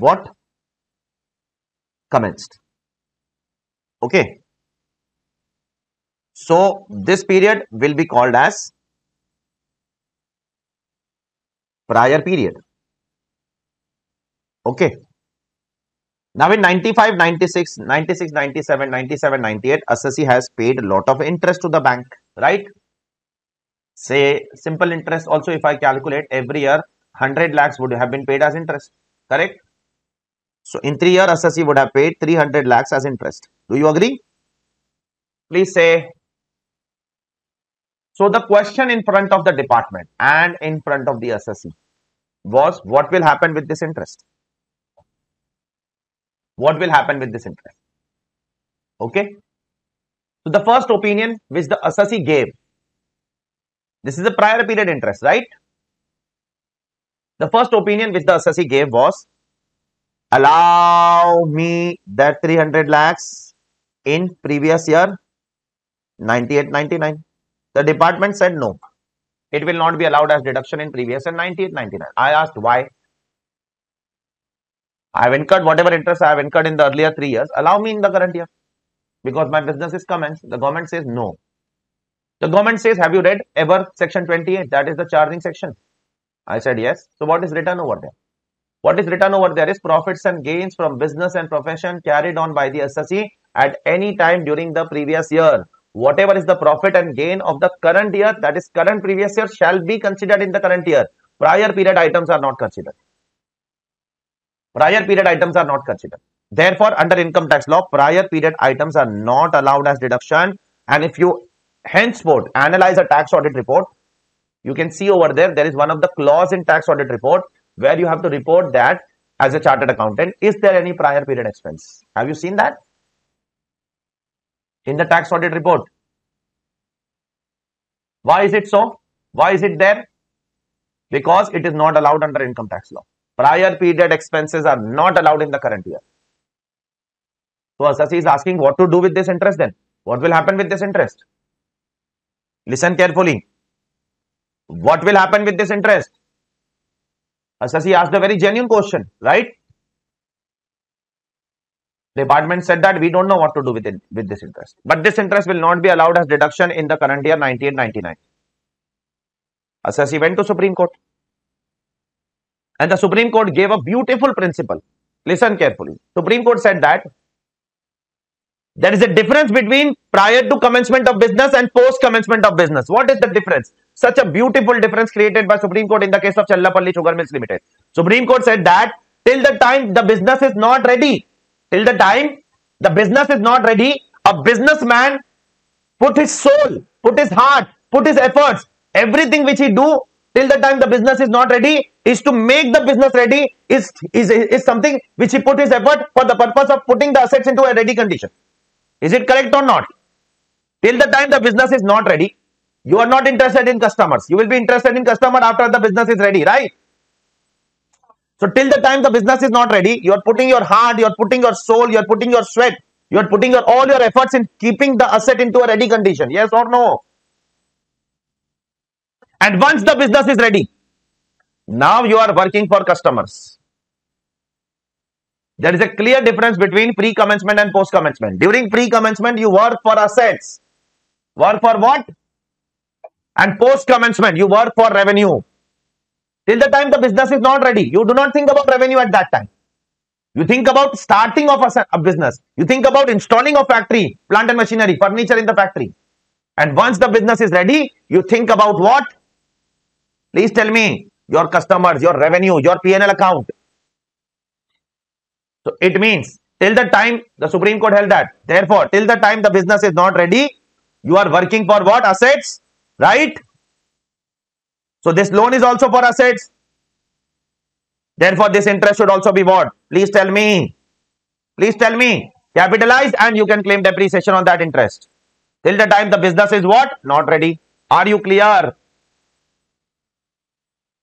what? Commenced. Okay. So this period will be called as prior period. Okay. Now in 95 96 96 97 97 98 assessee has paid a lot of interest to the bank right? Say simple interest also if i calculate every year 100 lakhs would have been paid as interest correct so in three years, assessee would have paid 300 lakhs as interest. Do you agree? Please say. So the question in front of the department and in front of the assessee was what will happen with this interest? What will happen with this interest? Okay. So the first opinion which the assessee gave, this is the prior period interest, right? The first opinion which the assessee gave was allow me that 300 lakhs in previous year 98 99 the department said no. It will not be allowed as deduction in previous year 98 99 i asked why. I have incurred whatever interest i have incurred in the earlier 3 years. Allow me in the current year. Because my business is commenced the government says no. The government says have you read ever section 28 that is the charging section. I said yes. So what is written over there what is written over there is profits and gains from business and profession carried on by the assessee at any time during the previous year. Whatever is the profit and gain of the current year, that is current previous year, shall be considered in the current year. Prior period items are not considered. Prior period items are not considered. Therefore, under income tax law, prior period items are not allowed as deduction. And if you henceforth analyze a tax audit report, you can see over there, there is one of the clause in tax audit report where you have to report that as a chartered accountant, is there any prior period expense? Have you seen that? In the tax audit report. Why is it so? Why is it there? Because it is not allowed under income tax law. Prior period expenses are not allowed in the current year. So Assessee is asking what to do with this interest then. What will happen with this interest? Listen carefully. What will happen with this interest? Assessee asked a very genuine question, right? The Department said that we don't know what to do with it, with this interest. But this interest will not be allowed as deduction in the current year 98-99. Assessee went to Supreme Court. And the Supreme Court gave a beautiful principle. Listen carefully. Supreme Court said that there is a difference between prior to commencement of business and post commencement of business. What is the difference? Such a beautiful difference created by Supreme Court in the case of Challapalli Sugar Mills Limited. Supreme Court said that till the time the business is not ready, till the time the business is not ready, a businessman put his soul, put his heart, put his efforts, everything which he do till the time the business is not ready is to make the business ready is, is, is something which he put his effort for the purpose of putting the assets into a ready condition. Is it correct or not? Till the time the business is not ready, you are not interested in customers. You will be interested in customer after the business is ready, right? So till the time the business is not ready, you are putting your heart, you are putting your soul, you are putting your sweat, you are putting your all your efforts in keeping the asset into a ready condition. Yes or no? And once the business is ready, now you are working for customers. There is a clear difference between pre-commencement and post-commencement. During pre-commencement, you work for assets. Work for what? And post-commencement, you work for revenue. Till the time the business is not ready, you do not think about revenue at that time. You think about starting of a, a business. You think about installing a factory, plant and machinery, furniture in the factory. And once the business is ready, you think about what? Please tell me your customers, your revenue, your P&L account. So it means till the time the Supreme Court held that, therefore, till the time the business is not ready, you are working for what? Assets, right? So this loan is also for assets. Therefore, this interest should also be what? Please tell me. Please tell me. Capitalized and you can claim depreciation on that interest. Till the time the business is what? Not ready. Are you clear?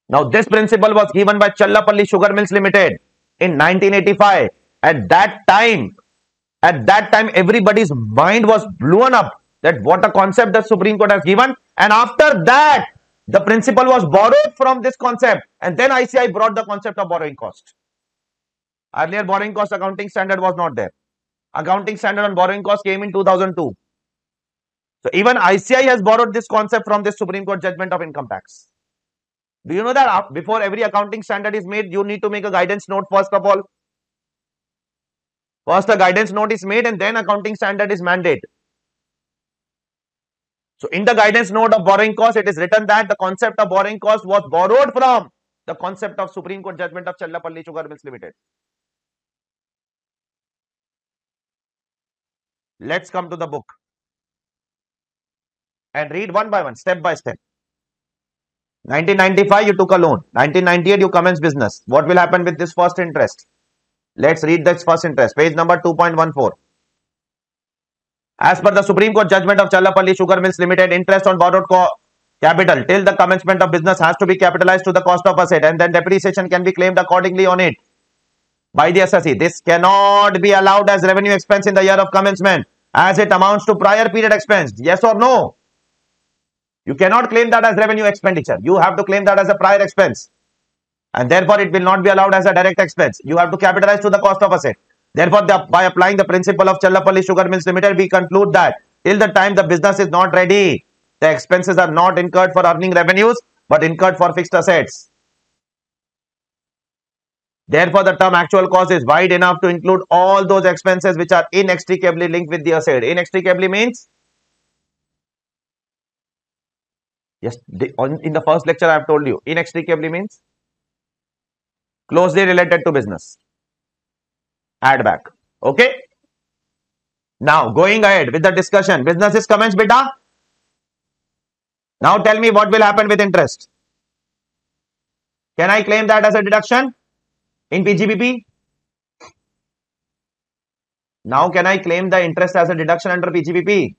Now, this principle was given by Challapalli Sugar Mills Limited in 1985 at that time at that time everybody's mind was blown up that what a concept the supreme court has given. And after that the principle was borrowed from this concept. And then ICAI brought the concept of borrowing cost. Earlier borrowing cost accounting standard was not there. Accounting standard on borrowing cost came in 2002 so even ICAI has borrowed this concept from the supreme court judgment of income tax. Do you know that uh, before every accounting standard is made, you need to make a guidance note first of all? First, the guidance note is made and then accounting standard is mandate. So, in the guidance note of borrowing cost, it is written that the concept of borrowing cost was borrowed from the concept of Supreme Court judgment of Challapalli Sugar Mills Limited. Let's come to the book and read one by one, step by step. 1995 you took a loan. 1998 you commence business. What will happen with this first interest? Let's read this first interest. Page number 2.14 as per the supreme court judgment of challapalli sugar mills limited interest on borrowed capital till the commencement of business has to be capitalized to the cost of asset and then depreciation can be claimed accordingly on it by the assessee this cannot be allowed as revenue expense in the year of commencement as it amounts to prior period expense yes or no you cannot claim that as revenue expenditure. You have to claim that as a prior expense. And therefore, it will not be allowed as a direct expense. You have to capitalize to the cost of asset. Therefore, the, by applying the principle of Challapalli Sugar Mills Limited, we conclude that till the time the business is not ready, the expenses are not incurred for earning revenues, but incurred for fixed assets. Therefore, the term actual cost is wide enough to include all those expenses which are inextricably linked with the asset. Inextricably means Yes, in the first lecture I have told you, inextricably means closely related to business. Add back. Okay. Now going ahead with the discussion. Business is commenced, beta. Now tell me what will happen with interest. Can I claim that as a deduction in PGBP? Now can I claim the interest as a deduction under PGBP?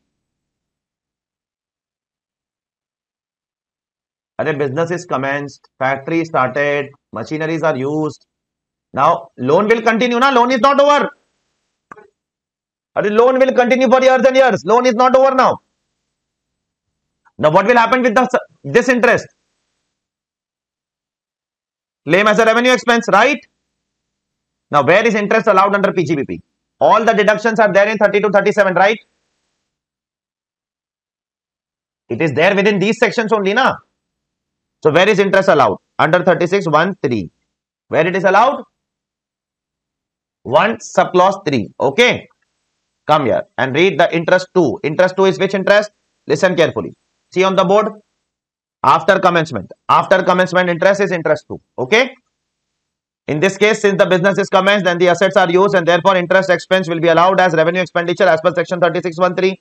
A business is commenced, factory started, machineries are used. Now loan will continue. Now loan is not over. The loan will continue for years and years. Loan is not over now. Now what will happen with the, this interest? Claim as a revenue expense, right? Now where is interest allowed under PGBP? All the deductions are there in 30 to 37, right? It is there within these sections only, na? So where is interest allowed? Under 36, 1, 3. Where it is allowed? 1 subclause 3. Okay. Come here and read the interest 2. Interest 2 is which interest? Listen carefully. See on the board. After commencement. After commencement interest is interest 2. Okay. In this case, since the business is commenced, then the assets are used and therefore interest expense will be allowed as revenue expenditure as per section 3613.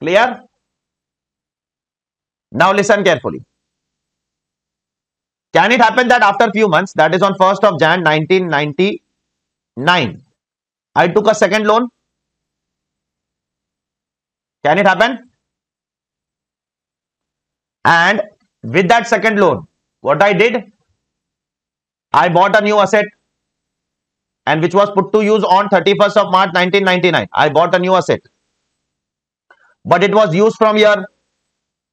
Clear? Now listen carefully. Can it happen that after few months, that is on 1st of Jan 1999, I took a second loan? Can it happen? And with that second loan, what I did, I bought a new asset and which was put to use on 31st of March 1999. I bought a new asset. But it was used from here.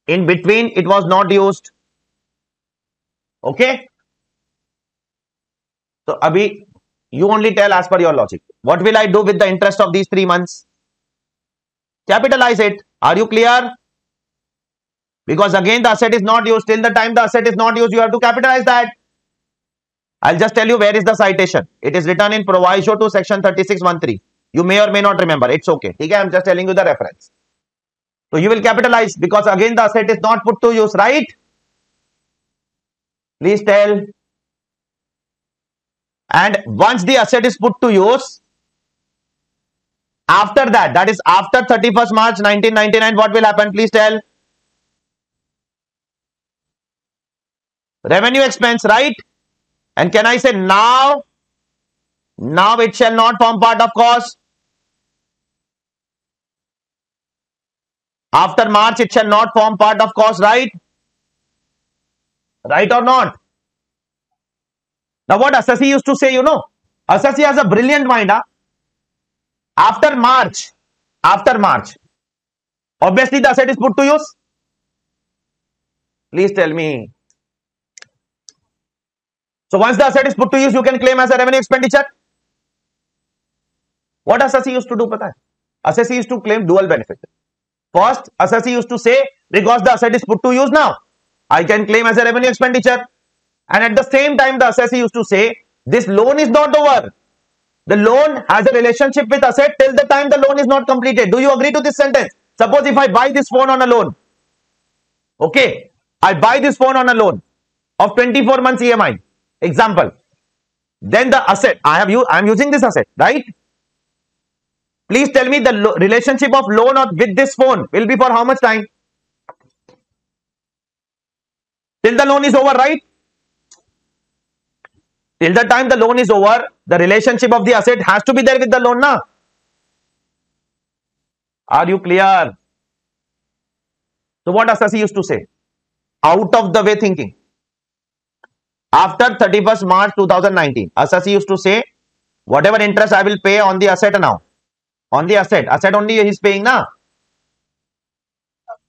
In between, it was not used. Okay? So, Abhi, you only tell as per your logic. What will I do with the interest of these three months? Capitalize it. Are you clear? Because again, the asset is not used. Till the time the asset is not used, you have to capitalize that. I'll just tell you where is the citation. It is written in proviso to section 3613. You may or may not remember. It's okay. Okay, I'm just telling you the reference. So you will capitalize because again the asset is not put to use, right? Please tell. And once the asset is put to use, after that, that is after 31st March 1999, what will happen? Please tell. Revenue expense, right? And can I say now? Now it shall not form part of cost. After March, it shall not form part of cost, right? Right or not? Now, what Assessee used to say, you know, Assessee has a brilliant mind. Huh? After March, after March, obviously the asset is put to use. Please tell me, so once the asset is put to use, you can claim as a revenue expenditure. What assessee used to do, pata? Assessee used to claim dual benefit. First, assessee used to say, because the asset is put to use now, I can claim as a revenue expenditure. And at the same time, the assessee used to say, this loan is not over. The loan has a relationship with asset till the time the loan is not completed. Do you agree to this sentence? Suppose if I buy this phone on a loan. Okay. I buy this phone on a loan of 24 months EMI. Example. Then the asset, I have you, I am using this asset, right? Please tell me the relationship of loan or with this phone will be for how much time? Till the loan is over, right? Till the time the loan is over, the relationship of the asset has to be there with the loan, na? Are you clear? So what Assessee used to say? Out of the way thinking. After 31st March 2019, Assessee used to say, whatever interest I will pay on the asset now, on the asset, asset only he is paying now.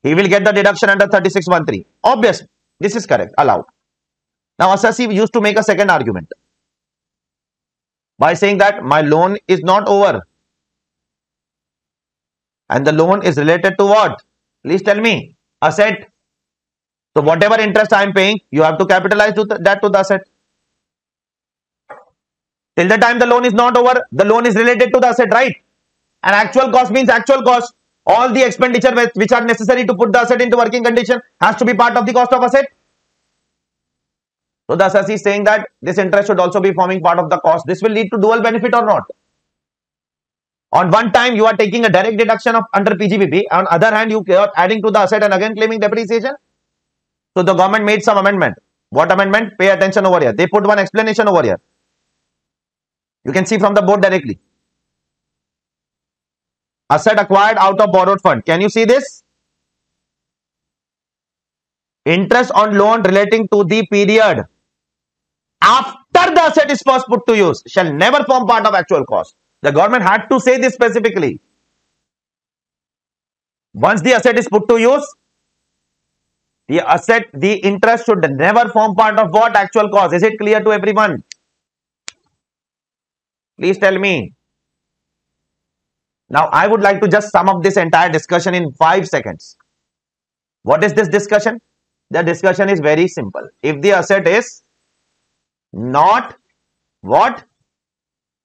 He will get the deduction under 3613. Obvious, this is correct, allowed. Now, Assessee used to make a second argument by saying that my loan is not over and the loan is related to what? Please tell me. Asset so whatever interest I am paying, you have to capitalize to that to the asset. Till the time the loan is not over, the loan is related to the asset, right? And actual cost means actual cost. All the expenditure which are necessary to put the asset into working condition has to be part of the cost of asset. So the assessee is saying that this interest should also be forming part of the cost. This will lead to dual benefit or not? On one time, you are taking a direct deduction of under PGBP. On other hand, you are adding to the asset and again claiming depreciation. So the government made some amendment. What amendment? Pay attention over here. They put one explanation over here. You can see from the board directly. Asset acquired out of borrowed fund. Can you see this? Interest on loan relating to the period after the asset is first put to use shall never form part of actual cost. The government had to say this specifically. Once the asset is put to use, the asset, the interest should never form part of what actual cost. Is it clear to everyone? Please tell me. Now, I would like to just sum up this entire discussion in 5 seconds. What is this discussion? The discussion is very simple. If the asset is not what?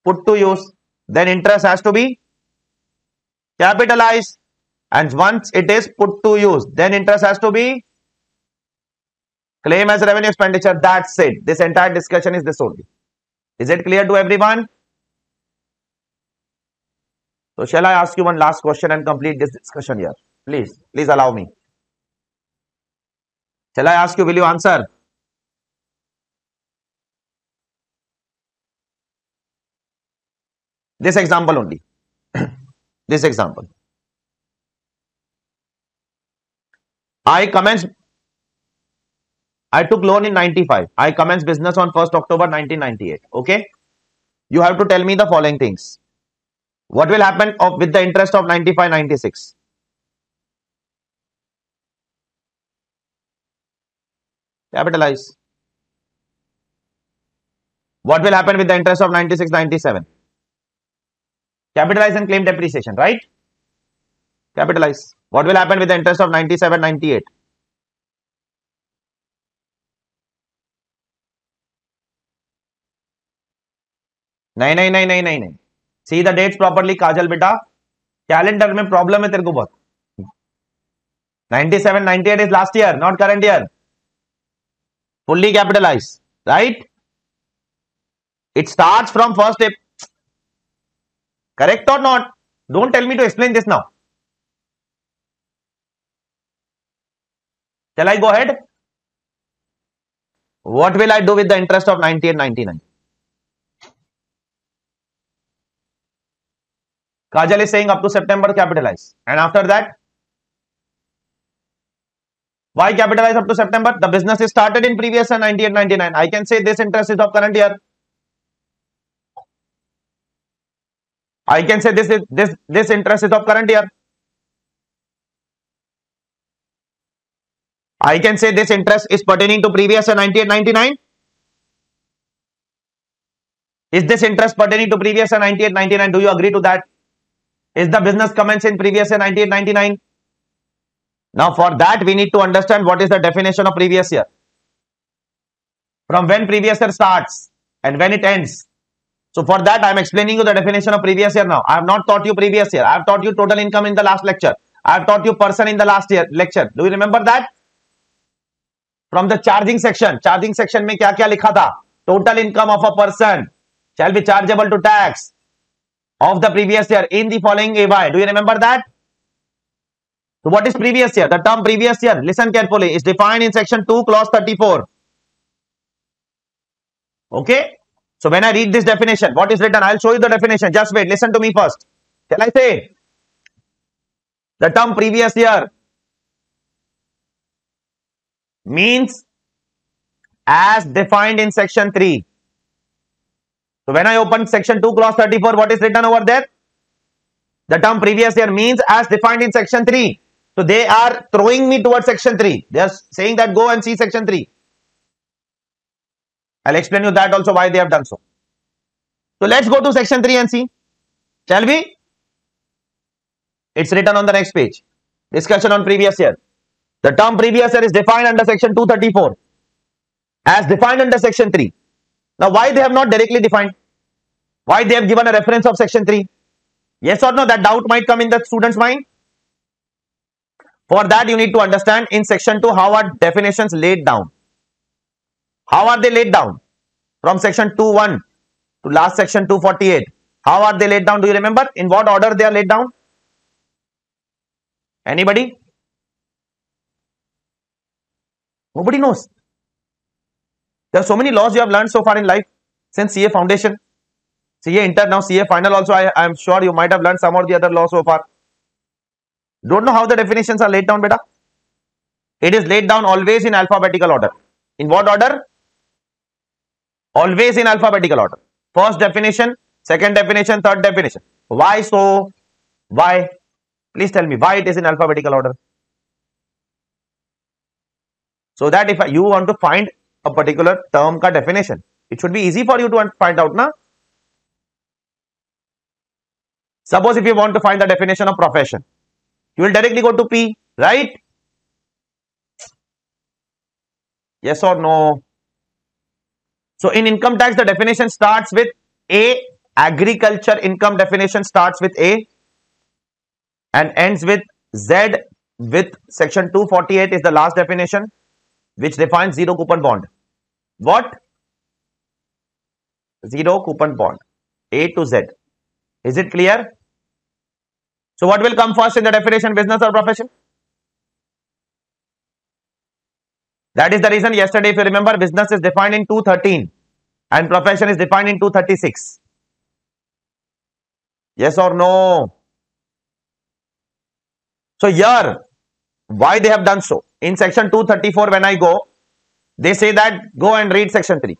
Put to use then interest has to be capitalized. And once it is put to use then interest has to be claim as revenue expenditure. That's it. This entire discussion is this only. Is it clear to everyone? So shall i ask you one last question and complete this discussion here? Please please allow me. Shall i ask you will you answer This example only. this example. I commenced, I took loan in 95. I commenced business on 1st October 1998. Okay. You have to tell me the following things. What will happen of, with the interest of 95, 96? Capitalize. What will happen with the interest of 96, 97? Capitalize and claim depreciation, right? Capitalize. What will happen with the interest of 97, 98? नहीं नहीं नहीं नहीं नहीं नहीं see the dates properly Kajal बेटा calendar में problem है तेरे को बहुत 97 98 is last year not current year fully capitalized right it starts from first Correct or not? Don't tell me to explain this now. Shall I go ahead? What will I do with the interest of 90 and 99? Kajal is saying up to September capitalize. And after that, why capitalize up to September? The business is started in previous year 90 and 99. I can say this interest is of current year. I can say this is this this interest is of current year. I can say this interest is pertaining to previous year 98 99. Is this interest pertaining to previous year 98 99? Do you agree to that? Is the business commenced in previous year 98 99? Now for that we need to understand what is the definition of previous year. From when previous year starts and when it ends. So for that, I am explaining you the definition of previous year now. I have not taught you previous year. I have taught you total income in the last lecture. I have taught you person in the last year lecture. Do you remember that? From the charging section. Charging section में क्या क्या लिखा था? Total income of a person shall be chargeable to tax of the previous year in the following AY. Do you remember that? So what is previous year? The term previous year, listen carefully, is defined in section 2 clause 34. Okay. So when I read this definition, what is written? I'll show you the definition. Just wait. Listen to me first. Shall I say? The term previous year means as defined in section 3. So when I open section 2 clause 34, what is written over there? The term previous year means as defined in section 3. So they are throwing me towards section 3. They are saying that go and see section 3. I'll explain you that also why they have done so. So let's go to section 3 and see. Shall we? It's written on the next page. Discussion on previous year. The term previous year is defined under section 234 as defined under section 3. Now why they have not directly defined? Why they have given a reference of section 3? Yes or no? That doubt might come in the student's mind. For that you need to understand in section 2 how are definitions laid down. How are they laid down? From section 2.1 to last section 248. How are they laid down? Do you remember? In what order they are laid down? Anybody? Nobody knows. There are so many laws you have learned so far in life since CA foundation, CA inter, now CA final also. I am sure you might have learned some or the other laws so far. Don't know how the definitions are laid down, beta. It is laid down always in alphabetical order. In what order? Always in alphabetical order. First definition, second definition, third definition. Why so? Why? Please tell me why it is in alphabetical order. So that if you want to find a particular term ka definition, it should be easy for you to find out, na? Suppose if you want to find the definition of profession, you will directly go to P, right? Yes or no? So in income tax, the definition starts with A. Agriculture income definition starts with A and ends with Z with section 248 is the last definition which defines zero coupon bond. What? Zero coupon bond. A to Z. Is it clear? So what will come first in the definition business or profession? That is the reason yesterday, if you remember, business is defined in 213 and profession is defined in 236. Yes or no? So here, why they have done so? In section 234, when I go, they say that go and read section 3.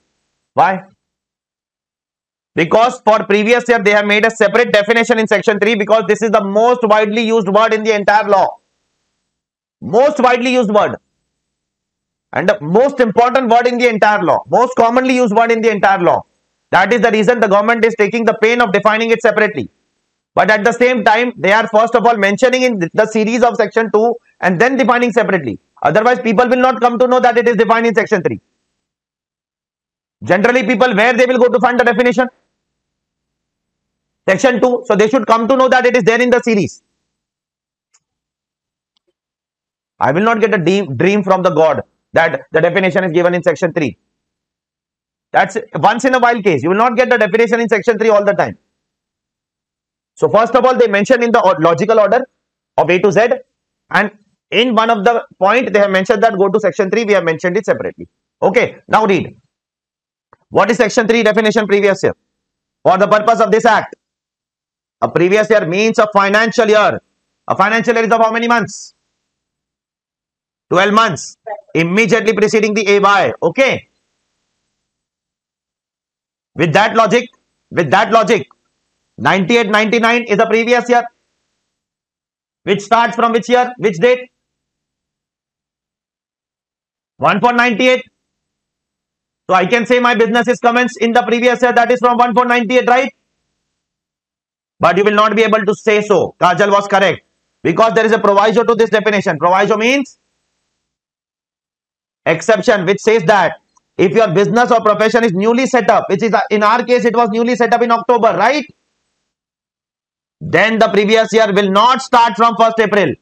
Why? Because for previous year, they have made a separate definition in section 3 because this is the most widely used word in the entire law. Most widely used word and the most important word in the entire law, most commonly used word in the entire law. That is the reason the government is taking the pain of defining it separately. But at the same time, they are first of all mentioning in the series of section 2 and then defining separately. Otherwise, people will not come to know that it is defined in section 3. Generally, people where they will go to find the definition? Section 2. So, they should come to know that it is there in the series. I will not get a dream from the God that the definition is given in section 3. That's once in a while case. You will not get the definition in section 3 all the time. So first of all, they mention in the logical order of A to Z and in one of the point they have mentioned that go to section 3 we have mentioned it separately. Okay, now read. What is section 3 definition previous year? For the purpose of this act, a previous year means a financial year. A financial year is of how many months? 12 months immediately preceding the AY. Okay. With that logic, with that logic, 98, 99 is the previous year. Which starts from which year? Which date? 1 for 98. So I can say my business is commenced in the previous year that is from 1 for 98, right? But you will not be able to say so. Kajal was correct. Because there is a proviso to this definition. Proviso means exception which says that if your business or profession is newly set up, which is uh, in our case, it was newly set up in October, right? Then the previous year will not start from 1st April,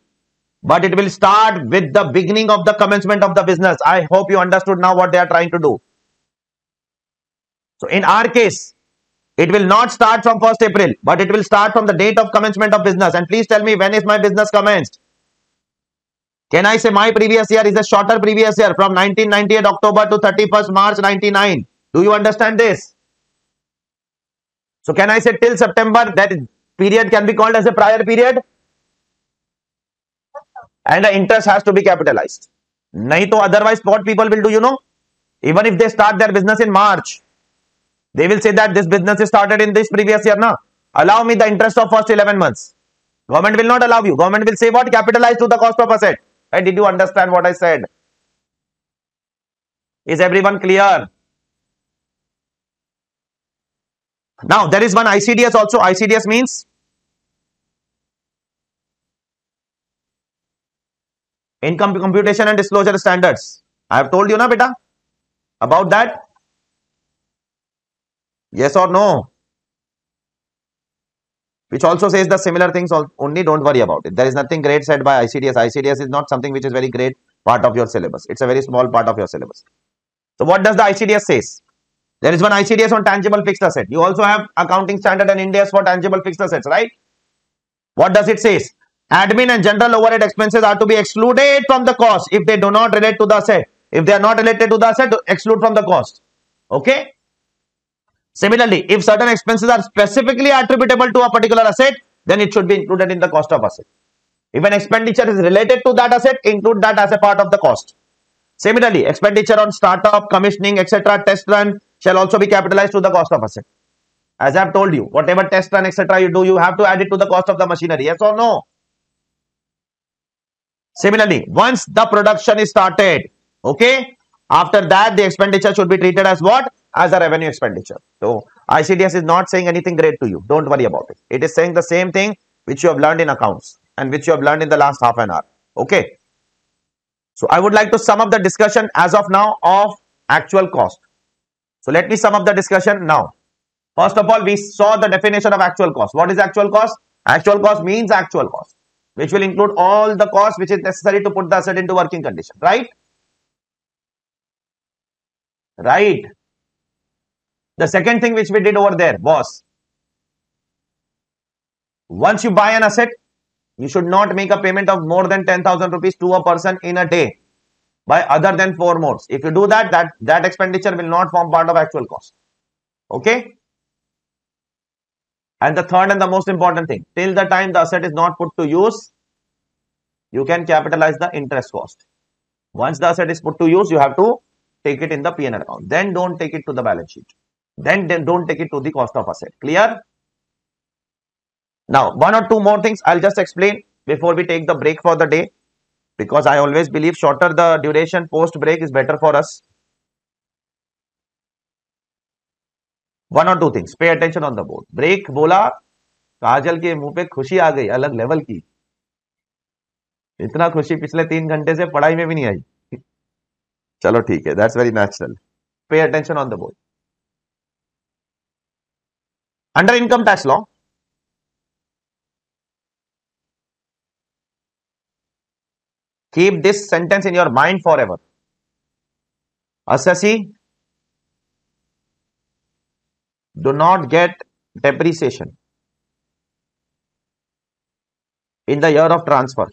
but it will start with the beginning of the commencement of the business. I hope you understood now what they are trying to do. So in our case, it will not start from 1st April, but it will start from the date of commencement of business. And please tell me when is my business commenced? Can I say my previous year is a shorter previous year from 1998 October to 31st March 99? Do you understand this? So can I say till September that period can be called as a prior period? And the interest has to be capitalized. Nahi otherwise what people will do, you know? Even if they start their business in March, they will say that this business is started in this previous year. Na? Allow me the interest of first 11 months. Government will not allow you. Government will say what? Capitalize to the cost of asset. And did you understand what I said? Is everyone clear? Now, there is one ICDS also. ICDS means Income Computation and Disclosure Standards. I have told you na beta about that. Yes or no? Which also says the similar things only don't worry about it there is nothing great said by icds icds is not something which is very great part of your syllabus it's a very small part of your syllabus so what does the icds says There is one ICDS on tangible fixed asset. You also have accounting standard and Ind AS for tangible fixed assets, right? What does it says Admin and general overhead expenses are to be excluded from the cost if they do not relate to the asset. If they are not related to the asset, exclude from the cost. Okay. Similarly, if certain expenses are specifically attributable to a particular asset, then it should be included in the cost of asset. If an expenditure is related to that asset, include that as a part of the cost. Similarly, expenditure on startup, commissioning, etc., test run shall also be capitalized to the cost of asset. As I have told you, whatever test run, etc., you do, you have to add it to the cost of the machinery. Yes or no? Similarly, once the production is started, okay, after that, the expenditure should be treated as what? As a revenue expenditure. So, ICDS is not saying anything great to you. Don't worry about it. It is saying the same thing which you have learned in accounts and which you have learned in the last half an hour. Okay. So I would like to sum up the discussion as of now of actual cost. So let me sum up the discussion now. First of all, we saw the definition of actual cost. What is actual cost? Actual cost means actual cost, which will include all the cost which is necessary to put the asset into working condition, right? Right. The second thing which we did over there was, once you buy an asset, you should not make a payment of more than 10,000 rupees to a person in a day by other than four modes. If you do that, that, that expenditure will not form part of actual cost. Okay. And the third and the most important thing, till the time the asset is not put to use, you can capitalize the interest cost. Once the asset is put to use, you have to take it in the P&L account. Then don't take it to the balance sheet. Then, then don't take it to the cost of asset. Clear? Now, one or two more things I'll just explain before we take the break for the day because I always believe shorter the duration post break is better for us. One or two things. Pay attention on the board. Break बोला काजल के मुँह पे खुशी आ गई अलग level की इतना खुशी पिछले तीन घंटे से पढ़ाई में भी नहीं आई चलो ठीक है that's very natural pay attention on the board Under income tax law, keep this sentence in your mind forever. Assessee do not get depreciation in the year of transfer.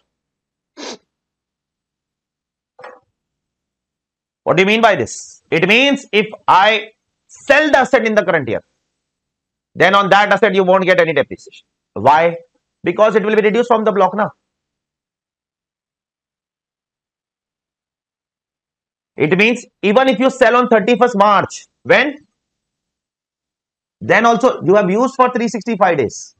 What do you mean by this? It means if I sell the asset in the current year, then on that asset you won't get any depreciation. Why? Because it will be reduced from the block now. It means even if you sell on 31st March, when? Then also you have used for 365 days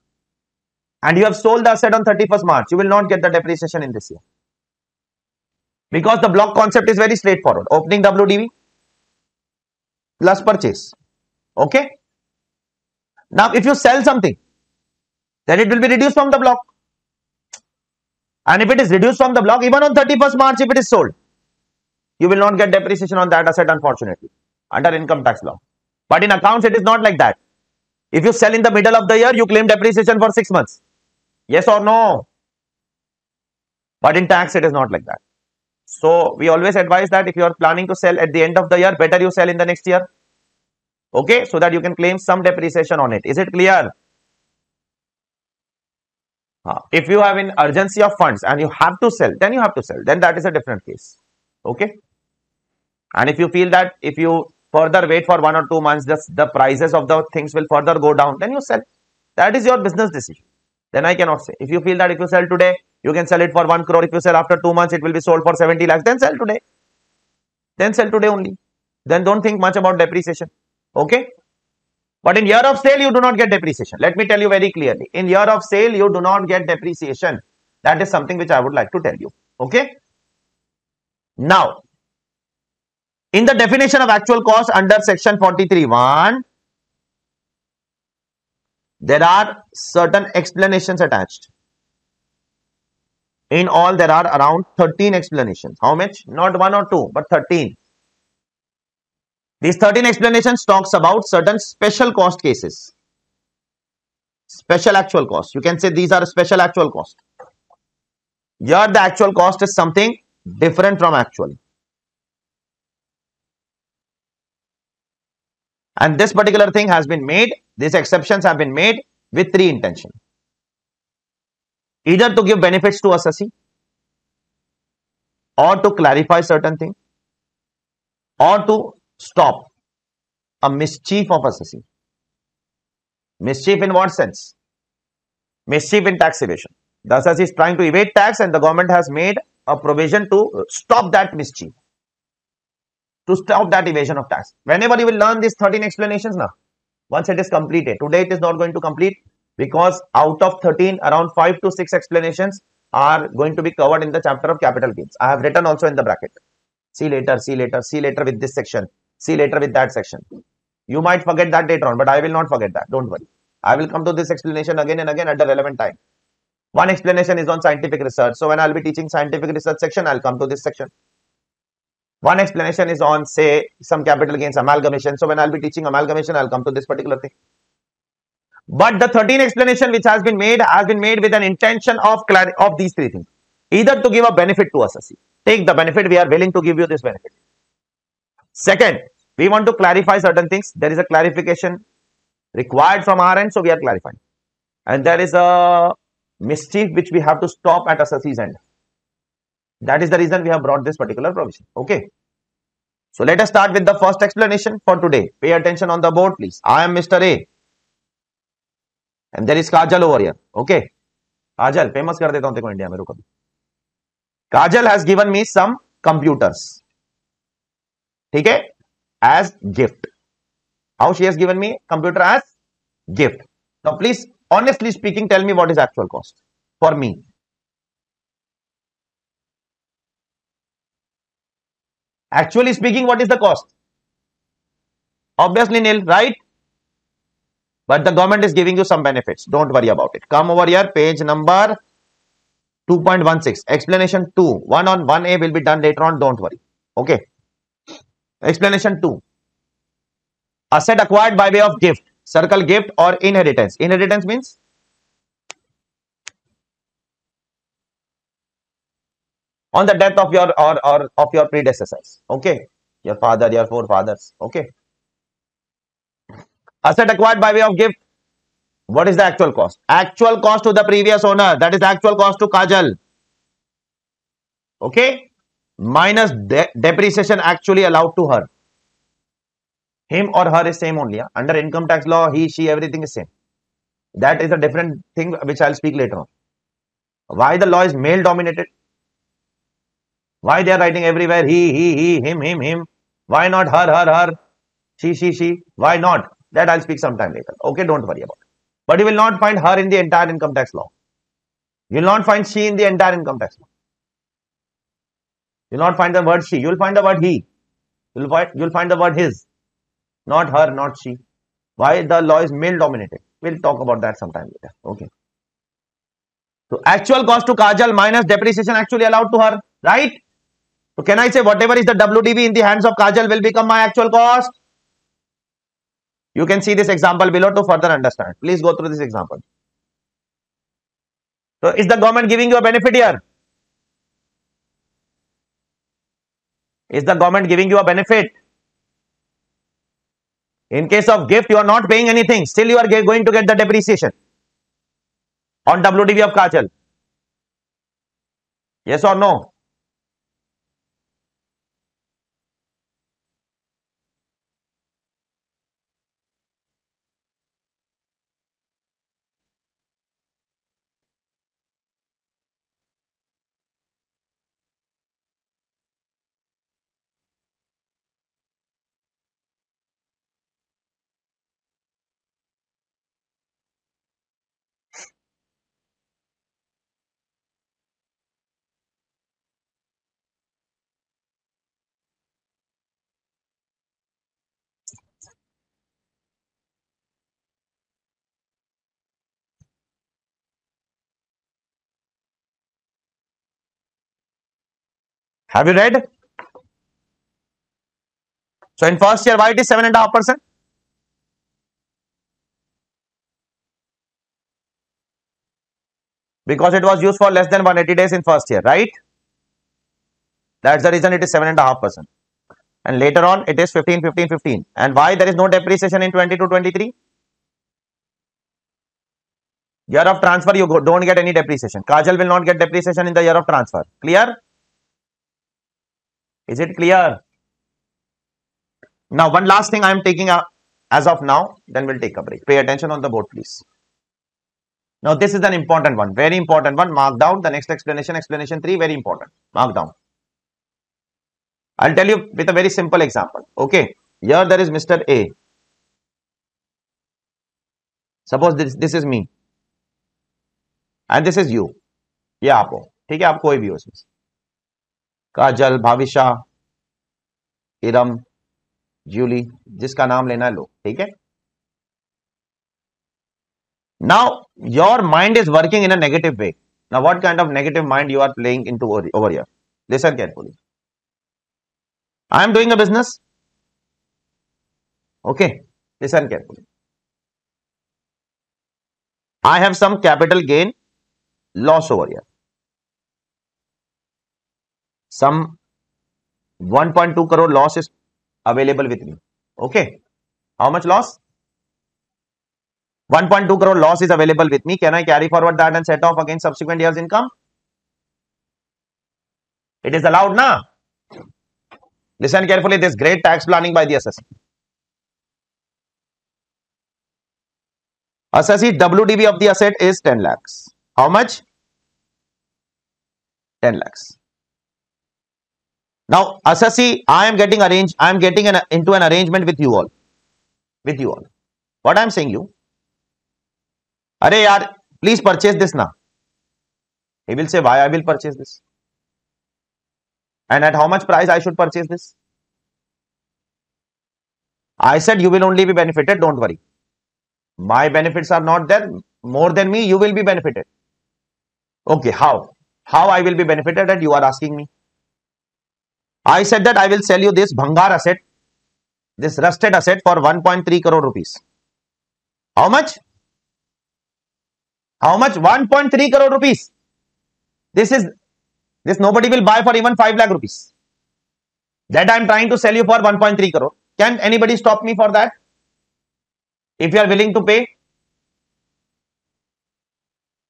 and you have sold the asset on 31st March, you will not get the depreciation in this year. Because the block concept is very straightforward. Opening WDV plus purchase. Okay. Now, if you sell something, then it will be reduced from the block. And if it is reduced from the block, even on 31st March, if it is sold, you will not get depreciation on that asset unfortunately under income tax law. But in accounts, it is not like that. If you sell in the middle of the year, you claim depreciation for six months. Yes or no? But in tax, it is not like that. So, we always advise that if you are planning to sell at the end of the year, better you sell in the next year. Okay, so that you can claim some depreciation on it. Is it clear? If you have an urgency of funds and you have to sell, then you have to sell. Then that is a different case. Okay. And if you feel that if you further wait for one or two months, just the prices of the things will further go down, then you sell. That is your business decision. Then I cannot say. If you feel that if you sell today, you can sell it for 1 crore. If you sell after 2 months, it will be sold for 70 lakhs. Then sell today. Then sell today only. Then don't think much about depreciation. Okay. But in year of sale, you do not get depreciation. Let me tell you very clearly. In year of sale, you do not get depreciation. That is something which I would like to tell you. Okay. Now, in the definition of actual cost under section 43.1, there are certain explanations attached. In all, there are around 13 explanations. How much? Not one or two, but 13. These 13 explanations talks about certain special cost cases. Special actual cost. You can say these are special actual cost. Here the actual cost is something different from actual. And this particular thing has been made, these exceptions have been made with three intention. Either to give benefits to assessee or to clarify certain thing or to stop a mischief of assessee. Mischief in what sense? Mischief in tax evasion. The assessee is trying to evade tax and the government has made a provision to stop that mischief to stop that evasion of tax. Whenever you will learn these 13 explanations now, once it is completed, today it is not going to complete because out of 13, around 5 to 6 explanations are going to be covered in the chapter of capital gains. I have written also in the bracket. See later, see later, see later with this section, see later with that section. You might forget that later on, but I will not forget that. Don't worry. I will come to this explanation again and again at the relevant time. One explanation is on scientific research. So when I'll be teaching scientific research section, I'll come to this section. One explanation is on, say, some capital gains amalgamation. So when I'll be teaching amalgamation, I'll come to this particular thing. But the 13 explanation which has been made has been made with an intention of of these three things. Either to give a benefit to us. Take the benefit, we are willing to give you this benefit. Second, we want to clarify certain things. There is a clarification required from our end, so we are clarifying. And there is a mischief which we have to stop at assessee's end. That is the reason we have brought this particular provision. Okay. So let us start with the first explanation for today. Pay attention on the board, please. I am Mr. A. And there is Kajal over here. Okay. Kajal, famous kar deta hu dekho India mein ruko Kajal has given me some computers. Okay? As gift. How she has given me computer as gift. Now please, honestly speaking, tell me what is actual cost for me. Actually speaking, what is the cost? Obviously nil, right? But the government is giving you some benefits. Don't worry about it. Come over here, page number 2.16. Explanation 2. 1 on 1A will be done later on. Don't worry. Okay. Explanation 2. Asset acquired by way of gift, circle gift or inheritance. Inheritance means on the death of your or, or of your predecessors. Okay. Your father, your forefathers. Okay. Asset acquired by way of gift. What is the actual cost? Actual cost to the previous owner. That is actual cost to Kajal. Okay. Minus de depreciation actually allowed to her. Him or her is same only. Under income tax law, he, she, everything is same. That is a different thing which I'll speak later on. Why the law is male dominated? Why they are writing everywhere he, he, he, him, him, him? Why not her, her, her? She, she, she? Why not? That I'll speak sometime later. Okay, don't worry about it. But you will not find her in the entire income tax law. You will not find she in the entire income tax law. You will not find the word she. You will find the word he. You will find, you will find the word his. Not her, not she. Why the law is male dominated? We'll talk about that sometime later. Okay. So actual cost to Kajal minus depreciation actually allowed to her, right? So can I say whatever is the WDV in the hands of Kajal will become my actual cost? You can see this example below to further understand. Please go through this example. So is the government giving you a benefit here? Is the government giving you a benefit? In case of gift, you are not paying anything. Still, you are going to get the depreciation on WDV of Kajal. Yes or no? Have you read? So in first year, why it is seven and a half percent? Because it was used for less than 180 days in first year, right? That's the reason it is seven and a half percent. and later on it is 15, 15, 15. And why there is no depreciation in 22, 23? Year of transfer, you don't get any depreciation. Kajal will not get depreciation in the year of transfer. Clear? Is it clear? Now, one last thing I am taking a, as of now, then we'll take a break. Pay attention on the board, please. Now, this is an important one, very important one. Mark down the next explanation, explanation 3, very important. Mark down. I'll tell you with a very simple example. Okay, here there is Mr. A. Suppose this, this is me. And this is you. ये आप हो ठीक है आप कोई भी हो इसमें काजल भाविशा, इरम जूली जिसका नाम लेना है लो, ठीक है? Now your mind is working in a negative way ना what kind of negative mind you are playing in to over your lesser cat बोली I am doing a business okay lesser cat बोली I have some capital gain loss over your some 1.2 crore loss is available with me. Okay. How much loss? 1.2 crore loss is available with me. Can I carry forward that and set off against subsequent year's income? It is allowed now. Listen carefully. This great tax planning by the assessor. Assessee WDV of the asset is 10 lakhs. How much? 10 lakhs. Now, Assessee, I am getting arranged, I am getting an, into an arrangement with you all. With you all. What I am saying you? Are yaar, please purchase this now. He will say, why I will purchase this? And at how much price I should purchase this? I said you will only be benefited, don't worry. My benefits are not there. More than me, you will be benefited. Okay, how? How I will be benefited and you are asking me. I said that I will sell you this Bhangar asset, this rusted asset for 1.3 crore rupees. How much? How much? 1.3 crore rupees. This is, this nobody will buy for even 5 lakh rupees. That I am trying to sell you for 1.3 crore. Can anybody stop me for that? If you are willing to pay?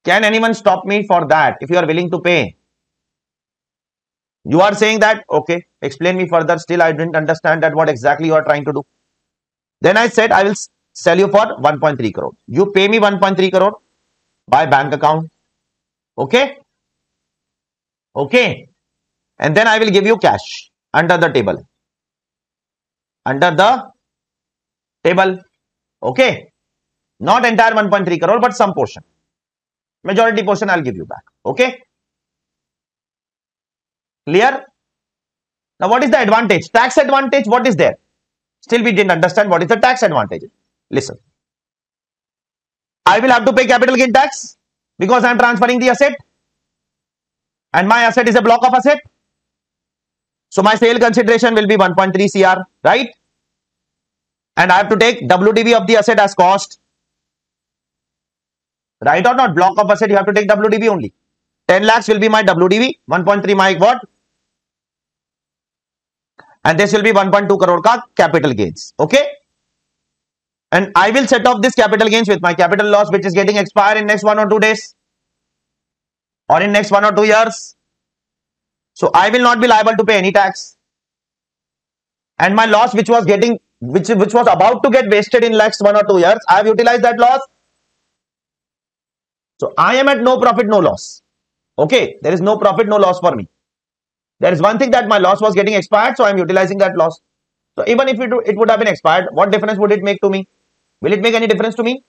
Can anyone stop me for that if you are willing to pay? You are saying that, okay, explain me further. Still, I didn't understand that what exactly you are trying to do. Then I said, I will sell you for 1.3 crore. You pay me 1.3 crore by bank account. Okay. Okay. And then I will give you cash under the table. Under the table. Okay. Not entire 1.3 crore, but some portion. Majority portion I'll give you back. Okay. Clear? Now, what is the advantage? Tax advantage, what is there? Still, we didn't understand what is the tax advantage. Listen. I will have to pay capital gain tax because I am transferring the asset and my asset is a block of asset. So, my sale consideration will be 1.3 CR, right? And I have to take WDV of the asset as cost. Right or not? Block of asset, you have to take WDV only. 10 lakhs will be my WDV, 1.3 my what? And this will be 1.2 crore ka capital gains okay? And i will set off this capital gains with my capital loss which is getting expired in next one or two days or in next one or two years. So i will not be liable to pay any tax. And my loss which was getting which which was about to get wasted in next one or two years i have utilized that loss. So i am at no profit no loss okay? There is no profit no loss for me there is one thing that my loss was getting expired, so I am utilizing that loss. So even if it, it would have been expired, what difference would it make to me? Will it make any difference to me?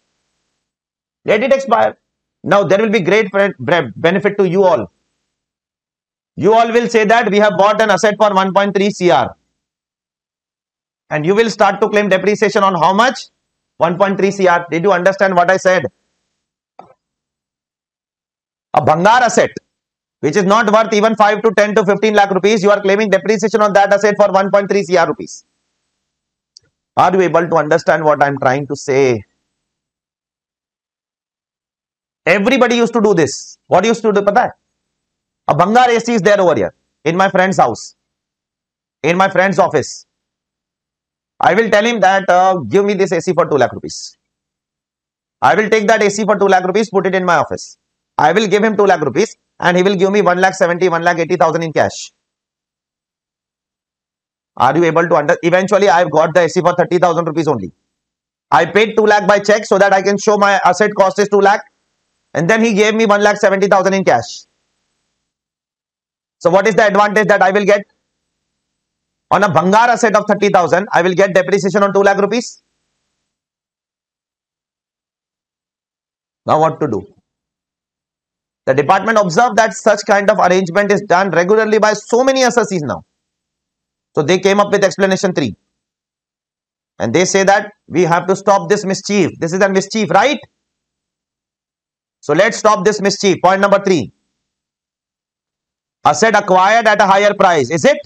Let it expire. Now there will be great benefit to you all. You all will say that we have bought an asset for 1.3 CR. And you will start to claim depreciation on how much? 1.3 CR. Did you understand what I said? A Bhangar asset which is not worth even 5 to 10 to 15 lakh rupees, you are claiming depreciation on that asset for 1.3 CR rupees. Are you able to understand what I am trying to say? Everybody used to do this. What used to do? Pata A Bhangar AC is there over here in my friend's house, in my friend's office. I will tell him that uh, give me this AC for 2 lakh rupees. I will take that AC for 2 lakh rupees, put it in my office. I will give him 2 lakh rupees and he will give me 1 lakh 70, 1 lakh 80,000 in cash. Are you able to under? Eventually, I've got the AC for 30,000 rupees only. I paid 2 lakh by check so that I can show my asset cost is 2 lakh. And then he gave me 1 lakh 70,000 in cash. So what is the advantage that I will get? On a Bhangar asset of 30,000, I will get depreciation on 2 lakh rupees. Now what to do? The department observed that such kind of arrangement is done regularly by so many assessees now. So they came up with explanation 3. And they say that we have to stop this mischief. This is a mischief, right? So let's stop this mischief. Point number 3. Asset acquired at a higher price. Is it?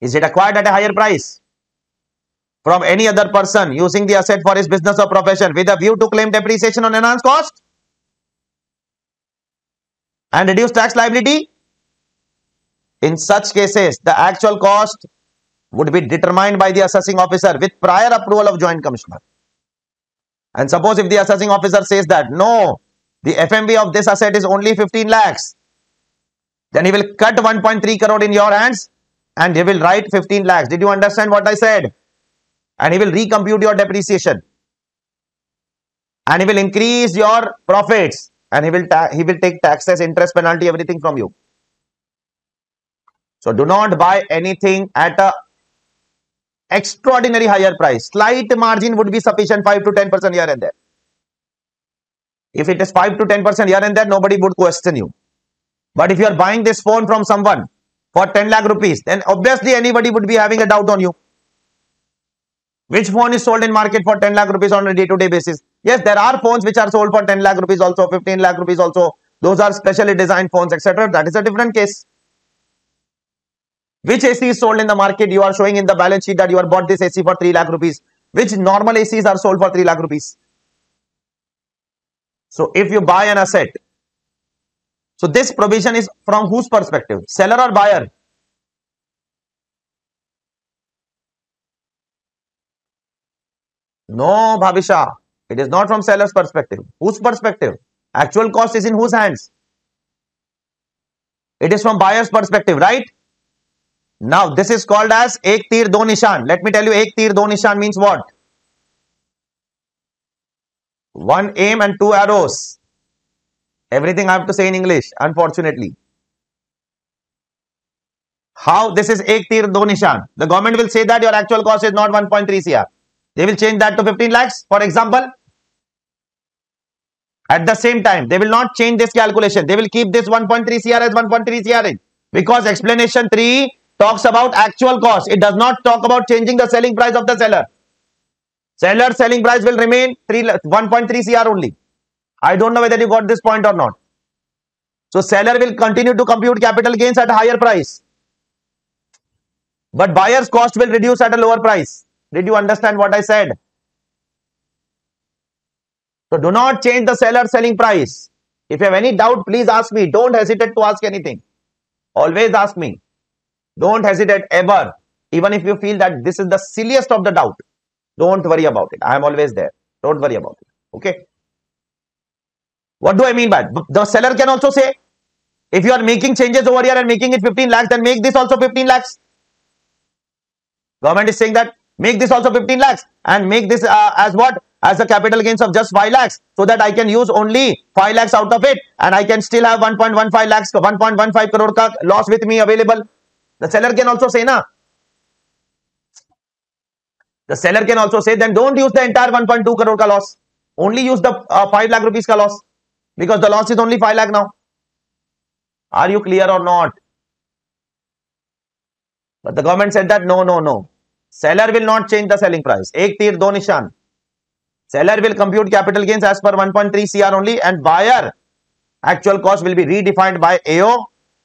Is it acquired at a higher price? From any other person using the asset for his business or profession with a view to claim depreciation on enhanced cost? And reduce tax liability? In such cases, the actual cost would be determined by the assessing officer with prior approval of joint commissioner. And suppose if the assessing officer says that no, the FMV of this asset is only 15 lakhs, then he will cut 1.3 crore in your hands and he will write 15 lakhs. Did you understand what I said? And he will recompute your depreciation and he will increase your profits and he will he will take taxes, interest, penalty, everything from you. So do not buy anything at a extraordinary higher price. Slight margin would be sufficient 5 to 10% here and there. If it is 5 to 10% here and there, nobody would question you. But if you are buying this phone from someone for 10 lakh rupees, then obviously anybody would be having a doubt on you. Which phone is sold in market for 10 lakh rupees on a day-to-day -day basis? Yes, there are phones which are sold for 10 lakh rupees also, 15 lakh rupees also. Those are specially designed phones, etc. That is a different case. Which AC is sold in the market? You are showing in the balance sheet that you are bought this AC for 3 lakh rupees. Which normal ACs are sold for 3 lakh rupees? So if you buy an asset, so this provision is from whose perspective? Seller or buyer? No, Bhavisha. It is not from seller's perspective. Whose perspective? Actual cost is in whose hands? It is from buyer's perspective, right? Now, this is called as Ek Tir Do Nishan. Let me tell you, Ek Tir Do Nishan means what? One aim and two arrows. Everything I have to say in English, unfortunately. How this is Ek Tir Do Nishan. The government will say that your actual cost is not 1.3 CR. They will change that to 15 lakhs, for example. At the same time, they will not change this calculation. They will keep this 1.3 CR as 1.3 CR because explanation 3 talks about actual cost. It does not talk about changing the selling price of the seller. Seller selling price will remain 3 1.3 CR only. I don't know whether you got this point or not. So seller will continue to compute capital gains at a higher price. But buyer's cost will reduce at a lower price. Did you understand what I said? So do not change the seller selling price. If you have any doubt, please ask me. Don't hesitate to ask anything. Always ask me. Don't hesitate ever. Even if you feel that this is the silliest of the doubt, don't worry about it. I am always there. Don't worry about it. Okay. What do I mean by The seller can also say, if you are making changes over here and making it 15 lakhs, then make this also 15 lakhs. Government is saying that make this also 15 lakhs and make this uh, as what? As a capital gains of just 5 lakhs so that I can use only 5 lakhs out of it and I can still have 1.15 lakhs, 1.15 crore ka loss with me available. The seller can also say, na. The seller can also say, then don't use the entire 1.2 crore ka loss. Only use the uh, 5 lakh rupees ka loss. Because the loss is only 5 lakh now. Are you clear or not? But the government said that no, no, no. Seller will not change the selling price. Ek tir do nishan. Seller will compute capital gains as per 1.3 CR only and buyer actual cost will be redefined by AO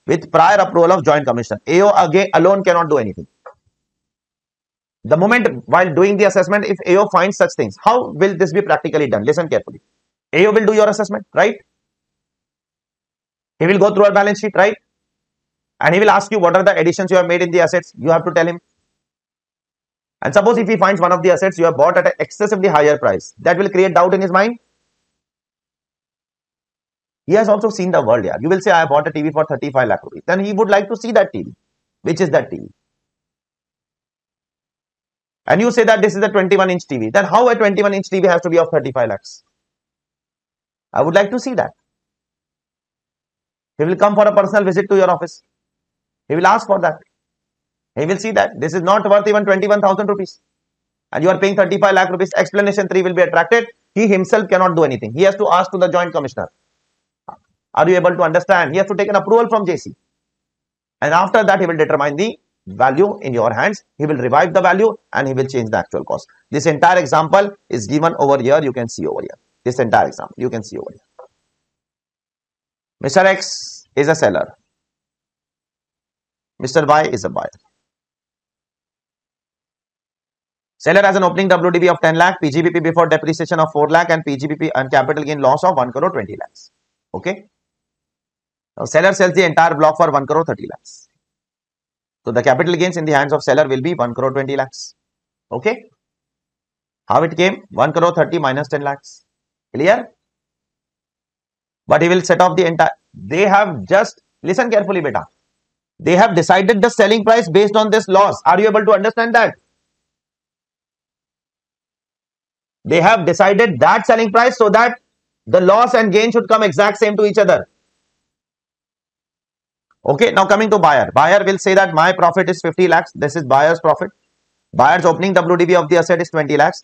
with prior approval of joint commission. AO again alone cannot do anything. The moment while doing the assessment, if AO finds such things, how will this be practically done? Listen carefully. AO will do your assessment, right? He will go through a balance sheet, right? And he will ask you what are the additions you have made in the assets. You have to tell him. And suppose if he finds one of the assets you have bought at an excessively higher price, that will create doubt in his mind. He has also seen the world here. You will say, I bought a TV for 35 lakh rupees. Then he would like to see that TV. Which is that TV? And you say that this is a 21 inch TV. Then how a 21 inch TV has to be of 35 lakhs? I would like to see that. He will come for a personal visit to your office. He will ask for that. He will see that this is not worth even 21,000 rupees. And you are paying 35 lakh rupees. Explanation 3 will be attracted. He himself cannot do anything. He has to ask to the joint commissioner. Are you able to understand? He has to take an approval from JC. And after that, he will determine the value in your hands. He will revive the value and he will change the actual cost. This entire example is given over here. You can see over here. This entire example you can see over here. Mr. X is a seller. Mr. Y is a buyer. Seller has an opening WDV of 10 lakh, PGBP before depreciation of 4 lakh and PGBP and capital gain loss of 1 crore 20 lakhs. Okay. Now seller sells the entire block for 1 crore 30 lakhs. So the capital gains in the hands of seller will be 1 crore 20 lakhs. Okay. How it came? 1 crore 30 minus 10 lakhs. Clear? But he will set off the entire. They have just, listen carefully beta. They have decided the selling price based on this loss. Are you able to understand that? They have decided that selling price so that the loss and gain should come exact same to each other. Okay, now coming to buyer. Buyer will say that my profit is 50 lakhs. This is buyer's profit. Buyer's opening WDV of the asset is 20 lakhs.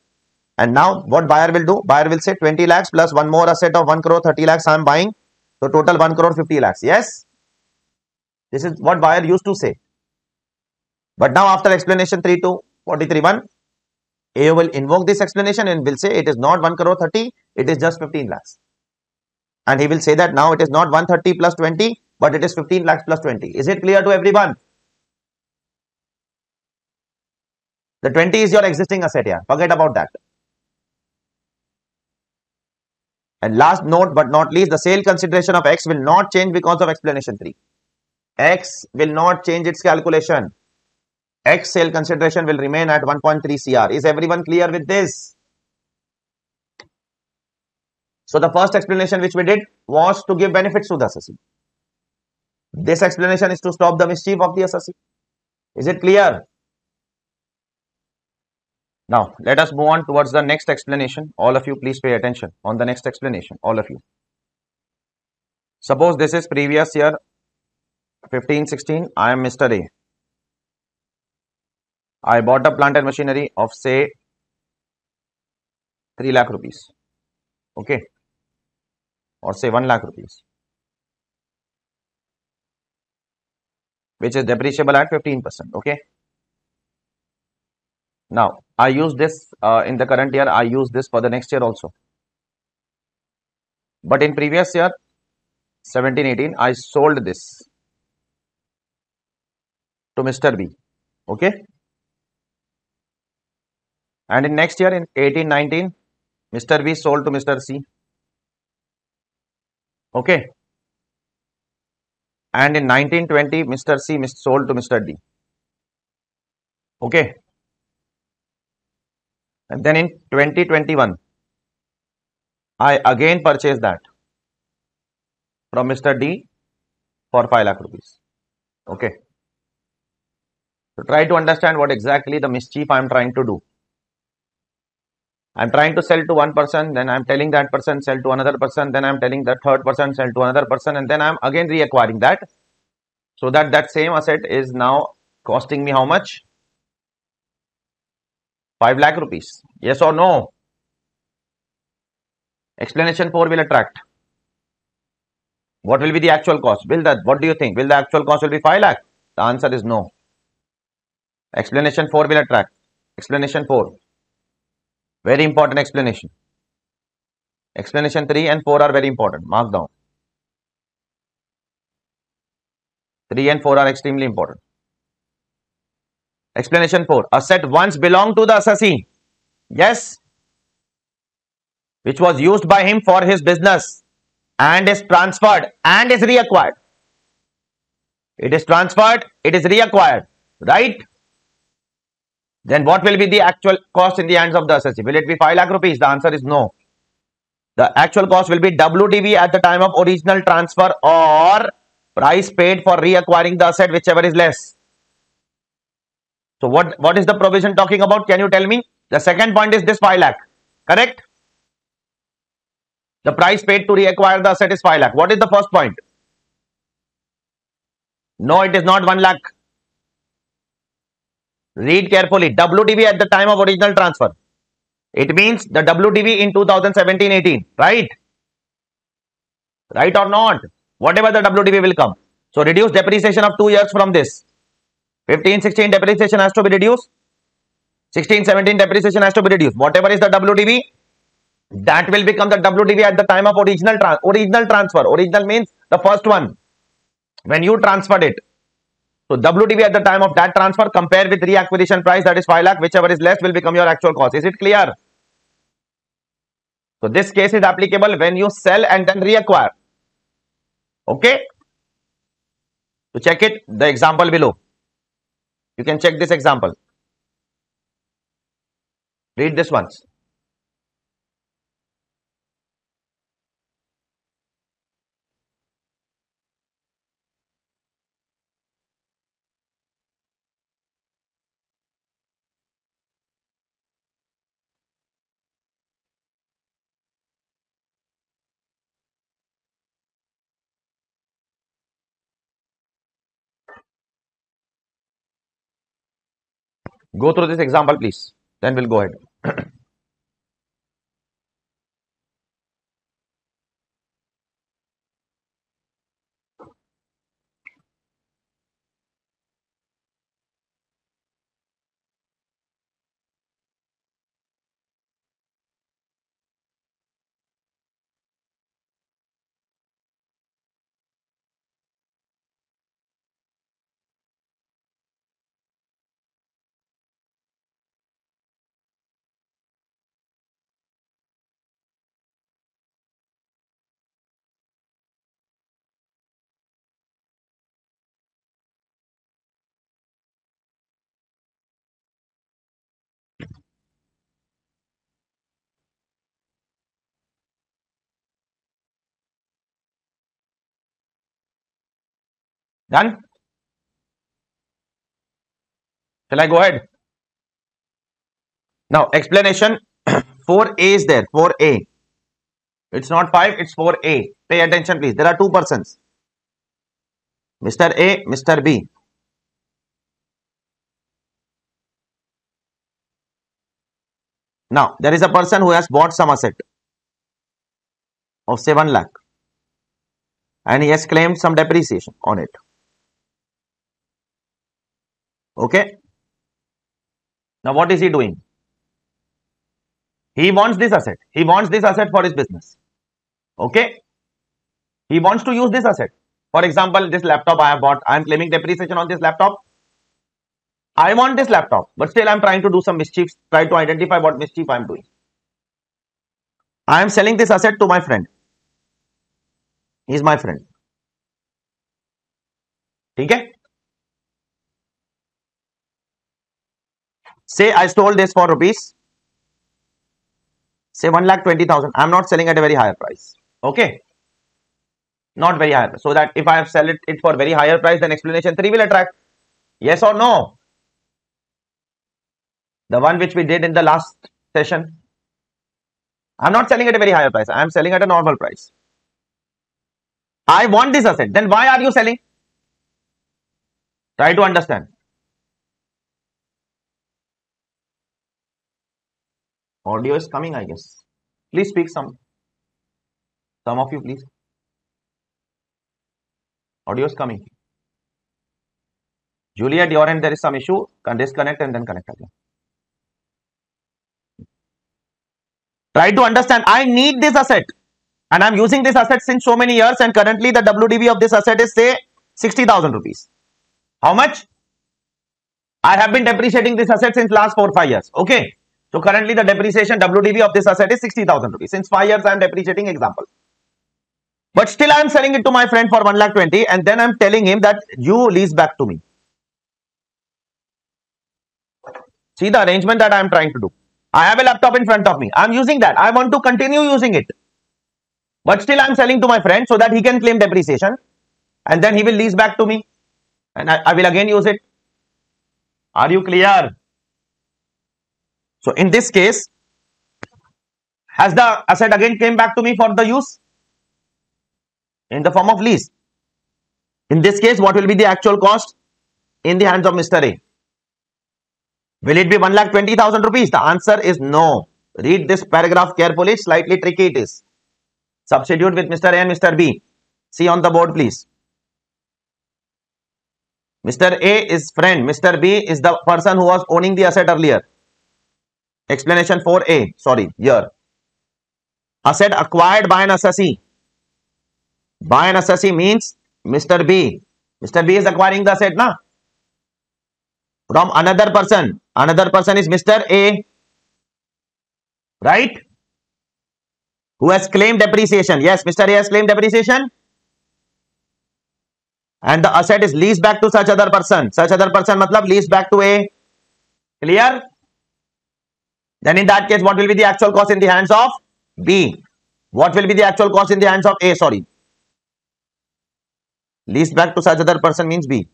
And now what buyer will do? Buyer will say 20 lakhs plus one more asset of 1 crore 30 lakhs I am buying. So total 1 crore 50 lakhs. Yes? This is what buyer used to say. But now after explanation 3 to 43 1, A will invoke this explanation and will say it is not 1 crore 30, it is just 15 lakhs. And he will say that now it is not 130 plus 20, but it is 15 lakhs plus 20. Is it clear to everyone? The 20 is your existing asset here. Forget about that. And last note but not least, the sale consideration of X will not change because of explanation 3. X will not change its calculation. X sale consideration will remain at 1.3 CR. Is everyone clear with this? So the first explanation which we did was to give benefits to the assessee. This explanation is to stop the mischief of the assessee. Is it clear? Now, let us move on towards the next explanation. All of you, please pay attention on the next explanation. All of you. Suppose this is previous year 15, 16. I am Mr. A. I bought a plant and machinery of say 3 lakh rupees. Okay. Or say 1 lakh rupees. Which is depreciable at 15%. Okay. Now, I use this uh, in the current year, I use this for the next year also. But in previous year, 17, 18, I sold this to Mr. B. Okay. And in next year, in 1819, Mr. B sold to Mr. C. Okay. And in 1920, Mr. C sold to Mr. D. Okay. And then in 2021, I again purchased that from Mr. D for 5 lakh rupees. Okay. So try to understand what exactly the mischief I am trying to do. I am trying to sell to one person, then I am telling that person sell to another person, then I am telling that third person sell to another person, and then I am again reacquiring that. So that that same asset is now costing me how much? 5 lakh rupees. Yes or no? Explanation 4 will attract. What will be the actual cost? Will that, what do you think? Will the actual cost will be 5 lakh? The answer is no. Explanation 4 will attract. Explanation 4. Very important explanation. Explanation 3 and 4 are very important. Mark down. 3 and 4 are extremely important. Explanation 4. Asset once belonged to the assessee. Yes. Which was used by him for his business and is transferred and is reacquired. It is transferred, it is reacquired. Right? Then what will be the actual cost in the hands of the assessee? Will it be 5 lakh rupees? The answer is no. The actual cost will be WDV at the time of original transfer or price paid for reacquiring the asset, whichever is less. So what, what is the provision talking about? Can you tell me? The second point is this 5 lakh. Correct? The price paid to reacquire the asset is 5 lakh. What is the first point? No, it is not 1 lakh. Read carefully. WDV at the time of original transfer. It means the WDV in 2017-18, right? Right or not? Whatever the WDV will come. So reduce depreciation of 2 years from this. 15-16 depreciation has to be reduced. 16-17 depreciation has to be reduced. Whatever is the WDV, that will become the WDV at the time of original, tra original transfer. Original means the first one. When you transferred it. So WDV at the time of that transfer compare with reacquisition price that is 5 lakh whichever is less will become your actual cost. Is it clear? So this case is applicable when you sell and then reacquire. Okay. To check it, the example below. You can check this example. Read this once. Go through this example, please. Then we'll go ahead. Done? Shall I go ahead? Now, explanation 4a is there. 4a. It's not 5, it's 4a. Pay attention, please. There are two persons. Mr. A, Mr. B. Now, there is a person who has bought some asset of 7 lakh and he has claimed some depreciation on it. Okay. Now what is he doing? He wants this asset. He wants this asset for his business. Okay. He wants to use this asset. For example, this laptop I have bought. I am claiming depreciation on this laptop. I want this laptop, but still I am trying to do some mischief, try to identify what mischief I am doing. I am selling this asset to my friend. He is my friend. ठीक है say I stole this for rupees. Say 1 lakh 20,000 I'm not selling at a very higher price. Okay? Not very high so that if I have sell it, it for very higher price then explanation 3 will attract. Yes or no? The one which we did in the last session. I'm not selling at a very higher price. I am selling at a normal price. I want this asset. Then why are you selling? Try to understand Audio is coming, I guess. Please speak some. Some of you, please. Audio is coming. Juliet, your end there is some issue. Can disconnect and then connect again. Try to understand. I need this asset. And I'm using this asset since so many years. And currently the WDV of this asset is say 60,000 rupees. How much? I have been depreciating this asset since last 4-5 years. Okay. So currently the depreciation WDV of this asset is 60,000 rupees. Since 5 years I am depreciating example. But still I am selling it to my friend for 1 lakh 20 and then I am telling him that you lease back to me. See the arrangement that I am trying to do. I have a laptop in front of me. I am using that. I want to continue using it. But still I am selling to my friend so that he can claim depreciation. And then he will lease back to me. And I, I will again use it. Are you clear? So in this case, has the asset again came back to me for the use? In the form of lease. In this case, what will be the actual cost in the hands of Mr. A? Will it be 1 lakh 20,000 rupees? The answer is no. Read this paragraph carefully. Slightly tricky it is. Substitute with Mr. A and Mr. B. See on the board, please. Mr. A is friend. Mr. B is the person who was owning the asset earlier. Explanation 4A. Sorry, here. Asset acquired by an assessee. By an assessee means Mr. B. Mr. B is acquiring the asset, na? From another person. Another person is Mr. A. Right? Who has claimed depreciation. Yes, Mr. A has claimed depreciation. And the asset is leased back to such other person. Such other person matlab leased back to A. Clear? Then in that case, what will be the actual cost in the hands of B? What will be the actual cost in the hands of A? Sorry. Leased back to such other person means B.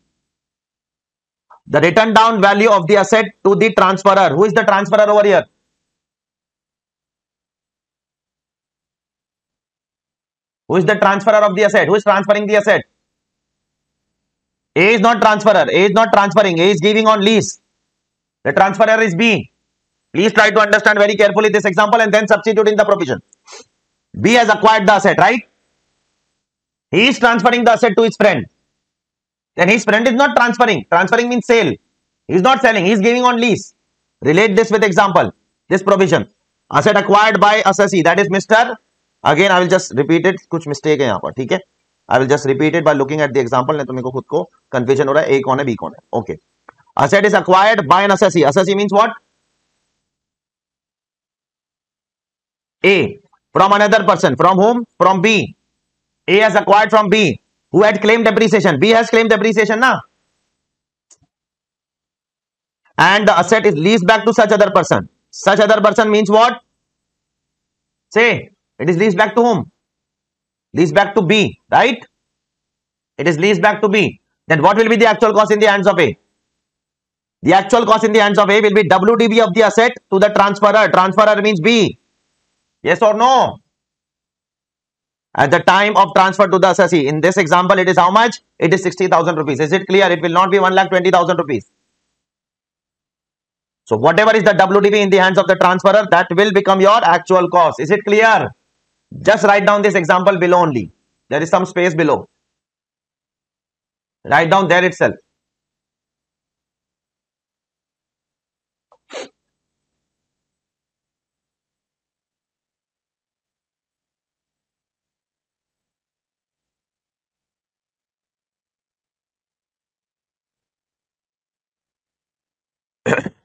The written down value of the asset to the transferor. Who is the transferor over here? Who is the transferor of the asset? Who is transferring the asset? A is not transferor. A is not transferring. A is giving on lease. The transferor is B. Please try to understand very carefully this example and then substitute in the provision. B has acquired the asset, right? He is transferring the asset to his friend. Then his friend is not transferring. Transferring means sale. He is not selling. He is giving on lease. Relate this with example. This provision. Asset acquired by assessee. That is Mr. Again, I will just repeat it. कुछ mistake है यहाँ पर ठीक है I will just repeat it by looking at the example. नहीं तो मेरे को खुद को confusion हो रहा है A कौन है B कौन है Okay. Asset is acquired by an assessee. Assessee means what? A from another person. From whom? From B. A has acquired from B. Who had claimed depreciation? B has claimed depreciation now. And the asset is leased back to such other person. Such other person means what? Say, it is leased back to whom? Leased back to B, right? It is leased back to B. Then what will be the actual cost in the hands of A? The actual cost in the hands of A will be WDV of the asset to the transferor. Transferor means B. Yes or no? At the time of transfer to the assessee. In this example, it is how much? It is 60,000 rupees. Is it clear? It will not be 1,20,000 rupees. So whatever is the WDV in the hands of the transferor, that will become your actual cost. Is it clear? Just write down this example below only. There is some space below. Write down there itself. Yeah.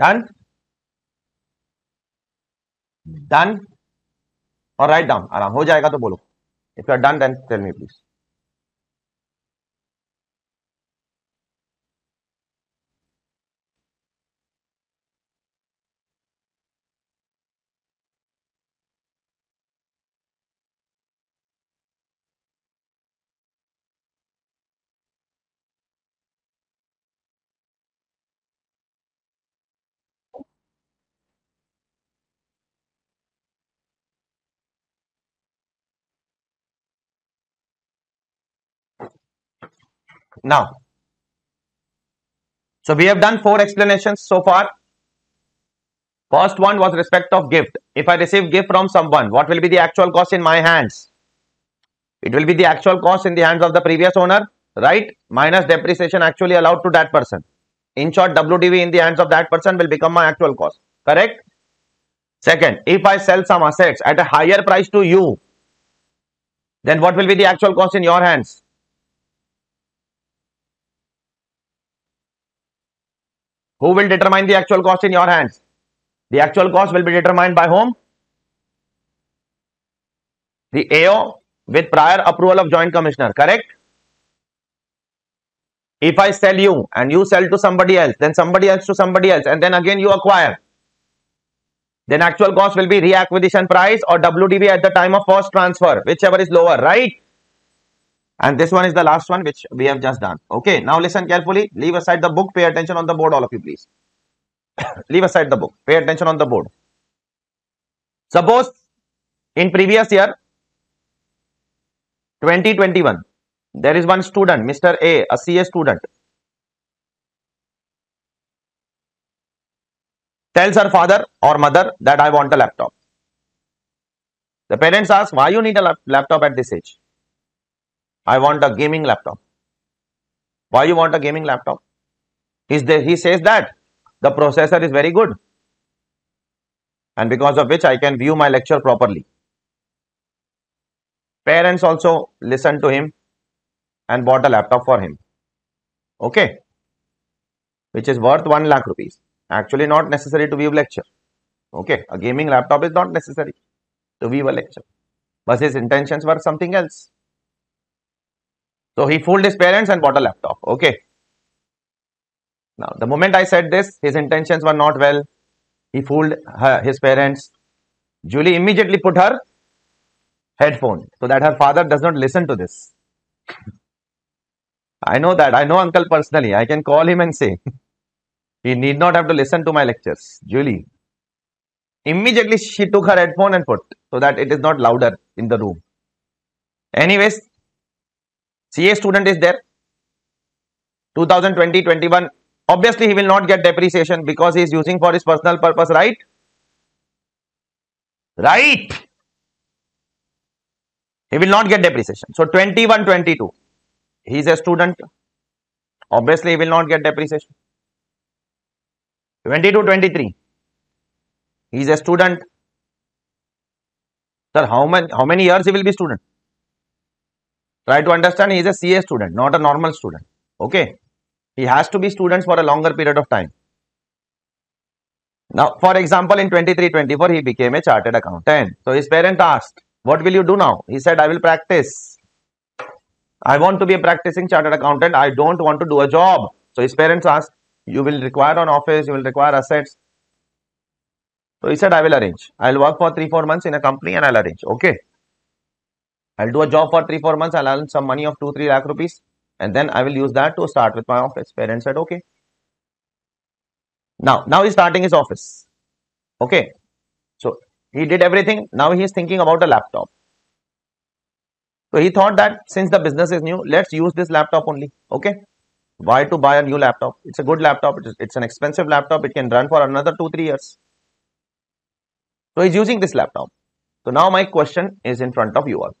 Done done और right down आराम हो जाएगा तो बोलो if you are done then tell me please Now, so we have done four explanations so far. First one was respect of gift. If I receive gift from someone, what will be the actual cost in my hands? It will be the actual cost in the hands of the previous owner, right? Minus depreciation actually allowed to that person. In short, WDV in the hands of that person will become my actual cost. Correct? Second, if I sell some assets at a higher price to you, then what will be the actual cost in your hands? Who will determine the actual cost in your hands? The actual cost will be determined by whom? The AO with prior approval of joint commissioner, correct? If I sell you and you sell to somebody else, then somebody else to somebody else, and then again you acquire, then actual cost will be reacquisition price or WDV at the time of first transfer, whichever is lower, right? And this one is the last one which we have just done. Okay, now listen carefully. Leave aside the book. Pay attention on the board, all of you, please. Leave aside the book. Pay attention on the board. Suppose in previous year, 2021, there is one student, Mr. A, a CA student, tells her father or mother that I want a laptop. The parents ask, why you need a laptop at this age? I want a gaming laptop. Why you want a gaming laptop? He's there, he says that the processor is very good and because of which I can view my lecture properly. Parents also listened to him and bought a laptop for him. Okay. Which is worth 1 lakh rupees. Actually not necessary to view lecture. Okay. A gaming laptop is not necessary to view a lecture. But his intentions were something else. So he fooled his parents and bought a laptop. Okay. Now, the moment I said this, his intentions were not well. He fooled her, his parents. Julie immediately put her headphone so that her father does not listen to this. I know that. I know uncle personally. I can call him and say, he need not have to listen to my lectures. Julie. Immediately she took her headphone and put so that it is not louder in the room. Anyways, CA student is there. 2020-21. Obviously, he will not get depreciation because he is using for his personal purpose, right? Right. He will not get depreciation. So, 21-22. He is a student. Obviously, he will not get depreciation. 22-23. He is a student. Sir, how many, how many years he will be student? Try to understand he is a CA student, not a normal student. Okay. He has to be students for a longer period of time. Now, for example, in 23-24, he became a chartered accountant. So, his parent asked, what will you do now? He said, I will practice. I want to be a practicing chartered accountant. I don't want to do a job. So, his parents asked, you will require an office, you will require assets. So, he said, I will arrange. I will work for 3-4 months in a company and I will arrange. Okay. I'll do a job for three, four months. I'll earn some money of two, three lakh rupees. And then I will use that to start with my office. Parents said, okay. Now, now he's starting his office. Okay. So he did everything. Now he is thinking about a laptop. So he thought that since the business is new, let's use this laptop only. Okay. Why to buy a new laptop? It's a good laptop. It's, it's an expensive laptop. It can run for another two, three years. So he's using this laptop. So now my question is in front of you all.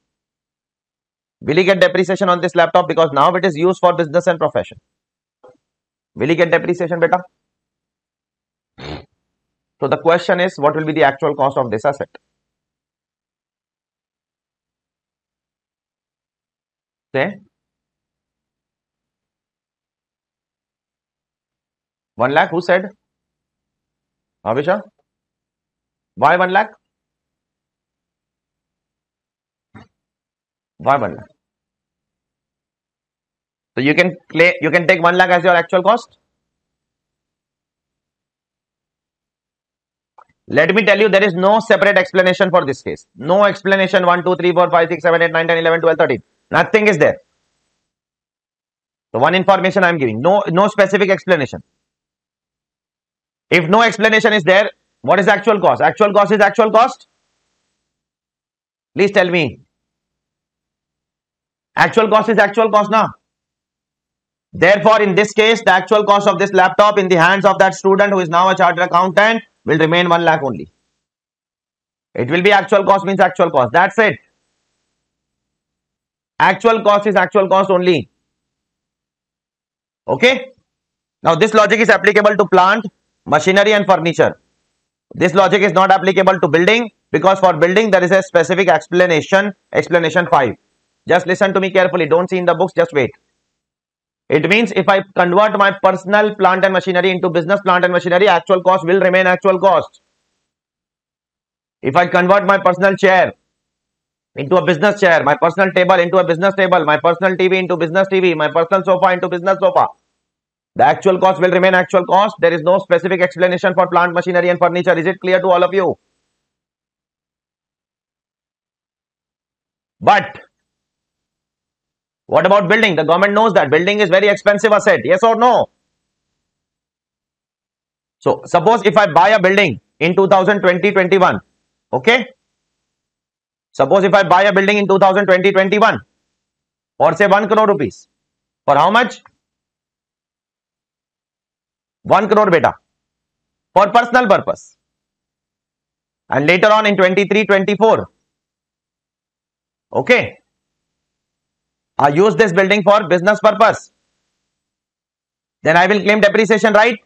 Will he get depreciation on this laptop because now it is used for business and profession? Will he get depreciation beta? So the question is what will be the actual cost of this asset? Say 1 lakh who said? Avisha? Why 1 lakh? Why 1 lakh? So you can play, you can take 1 lakh as your actual cost. Let me tell you, there is no separate explanation for this case. No explanation 1, 2, 3, 4, 5, 6, 7, 8, 9, 10, 11, 12, 13. Nothing is there. The one information I am giving. No, no specific explanation. If no explanation is there, what is actual cost? Actual cost is actual cost. Please tell me. Actual cost is actual cost now. Therefore, in this case, the actual cost of this laptop in the hands of that student who is now a chartered accountant will remain 1 lakh only. It will be actual cost means actual cost. That's it. Actual cost is actual cost only. Okay. Now, this logic is applicable to plant, machinery and furniture. This logic is not applicable to building because for building there is a specific explanation, explanation 5. Just listen to me carefully. Don't see in the books, just wait. It means if I convert my personal plant and machinery into business plant and machinery, actual cost will remain actual cost. If I convert my personal chair into a business chair, my personal table into a business table, my personal TV into business TV, my personal sofa into business sofa, the actual cost will remain actual cost. There is no specific explanation for plant machinery and furniture. Is it clear to all of you? But what about building? The government knows that building is very expensive asset. Yes or no? So suppose if I buy a building in 2020-21, okay? Suppose if I buy a building in 2020-21 or say 1 crore rupees. For how much? 1 crore beta. For personal purpose. And later on in 23-24. Okay. I use this building for business purpose. Then I will claim depreciation, right?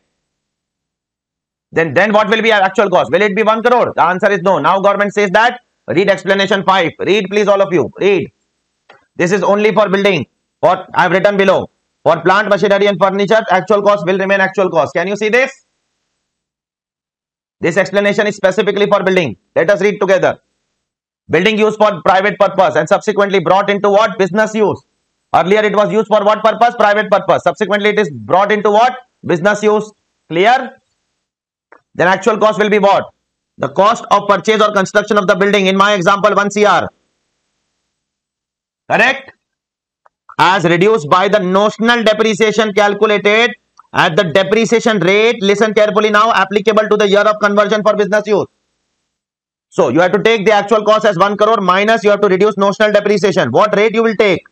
Then, then what will be our actual cost? Will it be 1 crore? The answer is no. Now government says that. Read explanation 5. Read please all of you. Read. This is only for building. What I have written below. For plant, machinery and furniture, actual cost will remain actual cost. Can you see this? This explanation is specifically for building. Let us read together. Building used for private purpose and subsequently brought into what? Business use. Earlier it was used for what purpose? Private purpose. Subsequently it is brought into what? Business use. Clear? Then actual cost will be what? The cost of purchase or construction of the building. In my example, 1 CR. Correct? As reduced by the notional depreciation calculated at the depreciation rate. Listen carefully now. Applicable to the year of conversion for business use. So you have to take the actual cost as 1 crore minus you have to reduce notional depreciation. What rate you will take?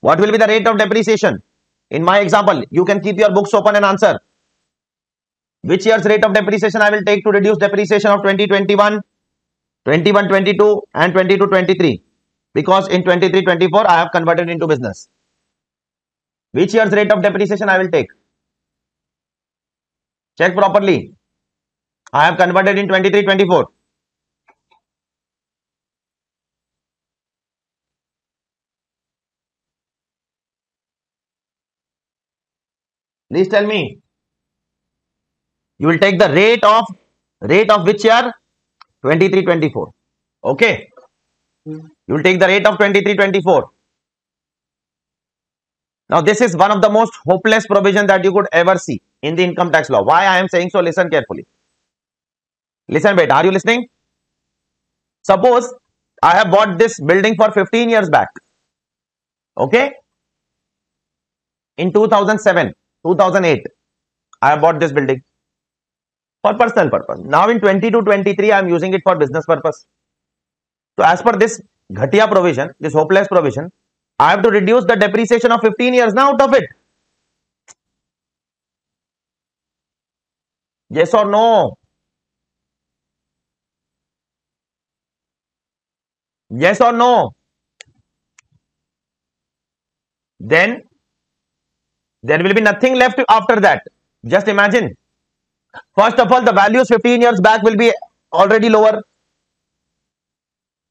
What will be the rate of depreciation? In my example, you can keep your books open and answer. Which year's rate of depreciation I will take to reduce depreciation of 2021, 21-22 and 22-23? Because in 23-24 I have converted into business. Which year's rate of depreciation I will take? Check properly. I have converted in 23-24. Please tell me. You will take the rate of rate of which year? 23 24. Okay. You will take the rate of 23 24. Now, this is one of the most hopeless provision that you could ever see in the income tax law. Why I am saying so? Listen carefully. Listen, wait, Are you listening? Suppose I have bought this building for 15 years back. Okay. In 2007 2008 I bought this building for personal purpose. Now in 22 23 I am using it for business purpose. So as per this Ghatia provision, this hopeless provision, I have to reduce the depreciation of 15 years now out of it. Yes or no? Yes or no? Then there will be nothing left after that. Just imagine. First of all, the values 15 years back will be already lower.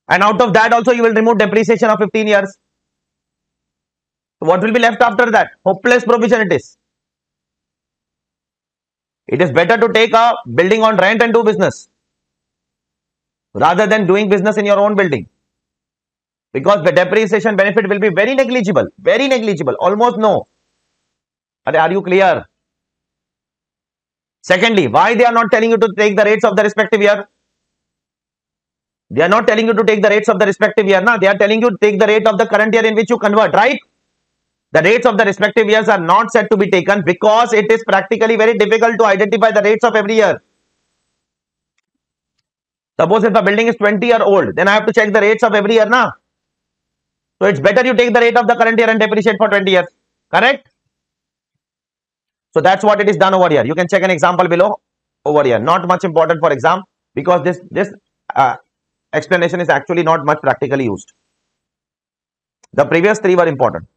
And out of that also you will remove depreciation of 15 years. So what will be left after that? Hopeless provision it is. It is better to take a building on rent and do business rather than doing business in your own building because the depreciation benefit will be very negligible, very negligible, almost no. Are you clear? Secondly, why they are not telling you to take the rates of the respective year? They are not telling you to take the rates of the respective year. Now, they are telling you to take the rate of the current year in which you convert, right? The rates of the respective years are not set to be taken because it is practically very difficult to identify the rates of every year. Suppose if the building is 20 year old, then I have to check the rates of every year now. So it's better you take the rate of the current year and depreciate for 20 years. Correct? So that's what it is done over here. You can check an example below over here. Not much important for exam because this this uh, explanation is actually not much practically used. The previous three were important.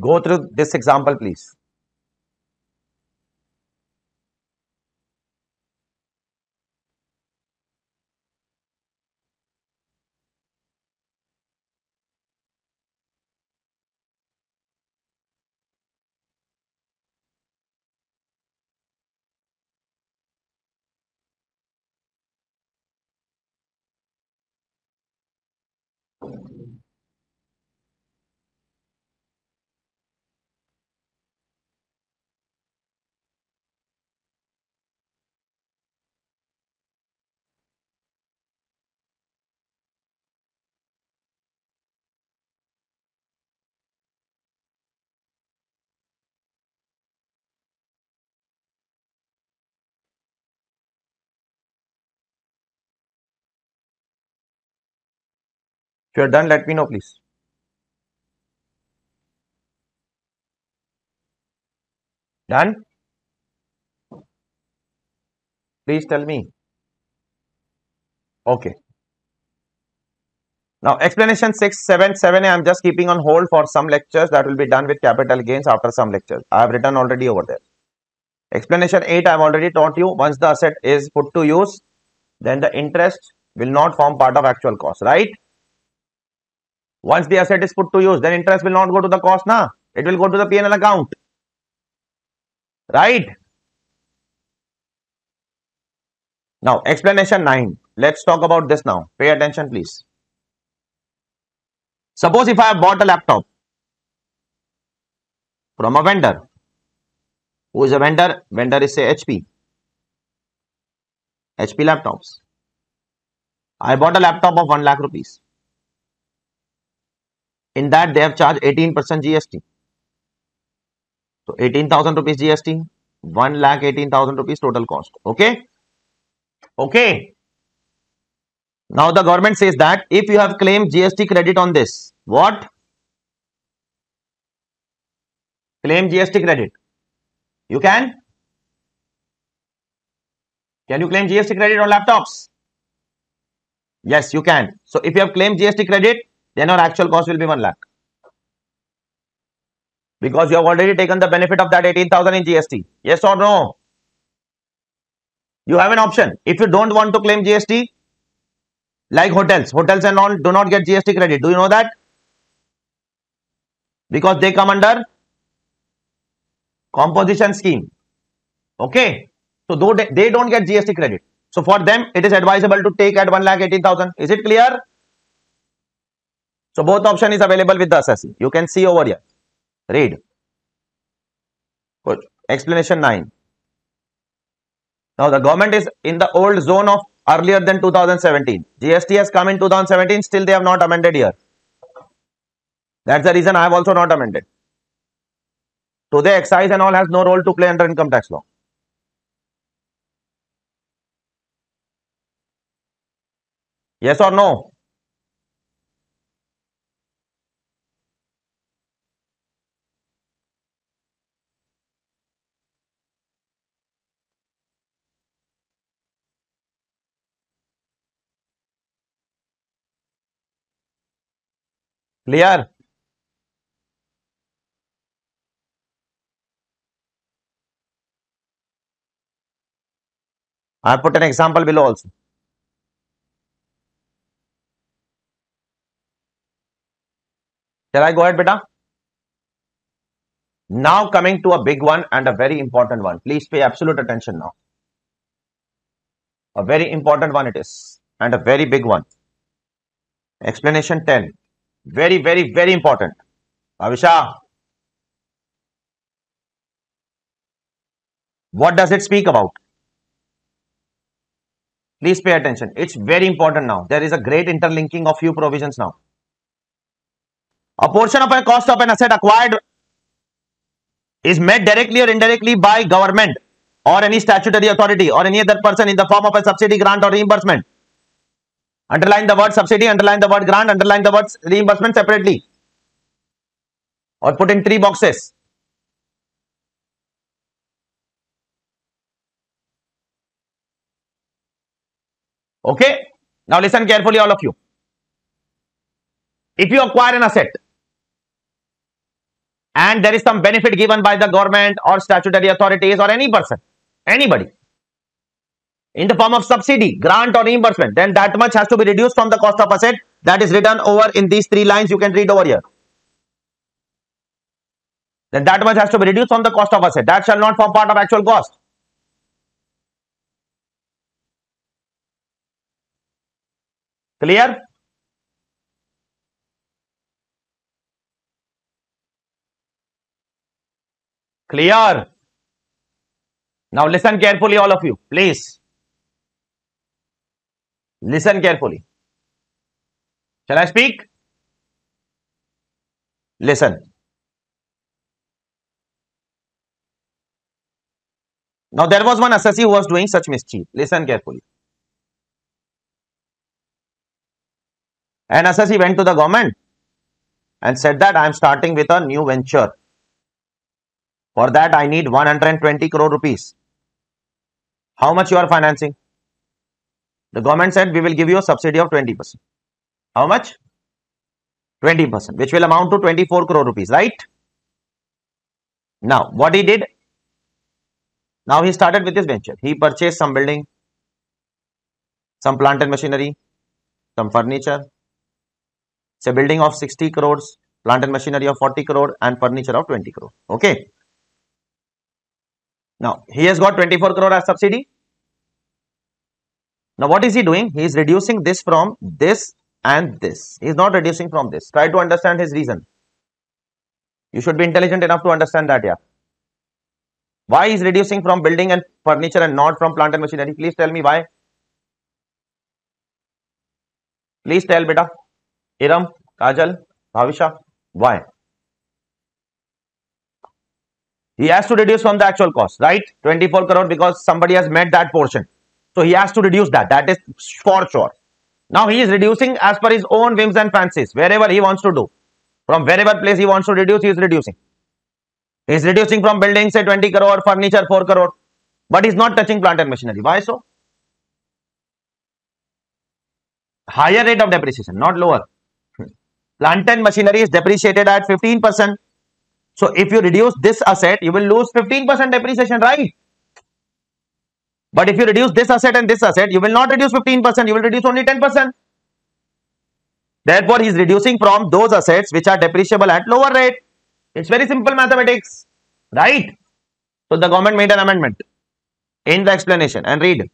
Go through this example, please. If you're done, let me know, please. Done? Please tell me. Okay. Now, explanation 6, 7, 7 I am just keeping on hold for some lectures that will be done with capital gains after some lectures. I have written already over there. Explanation 8 I have already taught you. Once the asset is put to use, then the interest will not form part of actual cost, right? Once the asset is put to use, then interest will not go to the cost, na? It will go to the P&L account. Right? Now, explanation 9. Let's talk about this now. Pay attention, please. Suppose if I have bought a laptop from a vendor. Who is a vendor? Vendor is say HP. HP laptops. I bought a laptop of 1 lakh rupees. In that, they have charged 18% GST. So 18,000 rupees GST, 1 lakh 18,000 rupees total cost. Okay. Okay. Now the government says that if you have claimed GST credit on this, what? Claim GST credit. You can? Can you claim GST credit on laptops? Yes, you can. So if you have claimed GST credit, then your actual cost will be 1 lakh. Because you have already taken the benefit of that 18,000 in GST. Yes or no? You have an option. If you don't want to claim GST, like hotels, hotels and all do not get GST credit. Do you know that? Because they come under composition scheme. Okay. So though they, they don't get GST credit. So for them, it is advisable to take at 1 lakh 18,000. Is it clear? So both option is available with the assessee. You can see over here. Read. Good. Explanation 9. Now the government is in the old zone of earlier than 2017. GST has come in 2017. Still they have not amended here. That's the reason I have also not amended. Today excise and all has no role to play under income tax law. Yes or no? Clear? I put an example below also. Shall I go ahead, beta? Now coming to a big one and a very important one. Please pay absolute attention now. A very important one it is and a very big one. Explanation 10. Very, very, very important. Avisha. What does it speak about? Please pay attention. It's very important now. There is a great interlinking of few provisions now. A portion of a cost of an asset acquired is met directly or indirectly by government or any statutory authority or any other person in the form of a subsidy, grant or reimbursement. Underline the word subsidy, underline the word grant, underline the word reimbursement separately. Or put in three boxes. Okay. Now listen carefully all of you. If you acquire an asset and there is some benefit given by the government or statutory authorities or any person, anybody, in the form of subsidy, grant or reimbursement, then that much has to be reduced from the cost of asset that is written over in these three lines you can read over here. Then that much has to be reduced from the cost of asset. That shall not form part of actual cost. Clear? Clear? Now listen carefully all of you, please. Listen carefully. Shall I speak? Listen. Now there was one assessee who was doing such mischief. Listen carefully. An assessee went to the government and said that I am starting with a new venture. For that I need 120 crore rupees. How much you are financing? The government said we will give you a subsidy of 20%. How much? 20%, which will amount to 24 crore rupees, right? Now, what he did? Now he started with his venture. He purchased some building, some plant and machinery, some furniture. It's a building of 60 crores, plant and machinery of 40 crore and furniture of 20 crore. Okay. Now, he has got 24 crore as subsidy. Now, what is he doing? He is reducing this from this and this. He is not reducing from this. Try to understand his reason. You should be intelligent enough to understand that, yeah. Why is reducing from building and furniture and not from plant and machinery? Please tell me why. Please tell, beta. Iram, Kajal, Bhavisha, why? He has to reduce from the actual cost, right? 24 crore because somebody has met that portion. So he has to reduce that. That is for sure. Now he is reducing as per his own whims and fancies, wherever he wants to do. From wherever place he wants to reduce, he is reducing. He is reducing from buildings, say 20 crore, furniture 4 crore. But he is not touching plant and machinery. Why so? Higher rate of depreciation, not lower. Plant and machinery is depreciated at 15%. So if you reduce this asset, you will lose 15% depreciation, right? But if you reduce this asset and this asset, you will not reduce 15%, you will reduce only 10%. Therefore, he is reducing from those assets which are depreciable at lower rate. It's very simple mathematics, right? So the government made an amendment in the explanation and read.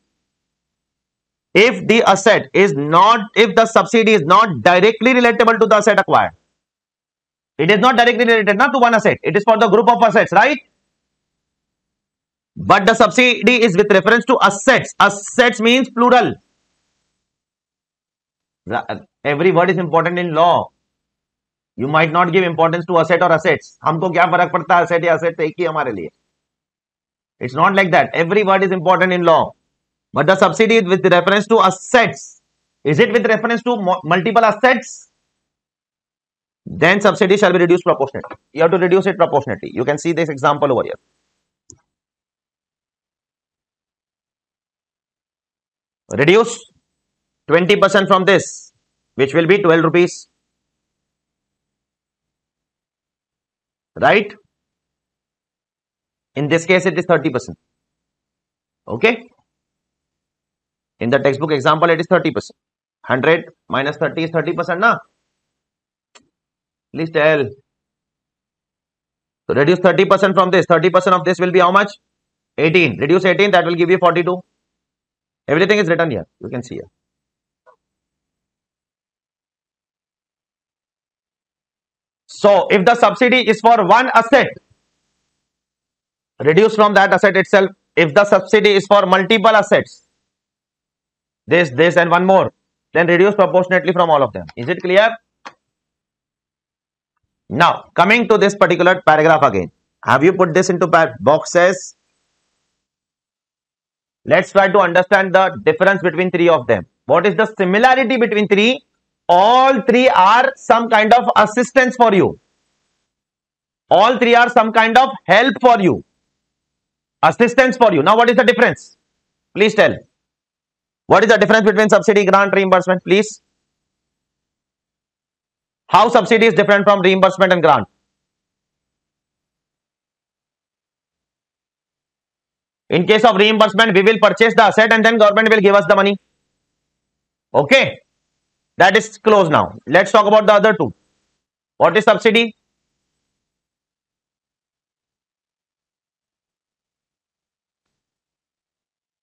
If the asset is not, if the subsidy is not directly relatable to the asset acquired, it is not directly related not to one asset, it is for the group of assets, right? But the subsidy is with reference to assets. Assets means plural. Every word is important in law. You might not give importance to asset or assets. हमको क्या फर्क पड़ता है asset या asset एक ही हमारे लिए. It's not like that. Every word is important in law. But the subsidy is with reference to assets. Is it with reference to multiple assets? Then subsidy shall be reduced proportionately. You have to reduce it proportionately. You can see this example over here. Reduce 20% from this which will be 12 rupees right in this case it is 30% okay in the textbook example it is 30% 100 minus 30 is 30% na please tell So reduce 30% from this. 30% of this will be how much? 18. Reduce 18, that will give you 42. Everything is written here. You can see here. So if the subsidy is for one asset, reduce from that asset itself. If the subsidy is for multiple assets, this, this and one more, then reduce proportionately from all of them. Is it clear? Now, coming to this particular paragraph again. Have you put this into boxes? Let's try to understand the difference between three of them. What is the similarity between three? All three are some kind of assistance for you. All three are some kind of help for you. Assistance for you. Now, what is the difference? Please tell. What is the difference between subsidy, grant, reimbursement? Please. How subsidy is different from reimbursement and grant? In case of reimbursement, we will purchase the asset and then government will give us the money. Okay. That is closed now. Let's talk about the other two. What is subsidy?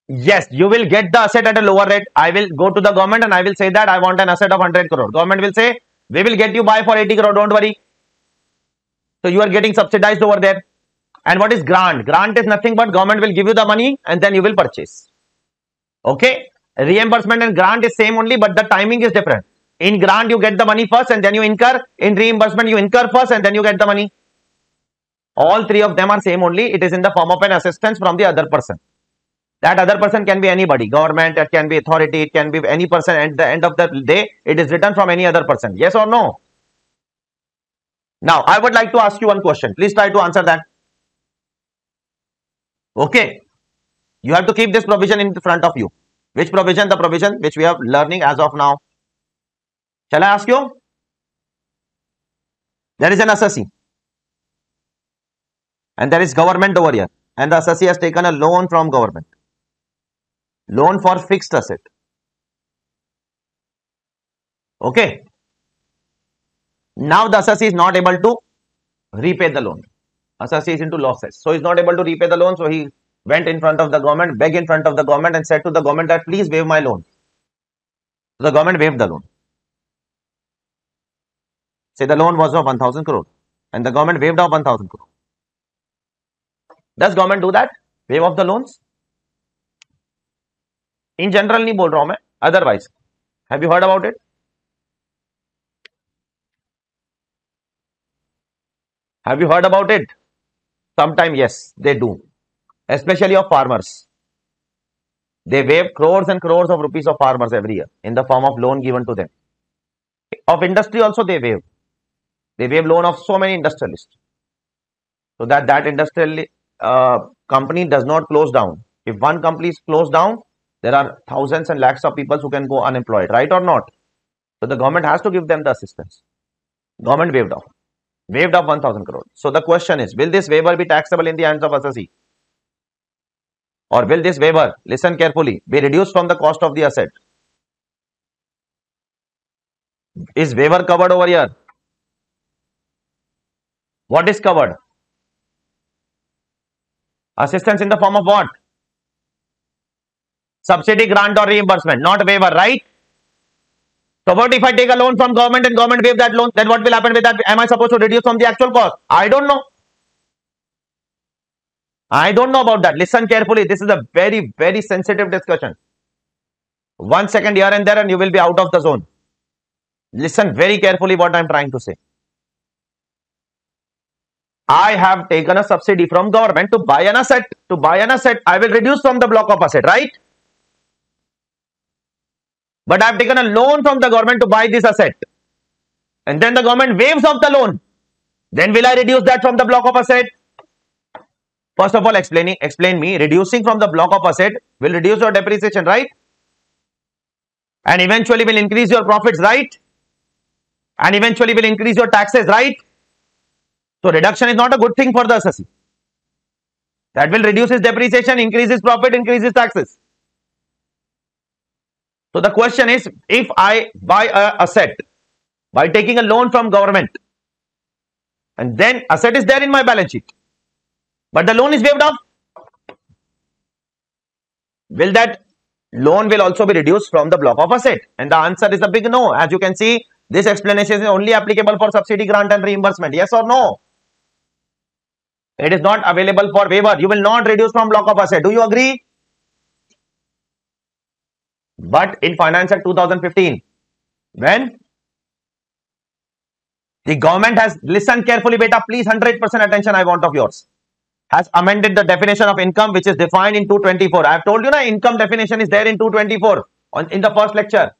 Yes, you will get the asset at a lower rate. I will go to the government and I will say that I want an asset of 100 crore. Government will say, we will get you buy for 80 crore, don't worry. So you are getting subsidized over there. And what is grant? Grant is nothing but government will give you the money and then you will purchase. Okay. Reimbursement and grant is same only but the timing is different. In grant you get the money first and then you incur. In reimbursement you incur first and then you get the money. All three of them are same only. It is in the form of an assistance from the other person. That other person can be anybody, government, it can be authority, it can be any person. At the end of the day, it is written from any other person. Yes or no? Now, I would like to ask you one question. Please try to answer that. Okay. You have to keep this provision in front of you. Which provision? The provision which we are learning as of now. Shall I ask you? There is an assessee. And there is government over here. And the assessee has taken a loan from government loan for fixed asset. Okay. Now the assessee is not able to repay the loan. Assessee into losses. So he's not able to repay the loan. So he went in front of the government, begged in front of the government and said to the government that please waive my loan. So the government waived the loan. Say the loan was of 1000 crore and the government waived off 1000 crore. Does government do that? Waive off the loans? In general, नहीं बोल Otherwise, have you heard about it? Have you heard about it? Sometime yes they do especially of farmers they waive crores and crores of rupees of farmers every year in the form of loan given to them of industry also they waive they waive loan of so many industrialists so that that industrial uh, company does not close down if one company is closed down there are thousands and lakhs of people who can go unemployed, right or not? So the government has to give them the assistance. Government waived off. Waived off 1000 crore. So the question is, will this waiver be taxable in the hands of assessee? Or will this waiver, listen carefully, be reduced from the cost of the asset? Is waiver covered over here? What is covered? Assistance in the form of what? subsidy grant or reimbursement, not waiver, right? So what if I take a loan from government and government waive that loan? Then what will happen with that? Am I supposed to reduce from the actual cost? I don't know. I don't know about that. Listen carefully. This is a very, very sensitive discussion. One second here and there and you will be out of the zone. Listen very carefully what I am trying to say. I have taken a subsidy from government to buy an asset. To buy an asset, I will reduce from the block of asset, right? But I have taken a loan from the government to buy this asset. And then the government waives off the loan. Then will I reduce that from the block of asset? First of all, explaining, explain me, reducing from the block of asset will reduce your depreciation, right? And eventually will increase your profits, right? And eventually will increase your taxes, right? So reduction is not a good thing for the assessee. That will reduce his depreciation, increase his profit, increase his taxes. So the question is, if I buy a asset by taking a loan from government, and then asset is there in my balance sheet. But the loan is waived off. Will that loan will also be reduced from the block of asset? And the answer is a big no. As you can see, this explanation is only applicable for subsidy grant and reimbursement. Yes or no? It is not available for waiver. You will not reduce from block of asset. Do you agree? But in financial 2015, when the government has listened carefully, beta, please 100% attention I want of yours. Has amended the definition of income which is defined in 224. I have told you na income definition is there in 224 on in the first lecture.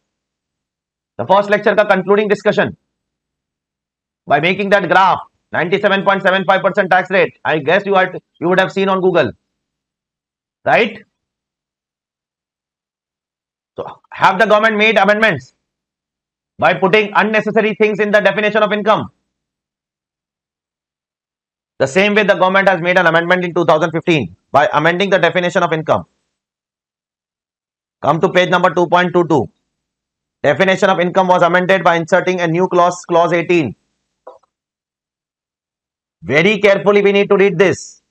The first lecture ka concluding discussion. By making that graph 97.75% tax rate. I guess you had you would have seen on Google. Right? So have the government made amendments by putting unnecessary things in the definition of income? The same way the government has made an amendment in 2015 by amending the definition of income. Come to page number 2.22. Definition of income was amended by inserting a new clause, clause 18. Very carefully we need to read this.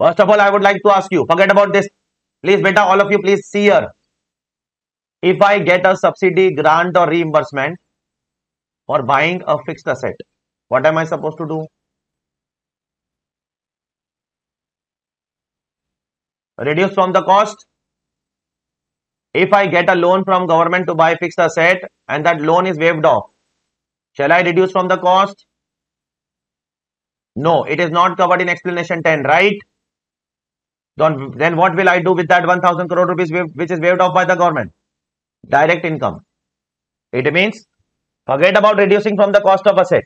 First of all, I would like to ask you, forget about this. Please, beta, all of you, please see here. If I get a subsidy, grant or reimbursement for buying a fixed asset, what am I supposed to do? Reduce from the cost. If I get a loan from government to buy fixed asset and that loan is waived off, shall I reduce from the cost? No, it is not covered in explanation 10, right? Then, then what will I do with that 1000 crore rupees which is waived off by the government? Direct income. It means forget about reducing from the cost of asset.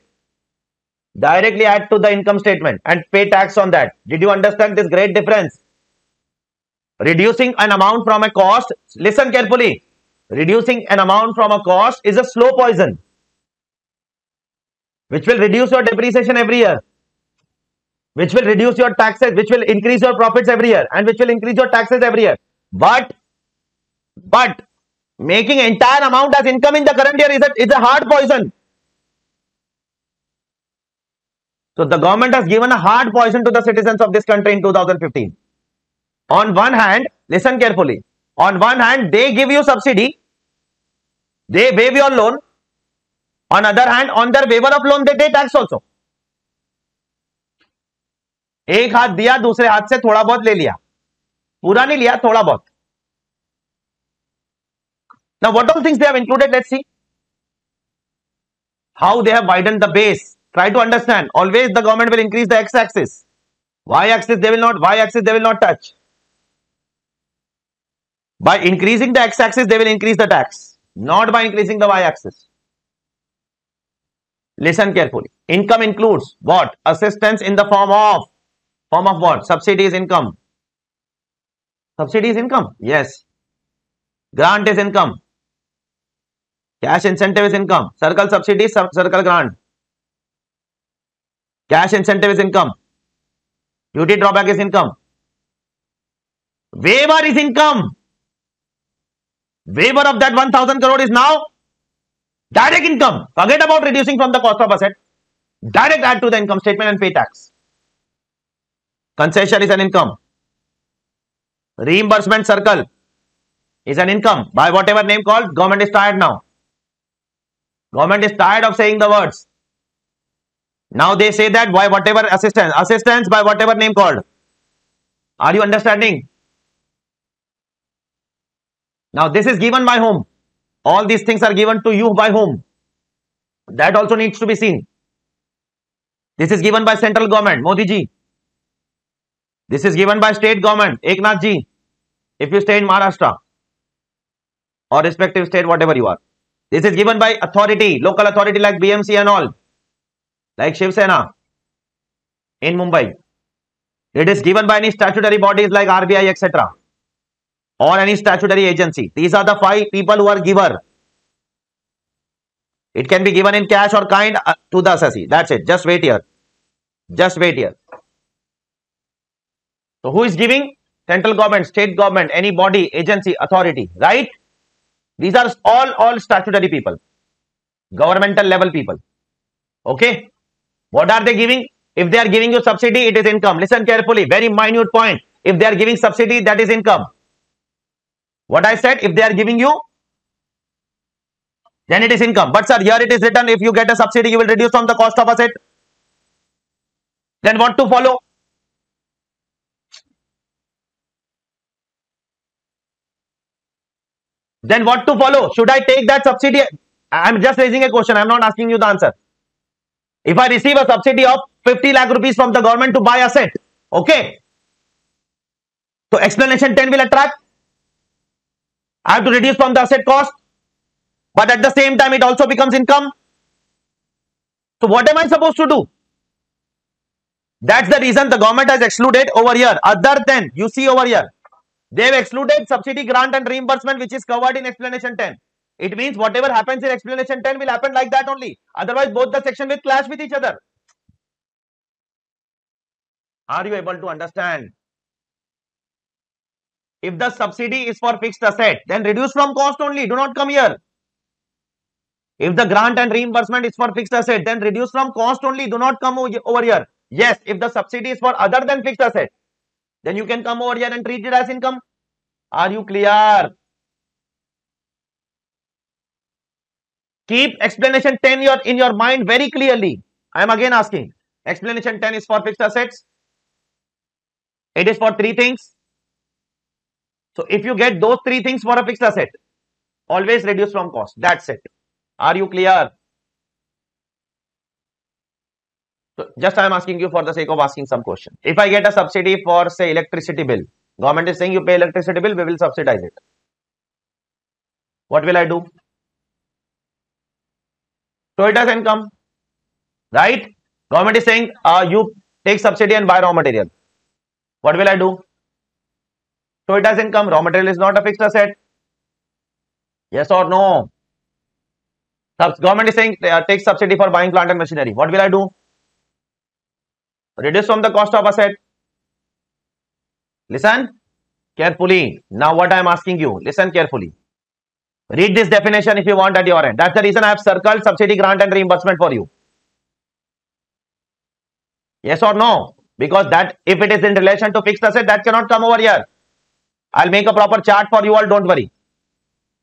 Directly add to the income statement and pay tax on that. Did you understand this great difference? Reducing an amount from a cost, listen carefully. Reducing an amount from a cost is a slow poison which will reduce your depreciation every year which will reduce your taxes, which will increase your profits every year and which will increase your taxes every year. But, but making entire amount as income in the current year is a, is a hard poison. So the government has given a hard poison to the citizens of this country in 2015. On one hand, listen carefully. On one hand, they give you subsidy. They waive your loan. On other hand, on their waiver of loan, they pay tax also. एक हाथ दिया दूसरे हाथ से थोड़ा बहुत ले लिया पूरा नहीं लिया थोड़ा बहुत now what all things they have included let's see how they have widened the base try to understand always the government will increase the x axis y axis they will not y axis they will not touch by increasing the x axis they will increase the tax not by increasing the y axis listen carefully income includes what assistance in the form of Form of what? Subsidy is income. Subsidy is income. Yes. Grant is income. Cash incentive is income. Circle subsidy, circle grant. Cash incentive is income. Duty drawback is income. Waiver is income. Waiver of that 1000 crore is now direct income. Forget about reducing from the cost of asset. Direct add to the income statement and pay tax. Concession is an income. Reimbursement circle is an income by whatever name called. Government is tired now. Government is tired of saying the words. Now they say that by whatever assistance, assistance by whatever name called. Are you understanding? Now this is given by whom? All these things are given to you by whom? That also needs to be seen. This is given by central government, Modi ji. This is given by state government, Eknath ji. If you stay in Maharashtra or respective state, whatever you are. This is given by authority, local authority like BMC and all, like Shiv Sena in Mumbai. It is given by any statutory bodies like RBI, etc. or any statutory agency. These are the five people who are giver. It can be given in cash or kind uh, to the assessee. That's it. Just wait here. Just wait here. So who is giving? Central government, state government, any body, agency, authority, right? These are all, all statutory people. governmental level people. Okay. What are they giving? If they are giving you subsidy, it is income. Listen carefully. Very minute point. If they are giving subsidy, that is income. What I said, if they are giving you, then it is income. But sir, here it is written, if you get a subsidy, you will reduce from the cost of asset. Then what to follow? Then what to follow? Should I take that subsidy? I am just raising a question. I am not asking you the answer. If I receive a subsidy of 50 lakh rupees from the government to buy asset, okay. So explanation 10 will attract. I have to reduce from the asset cost. But at the same time, it also becomes income. So what am I supposed to do? That's the reason the government has excluded over here. Other than, you see over here, they have excluded subsidy grant and reimbursement which is covered in explanation 10. It means whatever happens in explanation 10 will happen like that only. Otherwise, both the section will clash with each other. Are you able to understand? If the subsidy is for fixed asset, then reduce from cost only. Do not come here. If the grant and reimbursement is for fixed asset, then reduce from cost only. Do not come over here. Yes, if the subsidy is for other than fixed asset, then you can come over here and treat it as income. Are you clear? Keep explanation 10 your, in your mind very clearly. I am again asking. Explanation 10 is for fixed assets. It is for three things. So if you get those three things for a fixed asset, always reduce from cost. That's it. Are you clear? So just I am asking you for the sake of asking some question. If I get a subsidy for say electricity bill, government is saying you pay electricity bill, we will subsidize it. What will I do? So it has income, right? Government is saying uh, you take subsidy and buy raw material. What will I do? So it has income. Raw material is not a fixed asset. Yes or no? government is saying uh, take subsidy for buying plant and machinery. What will I do? Reduce from the cost of asset. Listen carefully. Now what I am asking you, listen carefully. Read this definition if you want at your end. That's the reason I have circled subsidy grant and reimbursement for you. Yes or no? Because that if it is in relation to fixed asset, that cannot come over here. I'll make a proper chart for you all, don't worry.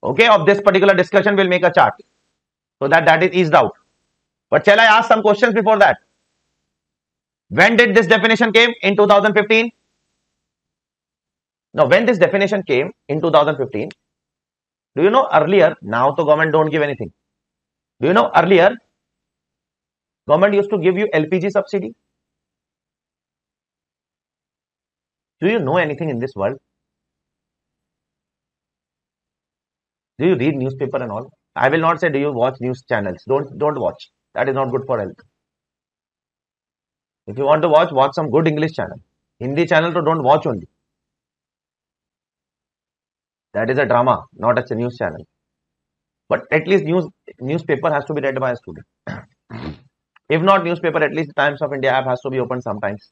Okay, of this particular discussion, we'll make a chart so that that is eased out. But shall I ask some questions before that? When did this definition came? In 2015? Now, when this definition came in 2015, do you know earlier, now the government don't give anything. Do you know earlier, government used to give you LPG subsidy? Do you know anything in this world? Do you read newspaper and all? I will not say do you watch news channels. Don't don't watch. That is not good for health. If you want to watch, watch some good English channel. Hindi channel, so don't watch only. That is a drama, not a news channel. But at least news newspaper has to be read by a student. if not newspaper, at least Times of India app has to be opened sometimes.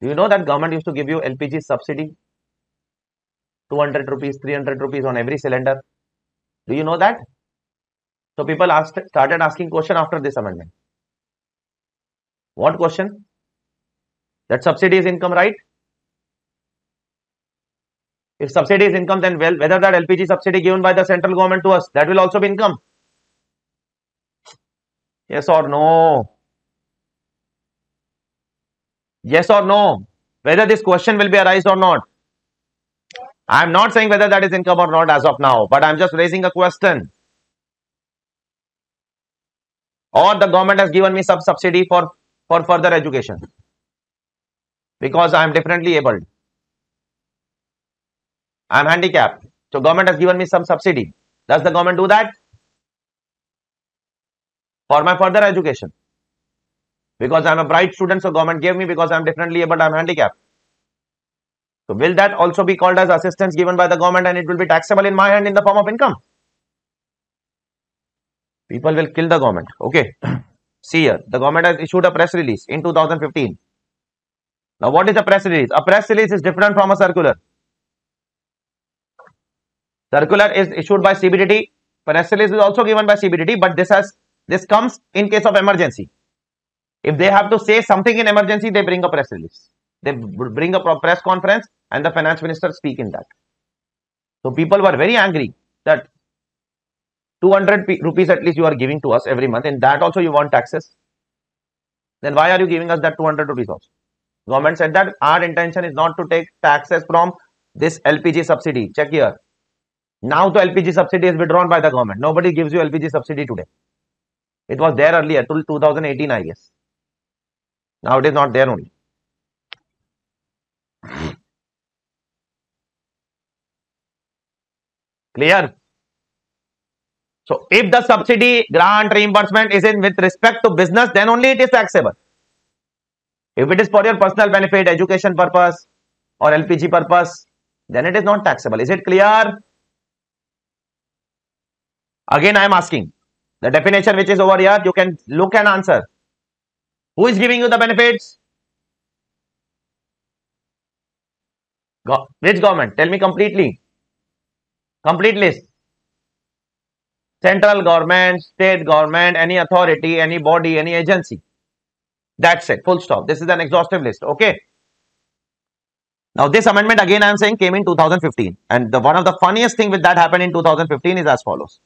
Do you know that government used to give you LPG subsidy? 200 rupees, 300 rupees on every cylinder. Do you know that? So people asked, started asking question after this amendment. What question? That subsidy is income, right? If subsidy is income, then well, whether that LPG subsidy given by the central government to us, that will also be income. Yes or no? Yes or no? Whether this question will be arised or not. I am not saying whether that is income or not as of now, but I am just raising a question. Or the government has given me some subsidy for, for further education because I am differently abled. I am handicapped. So government has given me some subsidy. Does the government do that? For my further education. Because I am a bright student, so government gave me because I am differently able, I am handicapped. So will that also be called as assistance given by the government and it will be taxable in my hand in the form of income? People will kill the government. Okay. See here, the government has issued a press release in 2015. Now what is a press release? A press release is different from a circular. Circular is issued by CBDT Press release is also given by CBDT, but this has this comes in case of emergency. If they have to say something in emergency, they bring a press release. They bring a press conference and the finance minister speak in that. So people were very angry that 200 rupees at least you are giving to us every month. and that also you want taxes. Then why are you giving us that 200 rupees also? Government said that our intention is not to take taxes from this LPG subsidy. Check here. Now the LPG subsidy is withdrawn by the government. Nobody gives you LPG subsidy today. It was there earlier till 2018, I guess. Now it is not there only. Clear? So if the subsidy grant reimbursement is in with respect to business, then only it is taxable. If it is for your personal benefit, education purpose or LPG purpose, then it is not taxable. Is it clear? Again, I am asking the definition which is over here, you can look and answer. Who is giving you the benefits? Go which government? Tell me completely. Complete list. Central government, state government, any authority, any body, any agency. That's it. Full stop. This is an exhaustive list. Okay. Now this amendment again I am saying came in 2015 and the one of the funniest thing with that happened in 2015 is as follows.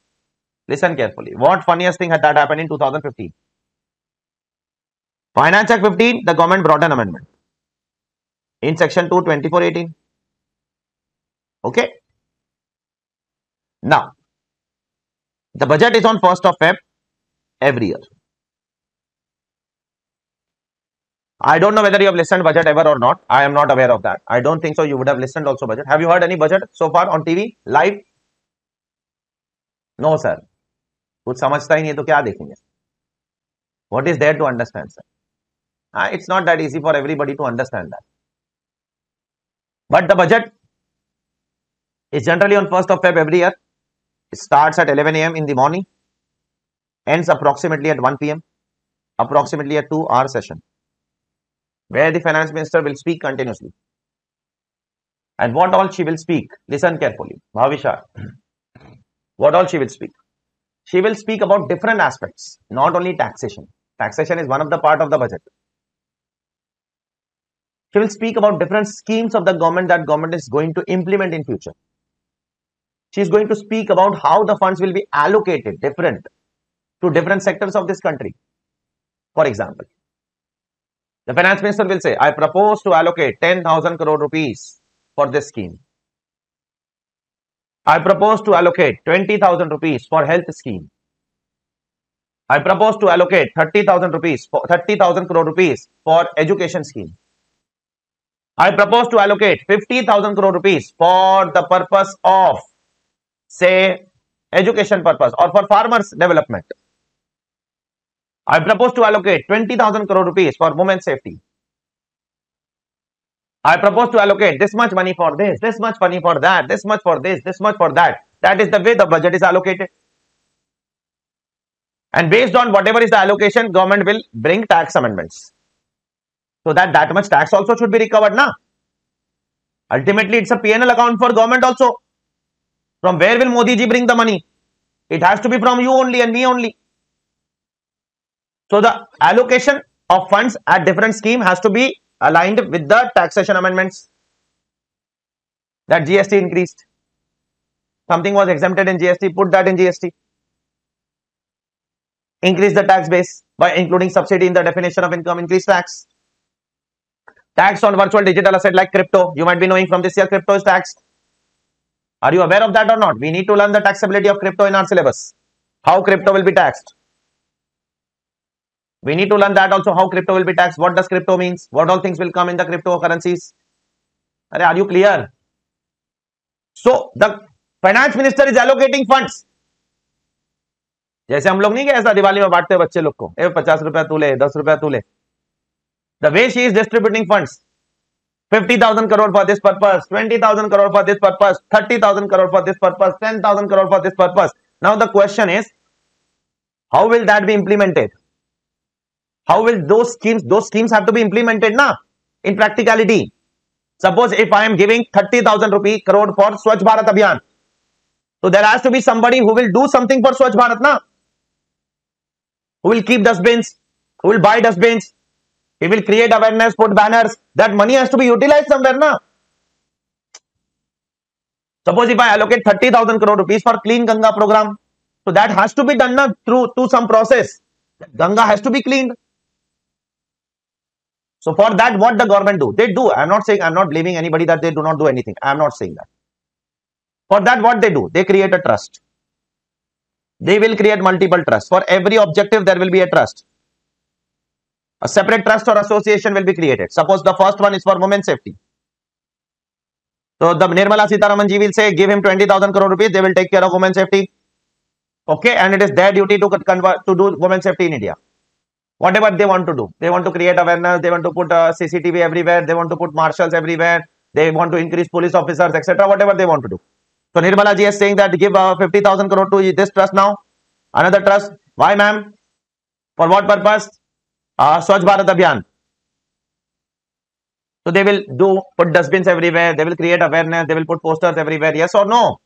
Listen carefully. What funniest thing had that happened in 2015? Finance Act 15, the government brought an amendment in section 2, 2418. Okay. Now, the budget is on 1st of Feb every year. I don't know whether you have listened budget ever or not. I am not aware of that. I don't think so. You would have listened also budget. Have you heard any budget so far on TV live? No, sir. कुछ समझता ही नहीं तो क्या देखेंगे what is there to understand sir uh, it's not that easy for everybody to understand that but the budget is generally on 1st of feb every year it starts at 11 a.m in the morning ends approximately at 1 p.m approximately a two hour session where the finance minister will speak continuously and what all she will speak listen carefully bhavisha what all she will speak she will speak about different aspects, not only taxation. Taxation is one of the part of the budget. She will speak about different schemes of the government that government is going to implement in future. She is going to speak about how the funds will be allocated different to different sectors of this country. For example, the finance minister will say, I propose to allocate 10,000 crore rupees for this scheme. I propose to allocate 20,000 rupees for health scheme. I propose to allocate 30,000 rupees for 30,000 crore rupees for education scheme. I propose to allocate 50,000 crore rupees for the purpose of say education purpose or for farmers development. I propose to allocate 20,000 crore rupees for women's safety. I propose to allocate this much money for this, this much money for that, this much for this, this much for that. That is the way the budget is allocated. And based on whatever is the allocation, government will bring tax amendments. So that that much tax also should be recovered now. Ultimately, it's a PNL account for government also. From where will Modi ji bring the money? It has to be from you only and me only. So the allocation of funds at different scheme has to be aligned with the taxation amendments that GST increased. Something was exempted in GST, put that in GST. Increase the tax base by including subsidy in the definition of income, increase tax. Tax on virtual digital asset like crypto. You might be knowing from this year crypto is taxed. Are you aware of that or not? We need to learn the taxability of crypto in our syllabus. How crypto will be taxed. We need to learn that also how crypto will be taxed. What does crypto means? What all things will come in the cryptocurrencies? Are you clear? So the finance minister is allocating funds. जैसे हम लोग नहीं गए ऐसा दिवाली में बांटते बच्चे लोग को ए पचास रुपया तू ले दस रुपया तू ले the way she is distributing funds 50,000 crore for this purpose, 20,000 crore for this purpose, 30,000 crore for this purpose, 10,000 crore for this purpose. Now the question is, how will that be implemented? how will those schemes those schemes have to be implemented now in practicality suppose if i am giving 30000 rupee crore for swachh bharat abhiyan So there has to be somebody who will do something for Swachh Bharat, na? Who will keep dustbins, who will buy dustbins, he will create awareness, put banners. That money has to be utilized somewhere, na? Suppose if I allocate 30,000 crore rupees for clean Ganga program, so that has to be done na, through to some process. Ganga has to be cleaned. So for that, what the government do? They do. I'm not saying, I'm not blaming anybody that they do not do anything. I'm not saying that. For that, what they do? They create a trust. They will create multiple trusts. For every objective, there will be a trust. A separate trust or association will be created. Suppose the first one is for women's safety. So the Nirmala Sitharaman ji will say, give him 20,000 crore rupees, they will take care of women's safety. Okay, and it is their duty to convert to do women's safety in India. Whatever they want to do, they want to create awareness, they want to put uh, CCTV everywhere, they want to put marshals everywhere, they want to increase police officers, etc. Whatever they want to do. So Nirmala ji is saying that give uh, 50,000 crore to this trust now, another trust. Why, ma'am? For what purpose? Uh, Swachh Bharat Abhiyan. So they will do put dustbins everywhere, they will create awareness, they will put posters everywhere. Yes or no?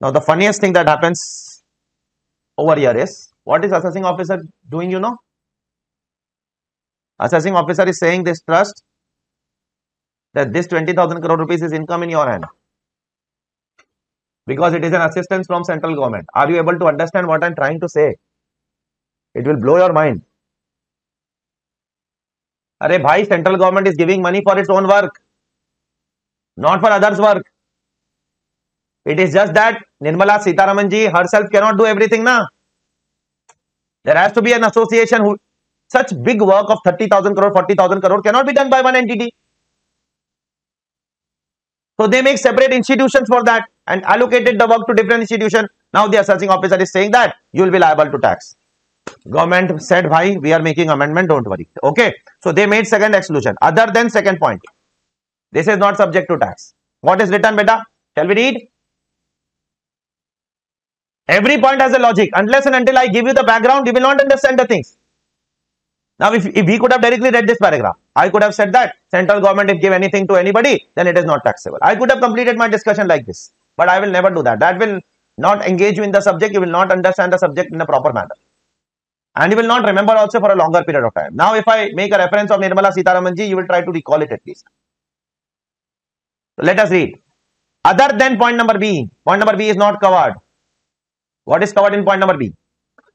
Now the funniest thing that happens over here is what is assessing officer doing, you know? Assessing officer is saying this trust that this 20,000 crore rupees is income in your hand because it is an assistance from central government. Are you able to understand what I'm trying to say? It will blow your mind. Arey bhai, central government is giving money for its own work, not for others' work. It is just that Nirmala Sitharaman ji herself cannot do everything now. There has to be an association who such big work of 30,000 crore, 40,000 crore cannot be done by one entity. So they make separate institutions for that and allocated the work to different institution. Now the assessing officer is saying that you will be liable to tax. Government said, bhai, we are making amendment, don't worry. Okay. So they made second exclusion. Other than second point. This is not subject to tax. What is written, beta? Shall we read? Every point has a logic. Unless and until I give you the background, you will not understand the things. Now, if, if we could have directly read this paragraph, I could have said that central government if give anything to anybody, then it is not taxable. I could have completed my discussion like this, but I will never do that. That will not engage you in the subject. You will not understand the subject in a proper manner. And you will not remember also for a longer period of time. Now, if I make a reference of Nirmala Sitharamanji, you will try to recall it at least. So let us read. Other than point number B, point number B is not covered. What is covered in point number B?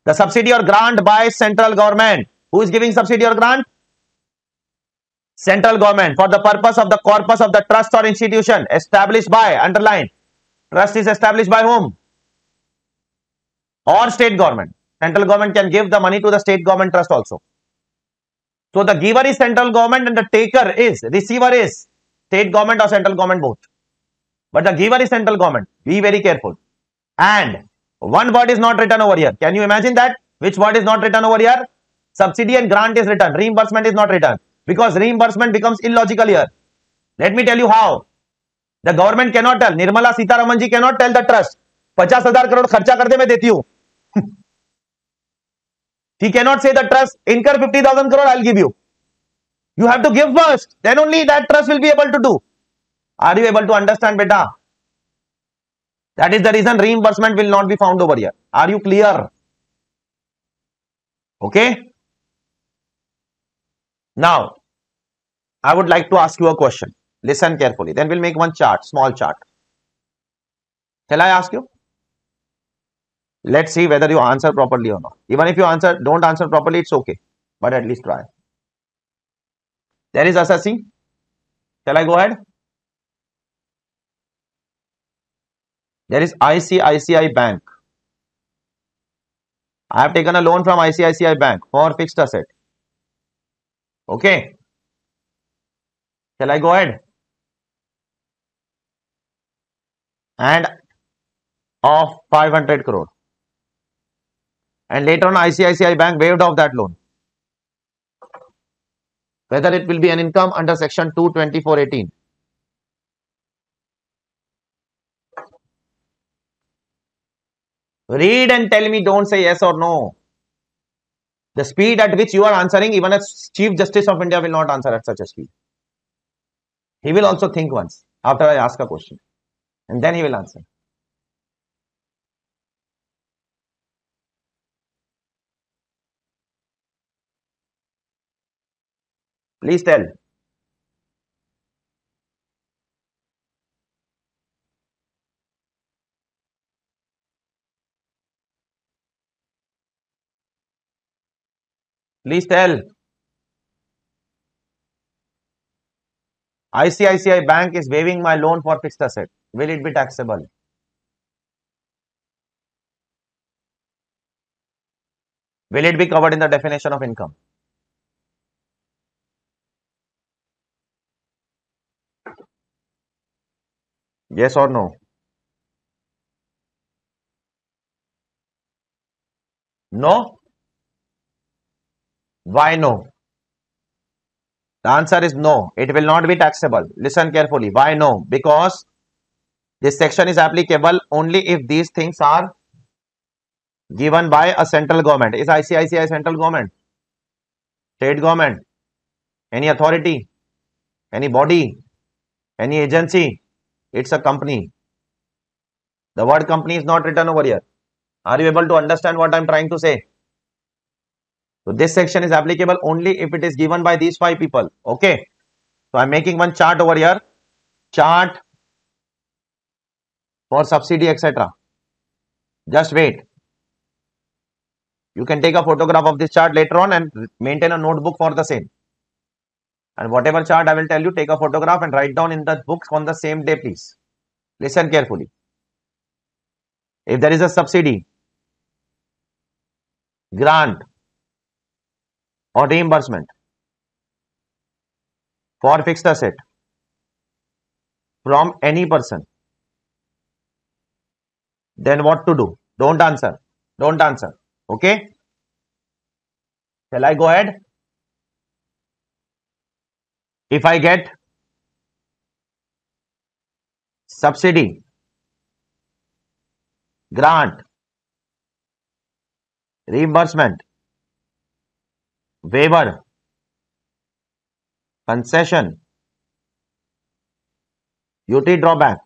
The subsidy or grant by central government who is giving subsidy or grant? Central government for the purpose of the corpus of the trust or institution established by, underline, trust is established by whom? Or state government. Central government can give the money to the state government trust also. So the giver is central government and the taker is, receiver is state government or central government both. But the giver is central government. Be very careful. And one word is not written over here. Can you imagine that? Which word is not written over here? subsidy and grant is written reimbursement is not written because reimbursement becomes illogical here let me tell you how the government cannot tell nirmala sitharaman ji cannot tell the trust 50000 crore kharcha kar de main deti hu he cannot say the trust incur 50000 crore i'll give you you have to give first then only that trust will be able to do are you able to understand beta that is the reason reimbursement will not be found over here are you clear okay now, I would like to ask you a question. Listen carefully. Then we'll make one chart, small chart. Shall I ask you? Let's see whether you answer properly or not. Even if you answer, don't answer properly, it's okay. But at least try. There is assessing. Shall I go ahead? There is ICICI Bank. I have taken a loan from ICICI Bank for fixed asset. Okay. Shall I go ahead? And of 500 crore. And later on ICICI Bank waived off that loan. Whether it will be an income under section 22418. Read and tell me, don't say yes or no. The speed at which you are answering, even a Chief Justice of India will not answer at such a speed. He will also think once. after I ask a question. And then he will answer. Please tell. Please tell. ICICI Bank is waiving my loan for fixed asset. Will it be taxable? Will it be covered in the definition of income? Yes or no? No? Why no? The answer is no. It will not be taxable. Listen carefully. Why no? Because this section is applicable only if these things are given by a central government. Is ICICI central government? State government? Any authority? Any body? Any agency? It's a company. The word company is not written over here. Are you able to understand what I'm trying to say? So this section is applicable only if it is given by these five people. Okay. So I'm making one chart over here. Chart for subsidy, etc. Just wait. You can take a photograph of this chart later on and maintain a notebook for the same. And whatever chart I will tell you, take a photograph and write down in the books on the same day, please. Listen carefully. If there is a subsidy, grant, or reimbursement for fixed asset from any person, then what to do? Don't answer. Don't answer. Okay? Shall I go ahead? If I get subsidy, grant, reimbursement, waiver, concession, duty drawback.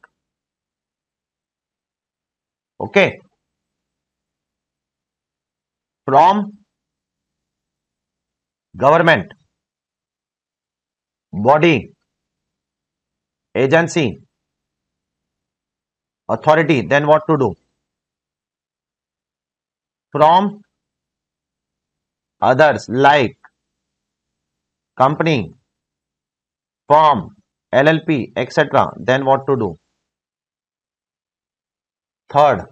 Okay. From government, body, agency, authority, then what to do? From others like company, firm, LLP, etc., then what to do? Third,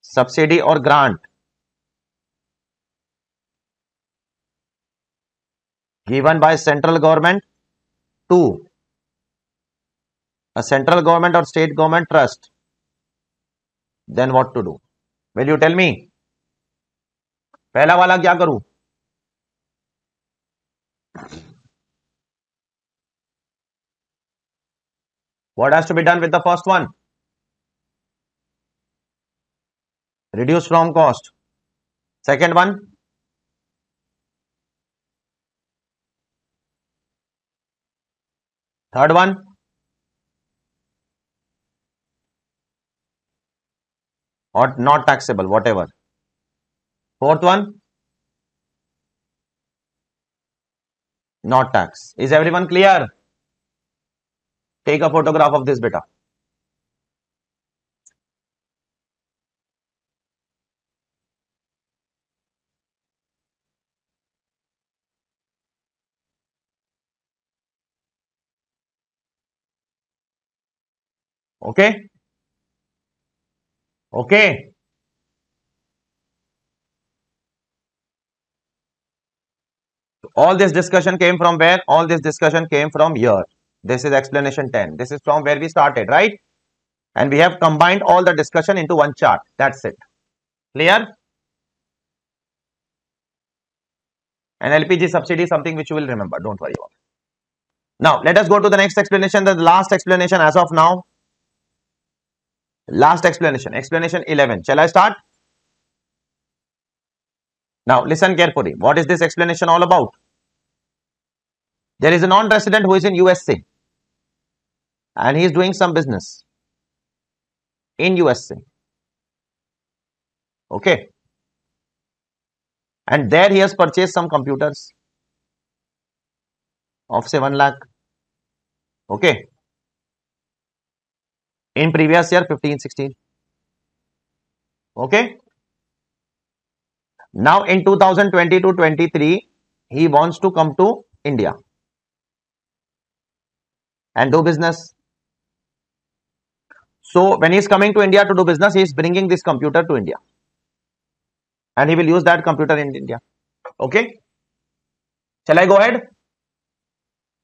subsidy or grant given by central government to a central government or state government trust, then what to do? Will you tell me? पहला वाला क्या करूं what has to be done with the first one reduce from cost second one third one or not taxable, whatever. Fourth one, not tax. Is everyone clear? Take a photograph of this beta. Okay. Okay. All this discussion came from where? All this discussion came from here. This is explanation 10. This is from where we started, right? And we have combined all the discussion into one chart. That's it. Clear? And LPG subsidy is something which you will remember. Don't worry about it. Now, let us go to the next explanation, the last explanation as of now. Last explanation, explanation 11. Shall I start? Now listen carefully. What is this explanation all about? There is a non-resident who is in USA and he is doing some business in USA. Okay. And there he has purchased some computers of say 1 lakh. Okay. In previous year 15, 16. Okay. Now in 2022 23, he wants to come to India and do business. So when he is coming to India to do business, he is bringing this computer to India and he will use that computer in India. Okay. Shall I go ahead?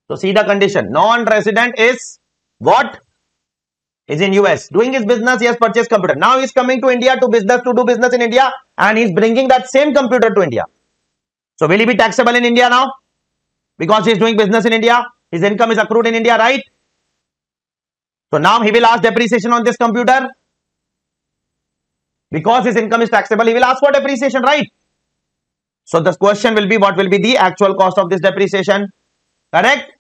So see the condition. Non-resident is what? Is in US. Doing his business, he has purchased computer. Now he is coming to India to business to do business in India and he is bringing that same computer to India. So will he be taxable in India now? Because he is doing business in India. His income is accrued in India, right? So now he will ask depreciation on this computer. Because his income is taxable, he will ask for depreciation, right? So the question will be what will be the actual cost of this depreciation? Correct?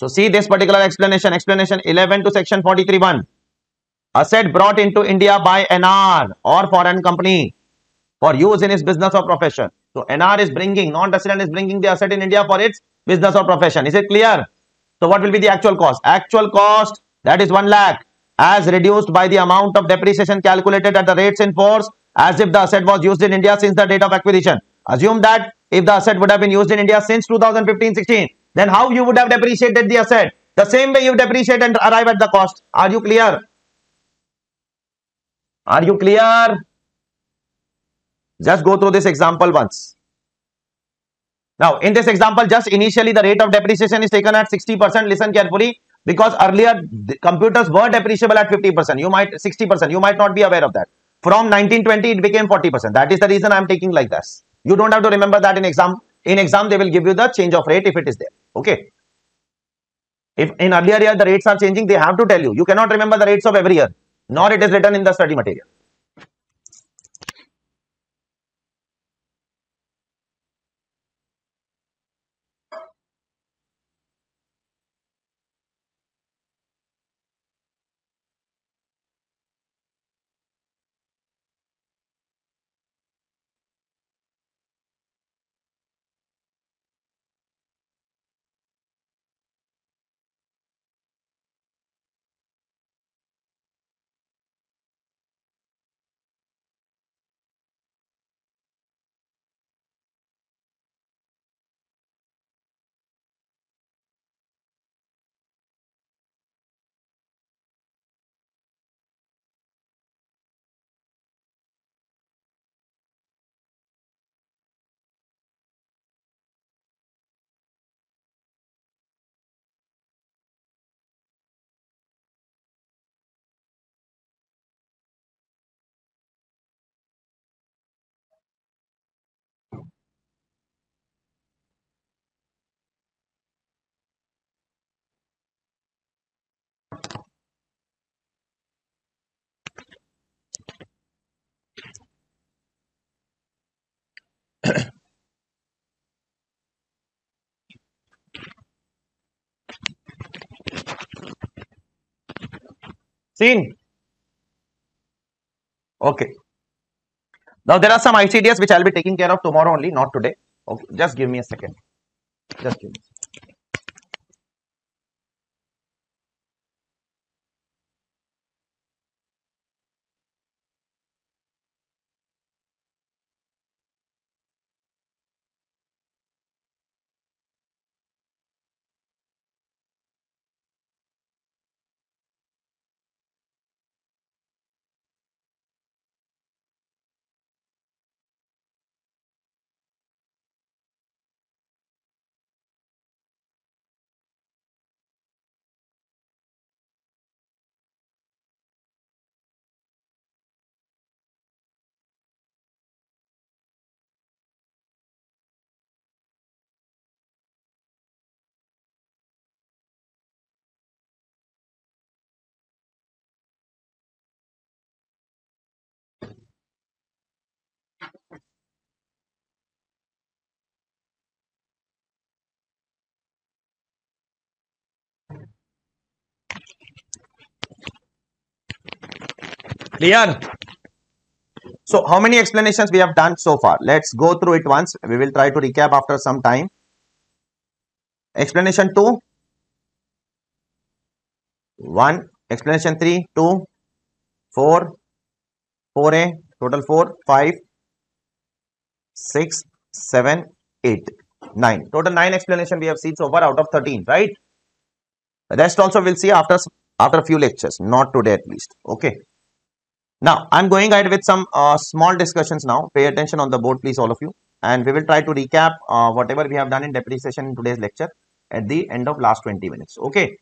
So see this particular explanation, explanation 11 to section 43.1. Asset brought into India by NR or foreign company for use in its business or profession. So NR is bringing, non-resident is bringing the asset in India for its business or profession. Is it clear? So what will be the actual cost? Actual cost that is 1 lakh as reduced by the amount of depreciation calculated at the rates in force as if the asset was used in India since the date of acquisition. Assume that if the asset would have been used in India since 2015-16, then how you would have depreciated the asset? The same way you depreciate and arrive at the cost. Are you clear? Are you clear? Just go through this example once. Now, in this example, just initially the rate of depreciation is taken at 60%. Listen carefully because earlier computers were depreciable at 50%. You might 60%. You might not be aware of that. From 1920, it became 40%. That is the reason I am taking like this. You don't have to remember that in exam. In exam, they will give you the change of rate if it is there. Okay. If in earlier year the rates are changing, they have to tell you. You cannot remember the rates of every year, nor it is written in the study material. Seen? Okay. Now there are some ICDS which I'll be taking care of tomorrow only, not today. Okay, just give me a second. Just give me. Clear? So, how many explanations we have done so far? Let's go through it once. We will try to recap after some time. Explanation 2. 1. Explanation 3. 2. 4. 4a. Total 4. 5. 6. 7. 8. 9. Total 9 explanation we have seen so far out of 13. Right? Rest also we'll see after, after a few lectures. Not today at least. Okay. Now, I'm going ahead with some uh, small discussions now. Pay attention on the board, please, all of you. And we will try to recap uh, whatever we have done in depreciation in today's lecture at the end of last 20 minutes. Okay.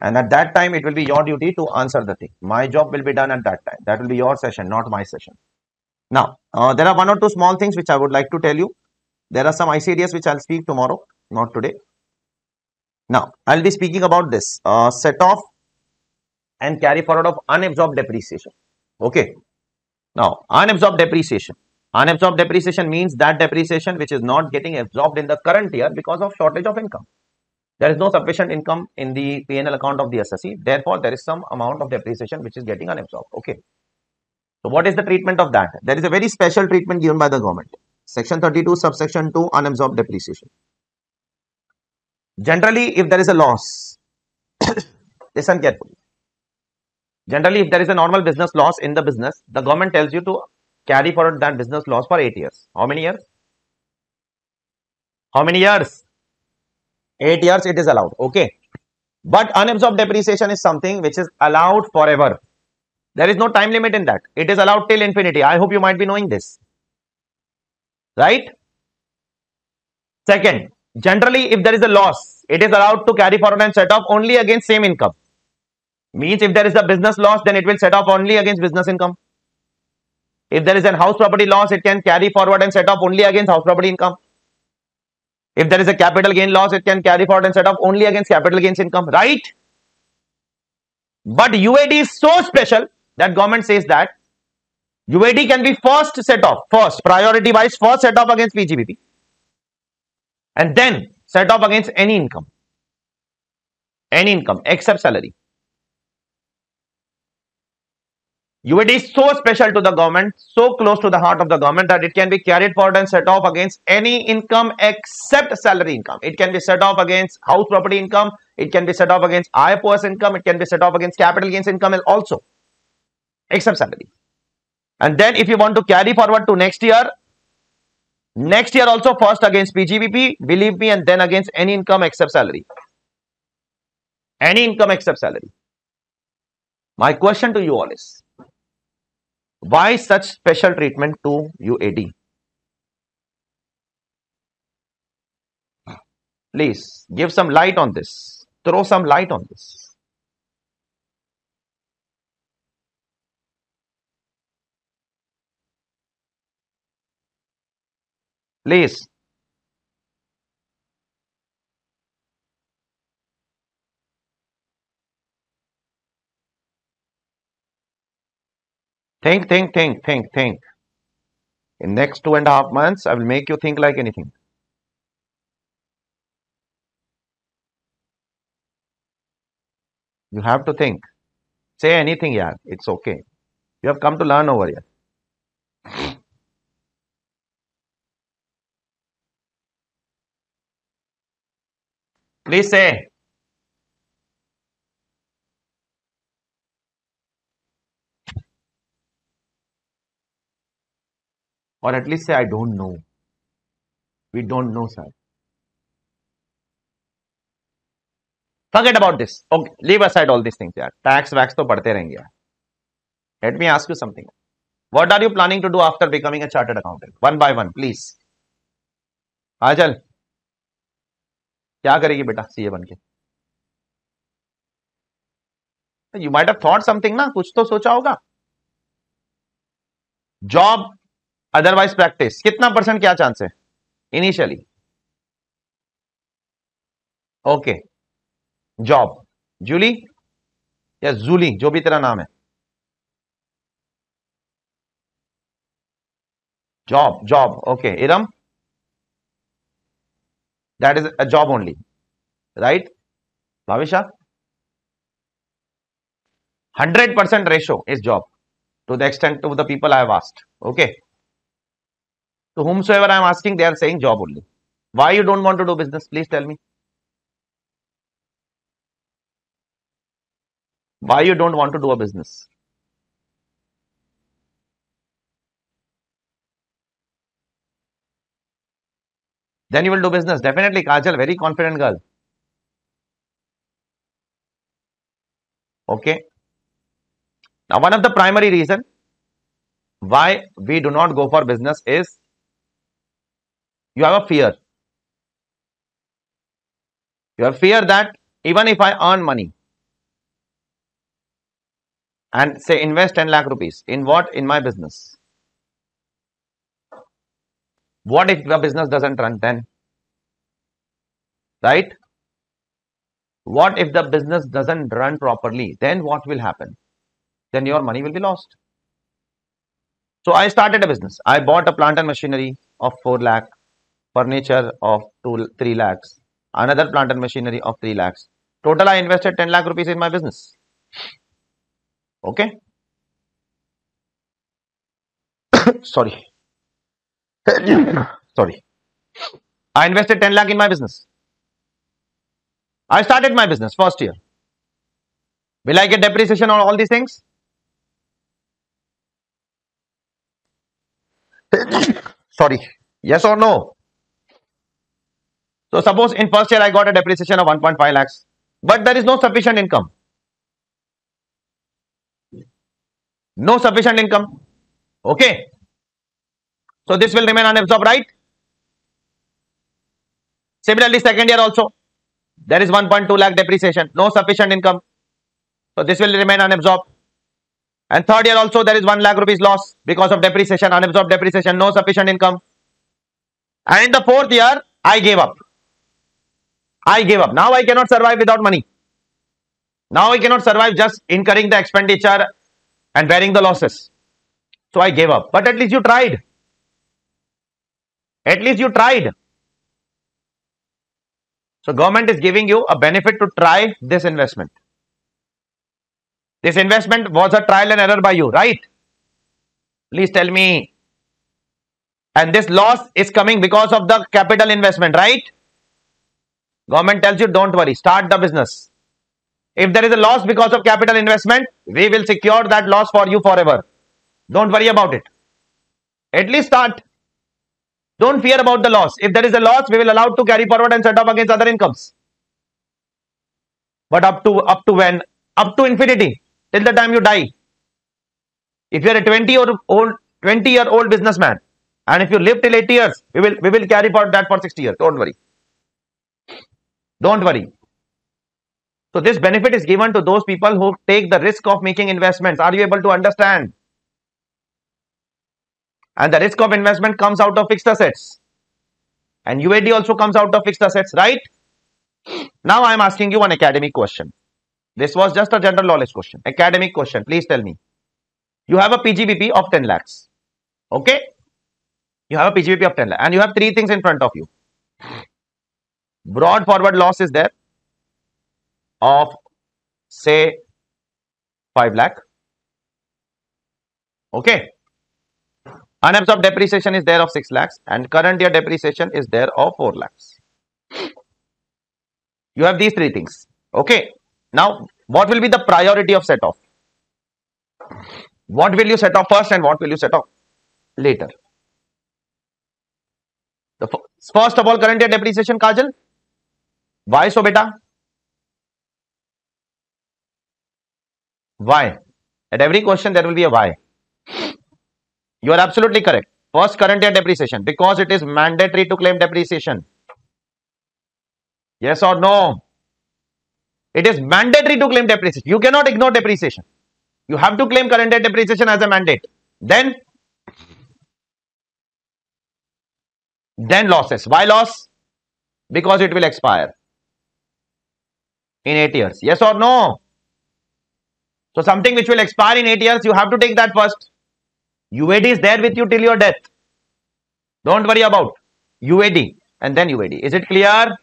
And at that time, it will be your duty to answer the thing. My job will be done at that time. That will be your session, not my session. Now, uh, there are one or two small things which I would like to tell you. There are some ICDS which I'll speak tomorrow, not today. Now, I'll be speaking about this uh, set off and carry forward of unabsorbed depreciation. Okay. Now, unabsorbed depreciation. Unabsorbed depreciation means that depreciation which is not getting absorbed in the current year because of shortage of income. There is no sufficient income in the P&L account of the assessee. Therefore, there is some amount of depreciation which is getting unabsorbed. Okay. So, what is the treatment of that? There is a very special treatment given by the government. Section 32, subsection 2, unabsorbed depreciation. Generally, if there is a loss, listen carefully. Generally, if there is a normal business loss in the business, the government tells you to carry forward that business loss for 8 years. How many years? How many years? 8 years it is allowed. Okay. But unabsorbed depreciation is something which is allowed forever. There is no time limit in that. It is allowed till infinity. I hope you might be knowing this. Right? Second, generally if there is a loss, it is allowed to carry forward and set off only against same income. Means if there is a business loss, then it will set off only against business income. If there is an house property loss, it can carry forward and set off only against house property income. If there is a capital gain loss, it can carry forward and set off only against capital gains income, right? But UAD is so special that government says that UAD can be first set off, first priority wise, first set off against PGBP and then set off against any income, any income except salary. UAD is so special to the government, so close to the heart of the government that it can be carried forward and set off against any income except salary income. It can be set off against house property income. It can be set off against IFOS income. It can be set off against capital gains income also, except salary. And then if you want to carry forward to next year, next year also first against PGBP, believe me, and then against any income except salary. Any income except salary. My question to you all is, why such special treatment to UAD? Please give some light on this. Throw some light on this. Please. Think, think, think, think, think. In next two and a half months, I will make you think like anything. You have to think. Say anything, yeah. It's okay. You have come to learn over here. Please say. और at least say I don't know we don't know sir forget about this okay leave aside all this things यार tax wax तो बढ़ते रहेंगे यार let me ask you something what are you planning to do after becoming a chartered accountant one by one please हा, चल। क्या करेगी बेटा सीए बनके you might have thought something ना, कुछ तो सोचा होगा। जॉब अदरवाइज़ प्रैक्टिस कितना परसेंट क्या चांस है? इनिशियली ओके जॉब जूली या जूली जो भी तेरा नाम है. Job job okay Iram that is a job only right Bhavisha hundred percent ratio is job to the extent to the people I vast okay To whomsoever I am asking, they are saying job only. Why you don't want to do business? Please tell me. Why you don't want to do a business? Then you will do business. Definitely, Kajal, very confident girl. Okay. Now, one of the primary reason why we do not go for business is you have a fear. You have fear that even if I earn money and say invest 10 lakh rupees in what? In my business. What if the business doesn't run then? Right? What if the business doesn't run properly? Then what will happen? Then your money will be lost. So I started a business. I bought a plant and machinery of 4 lakh, furniture of 2, 3 lakhs, another plant and machinery of 3 lakhs. Total I invested 10 lakh rupees in my business. Okay. Sorry. Sorry. I invested 10 lakh in my business. I started my business first year. Will I get depreciation on all these things? Sorry. Yes or no? So suppose in first year I got a depreciation of 1.5 lakhs, but there is no sufficient income. No sufficient income. Okay. So this will remain unabsorbed, right? Similarly, second year also, there is 1.2 lakh depreciation, no sufficient income. So this will remain unabsorbed. And third year also, there is 1 lakh rupees loss because of depreciation, unabsorbed depreciation, no sufficient income. And in the fourth year, I gave up. I gave up. Now I cannot survive without money. Now I cannot survive just incurring the expenditure and bearing the losses. So I gave up. But at least you tried. At least you tried. So government is giving you a benefit to try this investment. This investment was a trial and error by you, right? Please tell me. And this loss is coming because of the capital investment, right? Government tells you, don't worry, start the business. If there is a loss because of capital investment, we will secure that loss for you forever. Don't worry about it. At least start. Don't fear about the loss. If there is a loss, we will allow to carry forward and set off against other incomes. But up to up to when? Up to infinity. Till the time you die. If you are a 20 or old 20 year old businessman and if you live till 80 years, we will we will carry forward that for 60 years. Don't worry. Don't worry. So this benefit is given to those people who take the risk of making investments. Are you able to understand? And the risk of investment comes out of fixed assets. And UAD also comes out of fixed assets, right? Now I am asking you an academic question. This was just a general knowledge question. Academic question. Please tell me. You have a PGBP of 10 lakhs. Okay? You have a PGBP of 10 lakhs. And you have three things in front of you. Brought forward loss is there of say 5 lakh. Okay? Unabsorbed depreciation is there of 6 lakhs and current year depreciation is there of 4 lakhs. You have these three things. Okay. Now, what will be the priority of set off? What will you set off first and what will you set off later? The first of all, current year depreciation, Kajal. Why so, beta? Why? At every question, there will be a why. You are absolutely correct. First current year depreciation because it is mandatory to claim depreciation. Yes or no? It is mandatory to claim depreciation. You cannot ignore depreciation. You have to claim current year depreciation as a mandate. Then, then losses. Why loss? Because it will expire in 8 years. Yes or no? So something which will expire in 8 years, you have to take that first. UAD is there with you till your death. Don't worry about UAD and then UAD. Is it clear?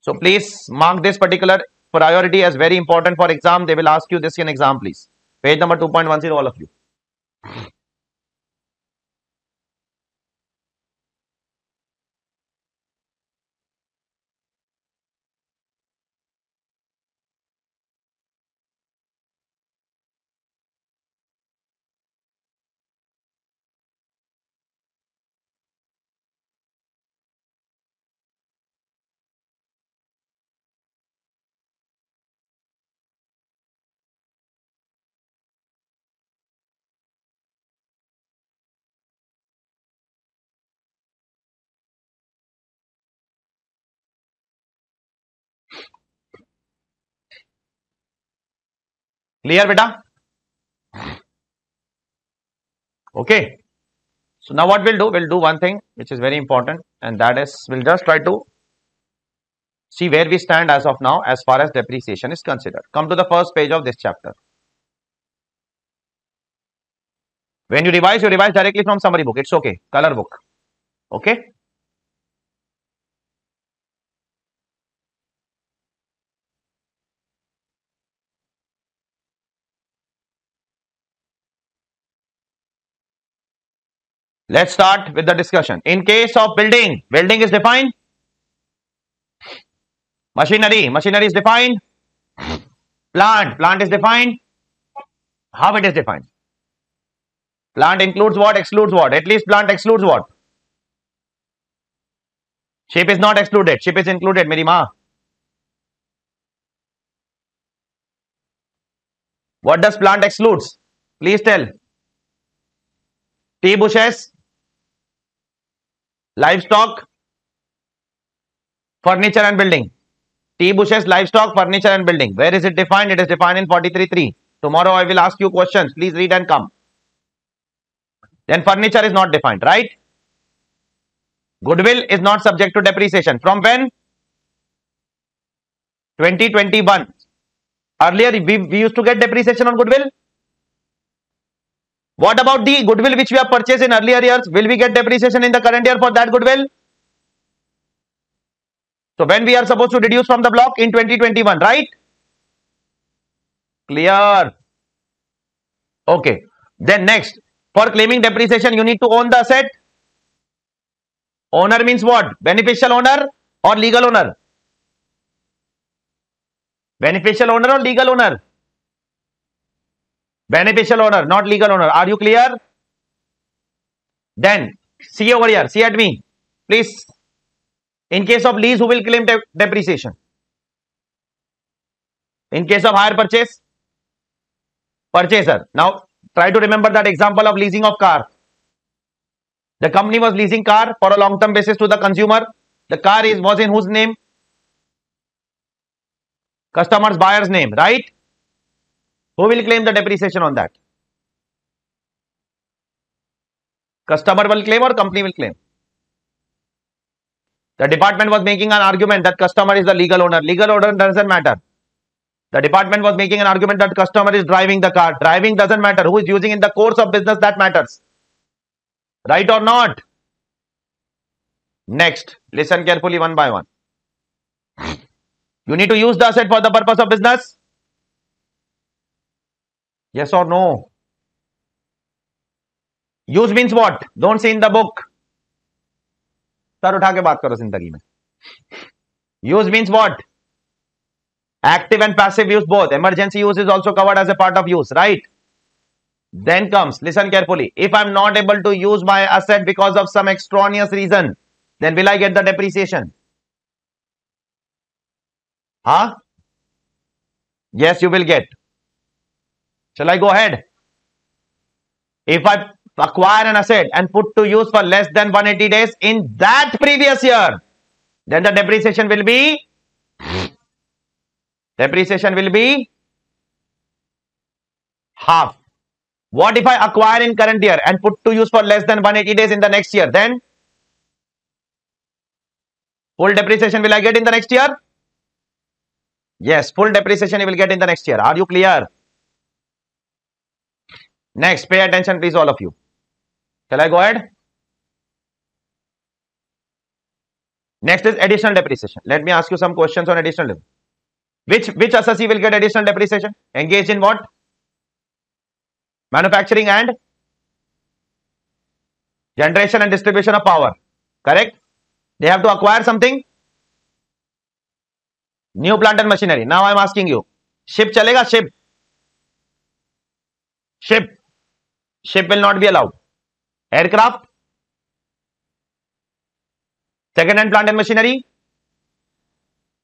So please mark this particular priority as very important for exam. They will ask you this in exam, please. Page number 2.10, all of you. Clear, beta? Okay. So now what we'll do, we'll do one thing which is very important and that is we'll just try to see where we stand as of now as far as depreciation is considered. Come to the first page of this chapter. When you revise, you revise directly from summary book. It's okay. Color book. Okay. Let's start with the discussion. In case of building, building is defined. Machinery, machinery is defined. Plant, plant is defined. How it is defined? Plant includes what, excludes what? At least plant excludes what? Ship is not excluded. Ship is included, Meri ma. What does plant excludes? Please tell. Tea bushes, livestock, furniture and building. Tea bushes, livestock, furniture and building. Where is it defined? It is defined in 43.3. Tomorrow I will ask you questions. Please read and come. Then furniture is not defined, right? Goodwill is not subject to depreciation. From when? 2021. Earlier we, we used to get depreciation on goodwill. What about the goodwill which we have purchased in earlier years? Will we get depreciation in the current year for that goodwill? So when we are supposed to reduce from the block in 2021, right? Clear. Okay. Then next, for claiming depreciation, you need to own the asset. Owner means what? Beneficial owner or legal owner? Beneficial owner or legal owner? Beneficial owner, not legal owner. Are you clear? Then, see over here, see at me, please. In case of lease, who will claim de depreciation? In case of hire purchase, purchaser. Now, try to remember that example of leasing of car. The company was leasing car for a long-term basis to the consumer. The car is was in whose name? Customer's buyer's name, right? Who will claim the depreciation on that? Customer will claim or company will claim? The department was making an argument that customer is the legal owner. Legal owner doesn't matter. The department was making an argument that customer is driving the car. Driving doesn't matter. Who is using in the course of business that matters. Right or not? Next, listen carefully one by one. You need to use the asset for the purpose of business Yes or no? Use means what? Don't say in the book. Sir उठा के बात करो जिंदगी में use means what active and passive use both emergency use is also covered as a part of use right then comes listen carefully if i'm not able to use my asset because of some extraneous reason then will i get the depreciation huh yes you will get Shall I go ahead? If I acquire an asset and put to use for less than 180 days in that previous year, then the depreciation will be depreciation will be half. What if I acquire in current year and put to use for less than 180 days in the next year? Then full depreciation will I get in the next year? Yes, full depreciation you will get in the next year. Are you clear? Next, pay attention please all of you. Shall I go ahead? Next is additional depreciation. Let me ask you some questions on additional Which, which assessee will get additional depreciation? Engaged in what? Manufacturing and Generation and distribution of power. Correct? They have to acquire something. New plant and machinery. Now I am asking you. Ship chalega? Ship. Ship. Ship will not be allowed. Aircraft. Second hand plant and machinery.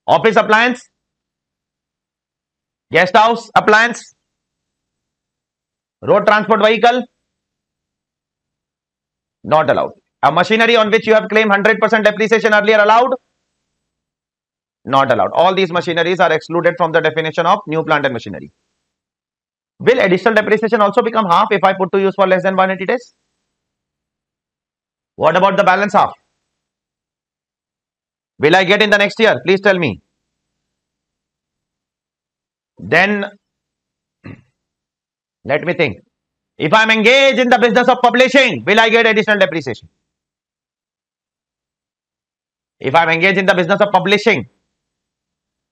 Office appliance. Guest house appliance. Road transport vehicle. Not allowed. A machinery on which you have claimed 100% depreciation earlier allowed? Not allowed. All these machineries are excluded from the definition of new plant and machinery. Will additional depreciation also become half if I put to use for less than 180 days? What about the balance half? Will I get in the next year? Please tell me. Then, let me think. If I am engaged in the business of publishing, will I get additional depreciation? If I am engaged in the business of publishing,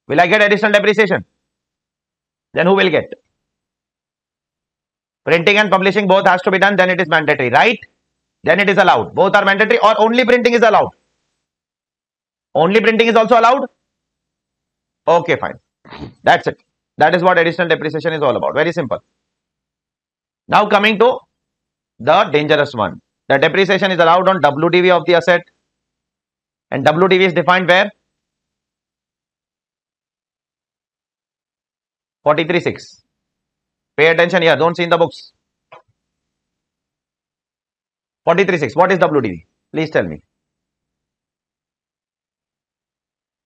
will I get additional depreciation? Then who will get? Printing and publishing both has to be done, then it is mandatory, right? Then it is allowed. Both are mandatory or only printing is allowed? Only printing is also allowed? Okay, fine. That's it. That is what additional depreciation is all about. Very simple. Now coming to the dangerous one. The depreciation is allowed on WDV of the asset and WDV is defined where? 43.6. Pay attention here. Don't see in the books. 43.6. What is WDV? Please tell me.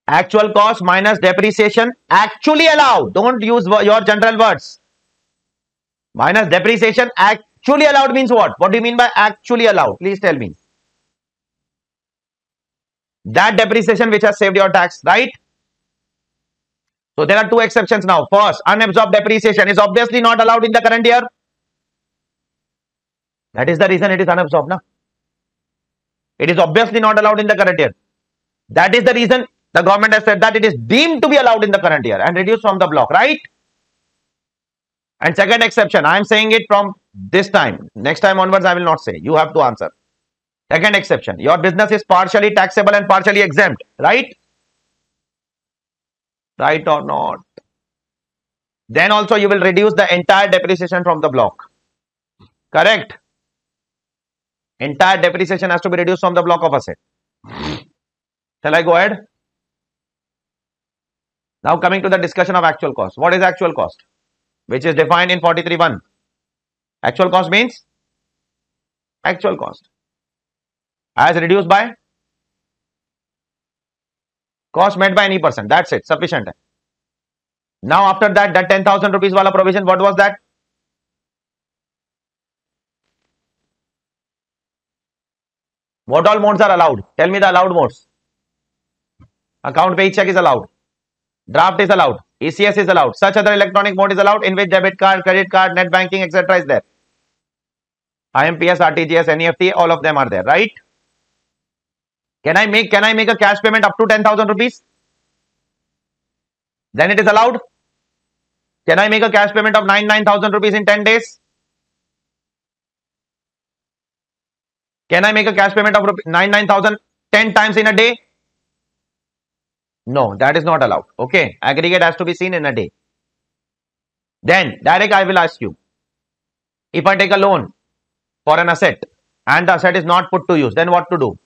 Actual cost minus depreciation actually allowed. Don't use your general words. Minus depreciation actually allowed means what? What do you mean by actually allowed? Please tell me. That depreciation which has saved your tax, right? So there are two exceptions now. First, unabsorbed depreciation is obviously not allowed in the current year. That is the reason it is unabsorbed. Na? It is obviously not allowed in the current year. That is the reason the government has said that it is deemed to be allowed in the current year and reduced from the block, right? And second exception, I am saying it from this time. Next time onwards, I will not say. You have to answer. Second exception, your business is partially taxable and partially exempt, right? Right or not? Then also you will reduce the entire depreciation from the block. Correct? Entire depreciation has to be reduced from the block of asset. Shall I go ahead? Now coming to the discussion of actual cost. What is actual cost? Which is defined in 43.1. Actual cost means actual cost as reduced by cost made by any person. That's it. Sufficient. Now after that, that 10,000 rupees wala provision, what was that? What all modes are allowed? Tell me the allowed modes. Account pay check is allowed. Draft is allowed. ECS is allowed. Such other electronic mode is allowed in which debit card, credit card, net banking, etc. is there. IMPS, RTGS, NEFT, all of them are there, right? Can I make can I make a cash payment up to 10,000 rupees? Then it is allowed. Can I make a cash payment of 99,000 rupees in 10 days? Can I make a cash payment of 99,000 10 times in a day? No, that is not allowed. Okay, aggregate has to be seen in a day. Then, direct I will ask you, if I take a loan for an asset and the asset is not put to use, then what to do?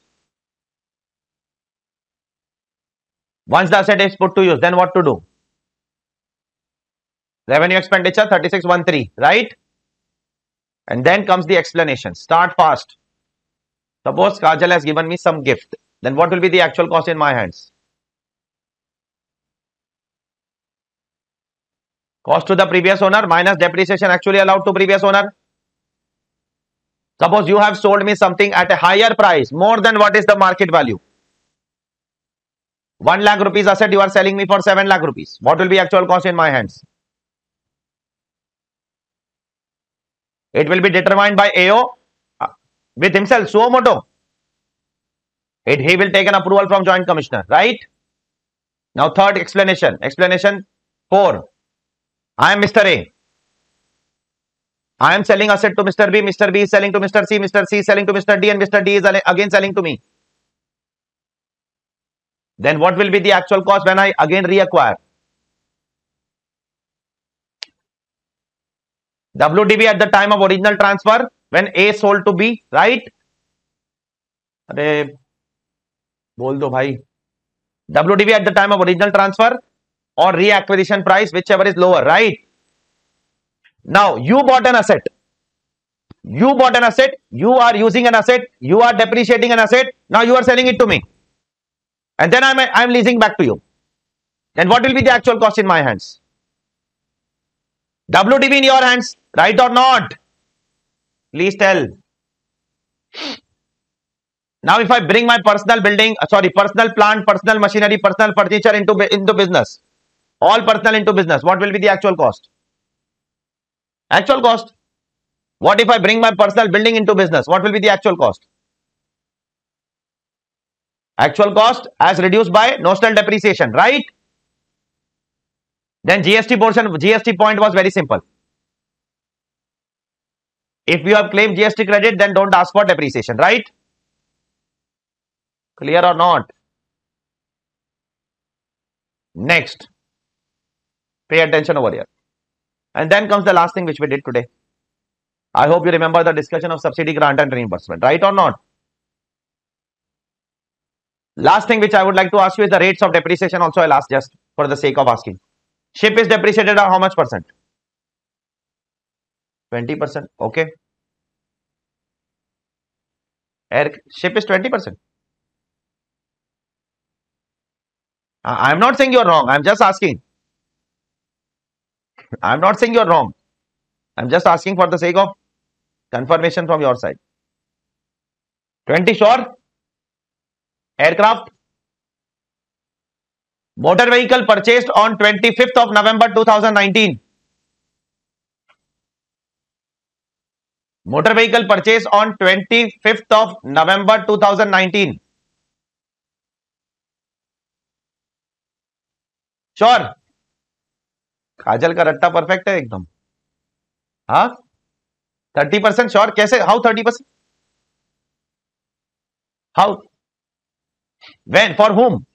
Once the asset is put to use, then what to do? Revenue expenditure 3613, right? And then comes the explanation. Start fast. Suppose Kajal has given me some gift. Then what will be the actual cost in my hands? Cost to the previous owner minus depreciation actually allowed to previous owner. Suppose you have sold me something at a higher price, more than what is the market value. 1 lakh rupees asset you are selling me for 7 lakh rupees. What will be actual cost in my hands? It will be determined by AO uh, with himself, suo. It, he will take an approval from joint commissioner, right? Now third explanation, explanation 4. I am Mr. A. I am selling asset to Mr. B, Mr. B is selling to Mr. C, Mr. C is selling to Mr. D, and Mr. D is again selling to me then what will be the actual cost when I again reacquire? WDV at the time of original transfer when A sold to B, right? अरे बोल दो भाई WDV at the time of original transfer or reacquisition price, whichever is lower, right? Now you bought an asset. You bought an asset. You are using an asset. You are depreciating an asset. Now you are selling it to me. And then I'm, I'm leasing back to you. Then what will be the actual cost in my hands? WDV in your hands, right or not? Please tell. Now, if I bring my personal building, uh, sorry, personal plant, personal machinery, personal furniture into, into business, all personal into business, what will be the actual cost? Actual cost. What if I bring my personal building into business? What will be the actual cost? Actual cost as reduced by notional depreciation, right? Then GST portion, GST point was very simple. If you have claimed GST credit, then don't ask for depreciation, right? Clear or not? Next. Pay attention over here. And then comes the last thing which we did today. I hope you remember the discussion of subsidy grant and reimbursement, right or not? Last thing which I would like to ask you is the rates of depreciation also I'll ask just for the sake of asking. Ship is depreciated at how much percent? 20%. Okay. Air ship is 20%. I'm not saying you're wrong. I'm just asking. I'm not saying you're wrong. I'm just asking for the sake of confirmation from your side. 20 sure? Aircraft. Motor vehicle purchased on twenty fifth of November 2019 motor vehicle purchase on twenty fifth of November 2019 sure? Kajal का रट्टा perfect है एकदम। हा? 30 percent sure कैसे? How 30 percent how When? For whom?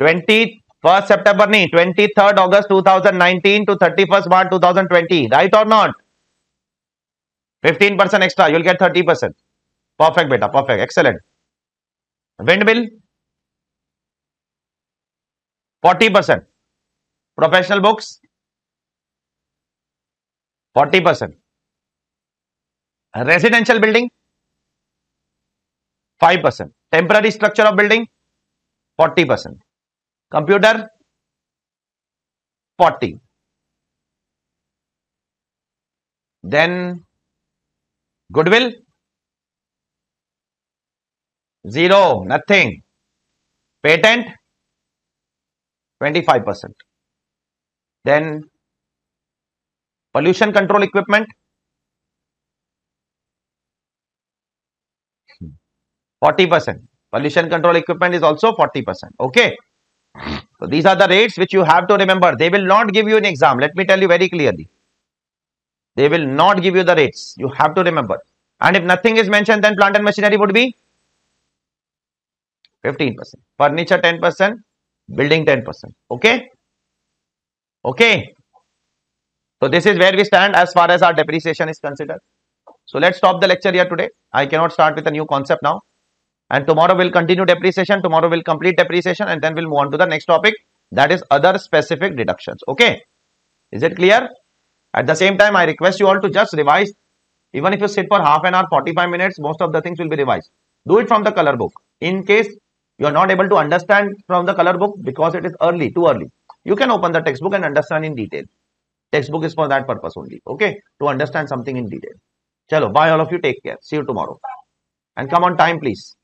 21st September, 23rd August 2019 to 31st March 2020. Right or not? 15% extra, you'll get 30%. Perfect, beta, perfect, excellent. Windmill? 40%. Professional books? 40%. Residential building? 5%. Temporary structure of building, 40%. Computer, 40. Then goodwill, zero, nothing. Patent, 25%. Then pollution control equipment, 40%. Pollution control equipment is also 40%. Okay. So these are the rates which you have to remember. They will not give you an exam. Let me tell you very clearly. They will not give you the rates. You have to remember. And if nothing is mentioned, then plant and machinery would be 15%. Furniture 10%, building 10%. Okay. Okay. So this is where we stand as far as our depreciation is considered. So let's stop the lecture here today. I cannot start with a new concept now. And tomorrow we'll continue depreciation. Tomorrow we'll complete depreciation and then we'll move on to the next topic. That is other specific deductions. Okay. Is it clear? At the same time, I request you all to just revise. Even if you sit for half an hour, 45 minutes, most of the things will be revised. Do it from the color book. In case you are not able to understand from the color book because it is early, too early. You can open the textbook and understand in detail. Textbook is for that purpose only. Okay. To understand something in detail. Chalo, bye all of you. Take care. See you tomorrow. And come on time, please.